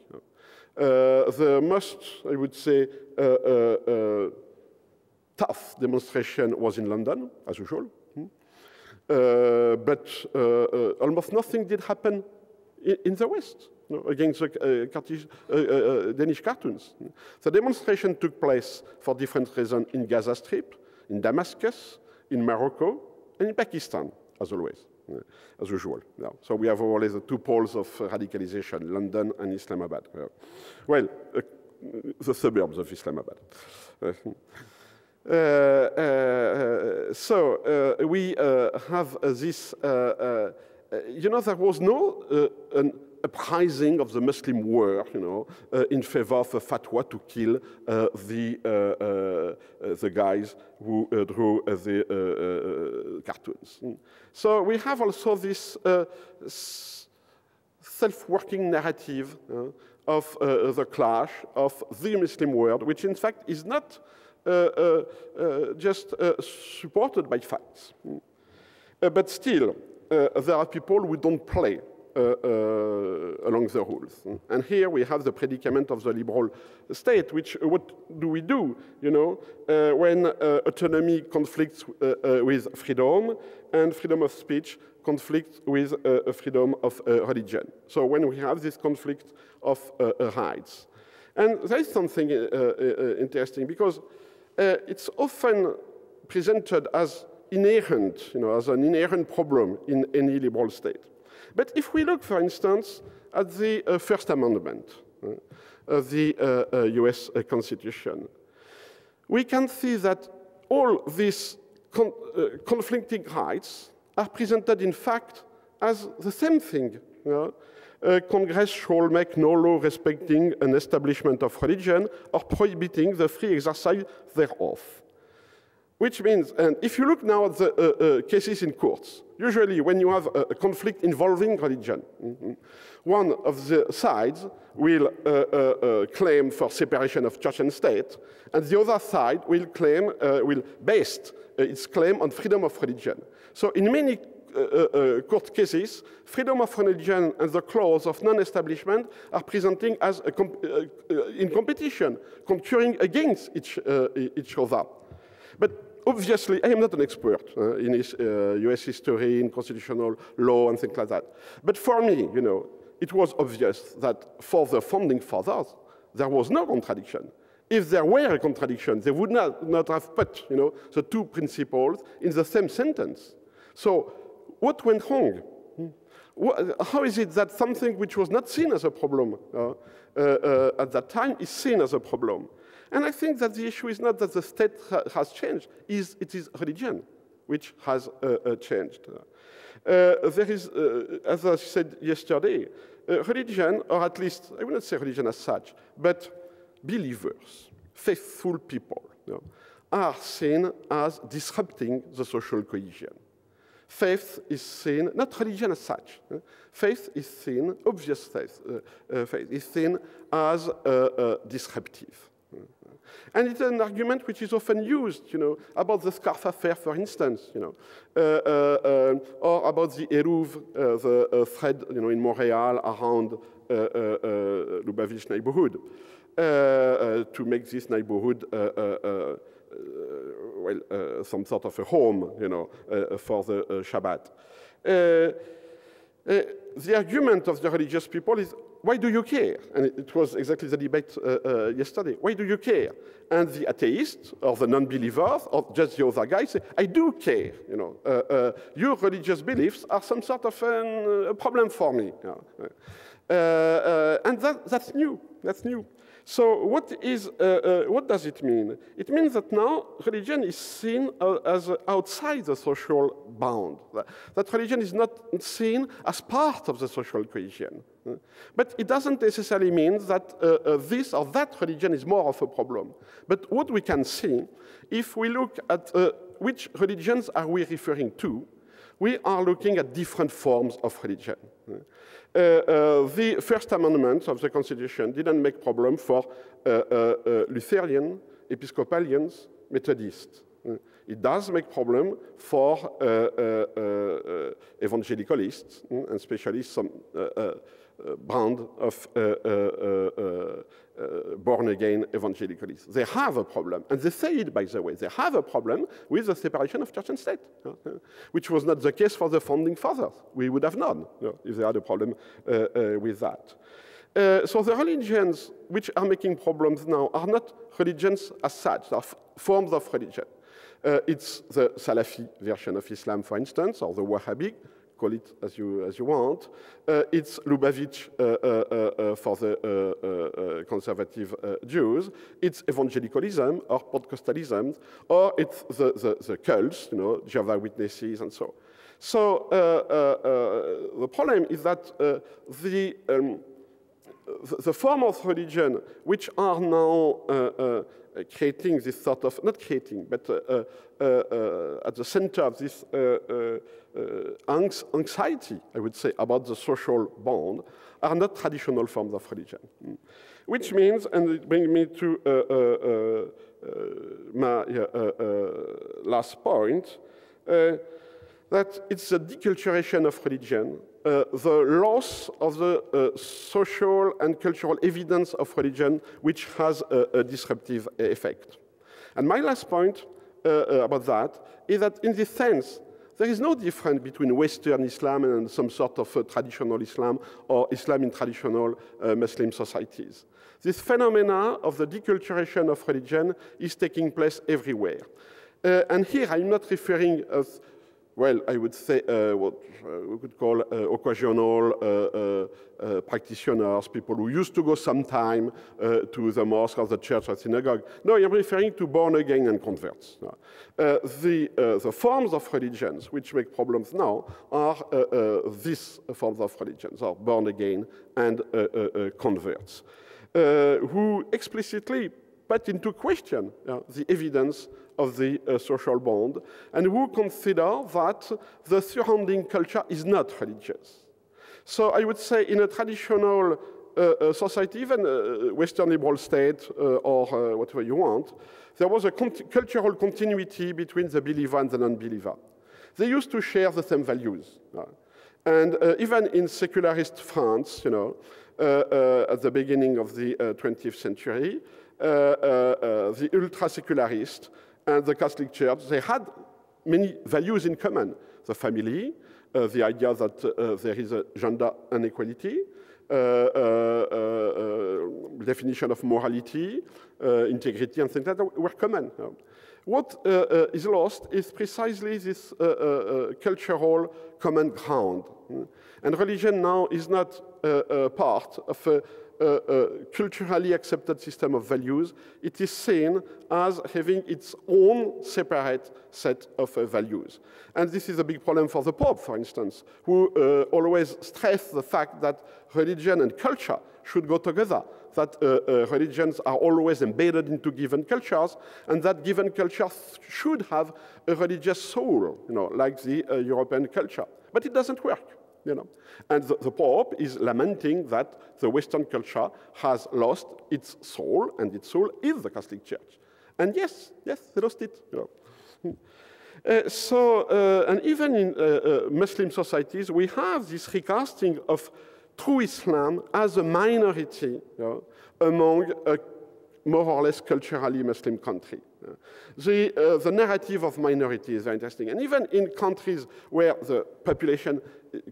Uh, the most, I would say, uh, uh, uh tough demonstration was in London, as usual. Hmm? Uh, but uh, almost nothing did happen in, in the West against the uh, uh, uh, Danish cartoons. The demonstration took place for different reasons in Gaza Strip, in Damascus, in Morocco, and in Pakistan, as always, as usual. So we have always the two poles of radicalization, London and Islamabad. Well, the suburbs of Islamabad. Uh, uh, so uh, we have this, you know, there was no an uprising of the Muslim world, you know, uh, in favor of a fatwa to kill uh, the, uh, uh, uh the guys who uh, drew uh, the uh, cartoons. Hmm. So we have also this self-working narrative of the clash of the Muslim world, which in fact is not just supported by facts. Hmm. but still, there are people who don't play Uh, uh, along the rules. And here we have the predicament of the liberal state, which uh, what do we do, you know, uh, when autonomy conflicts with freedom and freedom of speech conflicts with freedom of religion. So when we have this conflict of rights. And there is something interesting because it's often presented as inherent, you know, as an inherent problem in any liberal state. But if we look, for instance, at the uh, First Amendment uh, of the US uh, uh, Constitution, we can see that all these con conflicting rights are presented, in fact, as the same thing. You know? Uh, Congress shall make no law respecting an establishment of religion or prohibiting the free exercise thereof. Which means, and if you look now at the uh, uh, cases in courts, usually when you have a, conflict involving religion, mm -hmm, one of the sides will uh, uh, uh, claim for separation of church and state, and the other side will claim, uh, will base its claim on freedom of religion. So in many court cases, freedom of religion and the clause of non-establishment are presenting as comp in competition, concurring against each, each other. But obviously, I am not an expert uh, in his, uh, US history, in constitutional law, and things like that. But for me, you know, it was obvious that for the founding fathers, there was no contradiction. If there were a contradiction, they would not, not have put, you know, the two principles in the same sentence. So what went wrong? How is it that something which was not seen as a problem uh, uh, uh, at that time is seen as a problem? And I think that the issue is not that the state ha has changed, is it is religion which has uh, uh, changed. Uh, there is, uh, as I said yesterday, uh, religion, or at least, I will not say religion as such, but believers, faithful people, you know, are seen as disrupting the social cohesion. Faith is seen, not religion as such, uh, faith is seen, obvious faith, faith is seen as disruptive. And it's an argument which is often used, you know, about the scarf affair, for instance, you know, uh, uh, uh, or about the eruv, uh, the uh, thread, you know, in Montreal around uh, Lubavitch neighborhood, to make this neighborhood well, some sort of a home, you know, for the Shabbat. the argument of the religious people is why do you care? And it was exactly the debate uh, uh, yesterday. Why do you care? And the atheist or the non-believers or just the other guy say, I do care. You know, uh, uh your religious beliefs are some sort of an, uh, a problem for me. Uh, and that, that's new. That's new. So what, is, uh, uh, what does it mean? It means that now religion is seen uh, as outside the social bound. That religion is not seen as part of the social cohesion. But it doesn't necessarily mean that uh, uh, this or that religion is more of a problem. But what we can see, if we look at uh, which religions are we referring to, we are looking at different forms of religion. Uh, uh, the First Amendment of the Constitution didn't make problem for uh, uh, uh Lutheran, Episcopalians, Methodists. Uh, it does make problem for evangelicalists, and especially some brand of uh, born again evangelicalists. They have a problem, and they say it, by the way. They have a problem with the separation of church and state, uh, which was not the case for the founding fathers. We would have known if they had a problem uh, uh with that. Uh, so the religions which are making problems now are not religions as such, they are forms of religion. Uh, it's the Salafi version of Islam, for instance, or the Wahhabi, call it as you, as you want. Uh, it's Lubavitch uh, uh, uh, uh for the uh, conservative Jews. It's evangelicalism or Pentecostalism, or it's the, the, the cults, you know, Jehovah Witnesses and so. on. So the problem is that the um, the form of religion which are now uh, uh, creating this sort of, not creating, but uh, at the center of this anxiety, I would say, about the social bond, are not traditional forms of religion. Mm. Which means, and it brings me to my last point, that it's a deculturation of religion uh, the loss of the uh, social and cultural evidence of religion, which has a, a disruptive effect. And my last point uh, uh, about that is that in this sense, there is no difference between Western Islam and some sort of uh, traditional Islam or Islam in traditional Muslim societies. This phenomena of the deculturation of religion is taking place everywhere. and here I'm not referring as well, I would say uh, what uh, we could call uh, occasional uh, uh, uh practitioners, people who used to go sometime uh, to the mosque or the church or synagogue. No, I'm referring to born again and converts. the, the forms of religions which make problems now are these forms of religions, are born again and converts, who explicitly put into question the evidence of the uh, social bond, and who consider that the surrounding culture is not religious. So I would say in a traditional uh, uh, society, even a Western liberal state uh, or uh, whatever you want, there was a cultural continuity between the believer and the non-believer. They used to share the same values. Uh, and even in secularist France, you know, at the beginning of the 20th century, the ultra-secularists and the Catholic Church, they had many values in common. The family, uh, the idea that uh, there is a gender inequality, uh, uh, uh definition of morality, uh, integrity, and things like that were common. What is lost is precisely this cultural common ground. And religion now is not a part of a, culturally accepted system of values, it is seen as having its own separate set of uh, values. And this is a big problem for the Pope, for instance, who uh, always stressed the fact that religion and culture should go together, that uh, uh, religions are always embedded into given cultures, and that given cultures should have a religious soul, you know, like the uh, European culture. But it doesn't work. You know? And the, the, Pope is lamenting that the Western culture has lost its soul, and its soul is the Catholic Church. And yes, yes, they lost it. You know. *laughs* Uh, so, uh, and even in uh, uh Muslim societies, we have this recasting of true Islam as a minority you know, among a more or less culturally Muslim country. The, uh, the narrative of minorities is interesting. And even in countries where the population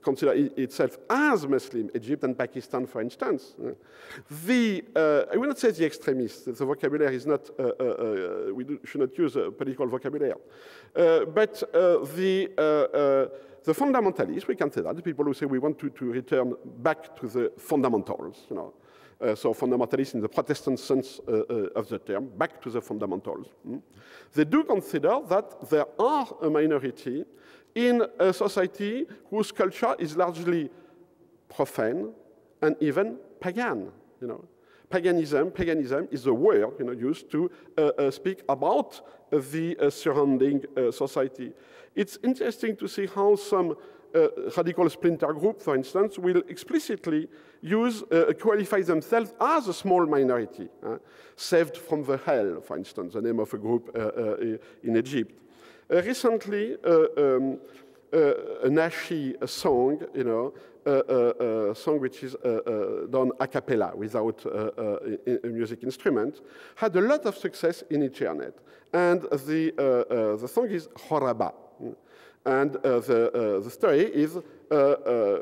consider itself as Muslim, Egypt and Pakistan, for instance, the, uh, I will not say the extremists, the vocabulary is not, uh, uh, uh we do, should not use political vocabulary, uh, but the, the fundamentalists, we can say that, the people who say we want to, to return back to the fundamentals, you know, uh, so fundamentalists in the Protestant sense uh, uh, of the term, back to the fundamentals. Mm. They do consider that there are a minority in a society whose culture is largely profane and even pagan. You know, paganism, paganism is a word you know, used to uh, uh, speak about the uh, surrounding society. It's interesting to see how some uh, radical splinter group, for instance, will explicitly use, uh, qualify themselves as a small minority, uh, saved from the hell, for instance, the name of a group uh, uh, in Egypt. Uh, recently, um, a nasheed song, you know, a song which is done a cappella without a, a, music instrument, had a lot of success in internet. And the, the song is Ghuraba. And uh, the, uh, the story is uh,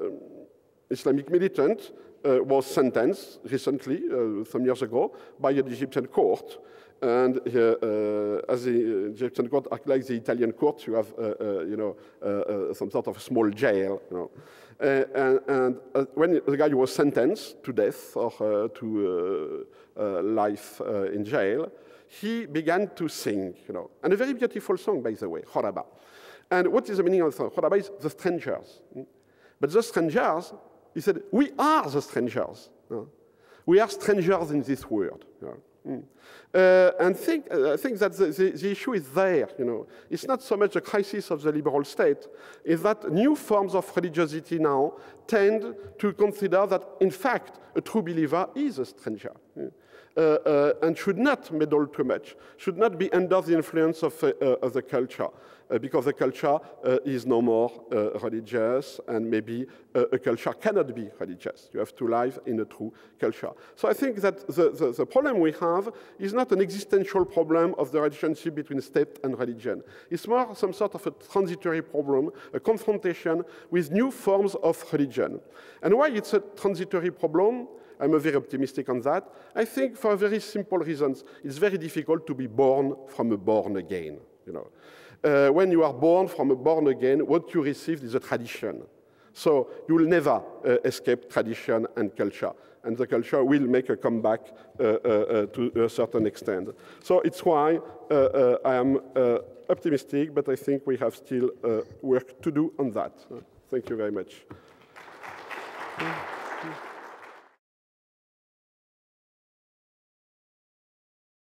Islamic militant was sentenced recently, some years ago, by an Egyptian court. And uh, as the Egyptian court act like the Italian court, you have, uh, uh, you know, some sort of small jail. You know. and, and when the guy was sentenced to death or to life in jail, he began to sing, you know, and a very beautiful song, by the way, Ghuraba. And what is the meaning of the Ghuraba is the strangers. But the strangers, he said, we are the strangers. We are strangers in this world. Uh, and think, uh, I think that the, the, the, issue is there, you know. It's not so much a crisis of the liberal state, is that new forms of religiosity now tend to consider that, in fact, a true believer is a stranger. And should not meddle too much, should not be under the influence of, uh, of the culture. Uh, because the culture uh, is no more uh, religious, and maybe a culture cannot be religious. You have to live in a true culture. So I think that the, the, the problem we have is not an existential problem of the relationship between state and religion. It's more some sort of a transitory problem, a confrontation with new forms of religion. And why it's a transitory problem? I'm very optimistic on that. I think for very simple reasons. It's very difficult to be born from a born again. You know, uh, when you are born from a born again, what you receive is a tradition. So you will never uh, escape tradition and culture. And the culture will make a comeback uh, uh, uh to a certain extent. So it's why uh, I am optimistic, but I think we have still work to do on that. thank you very much.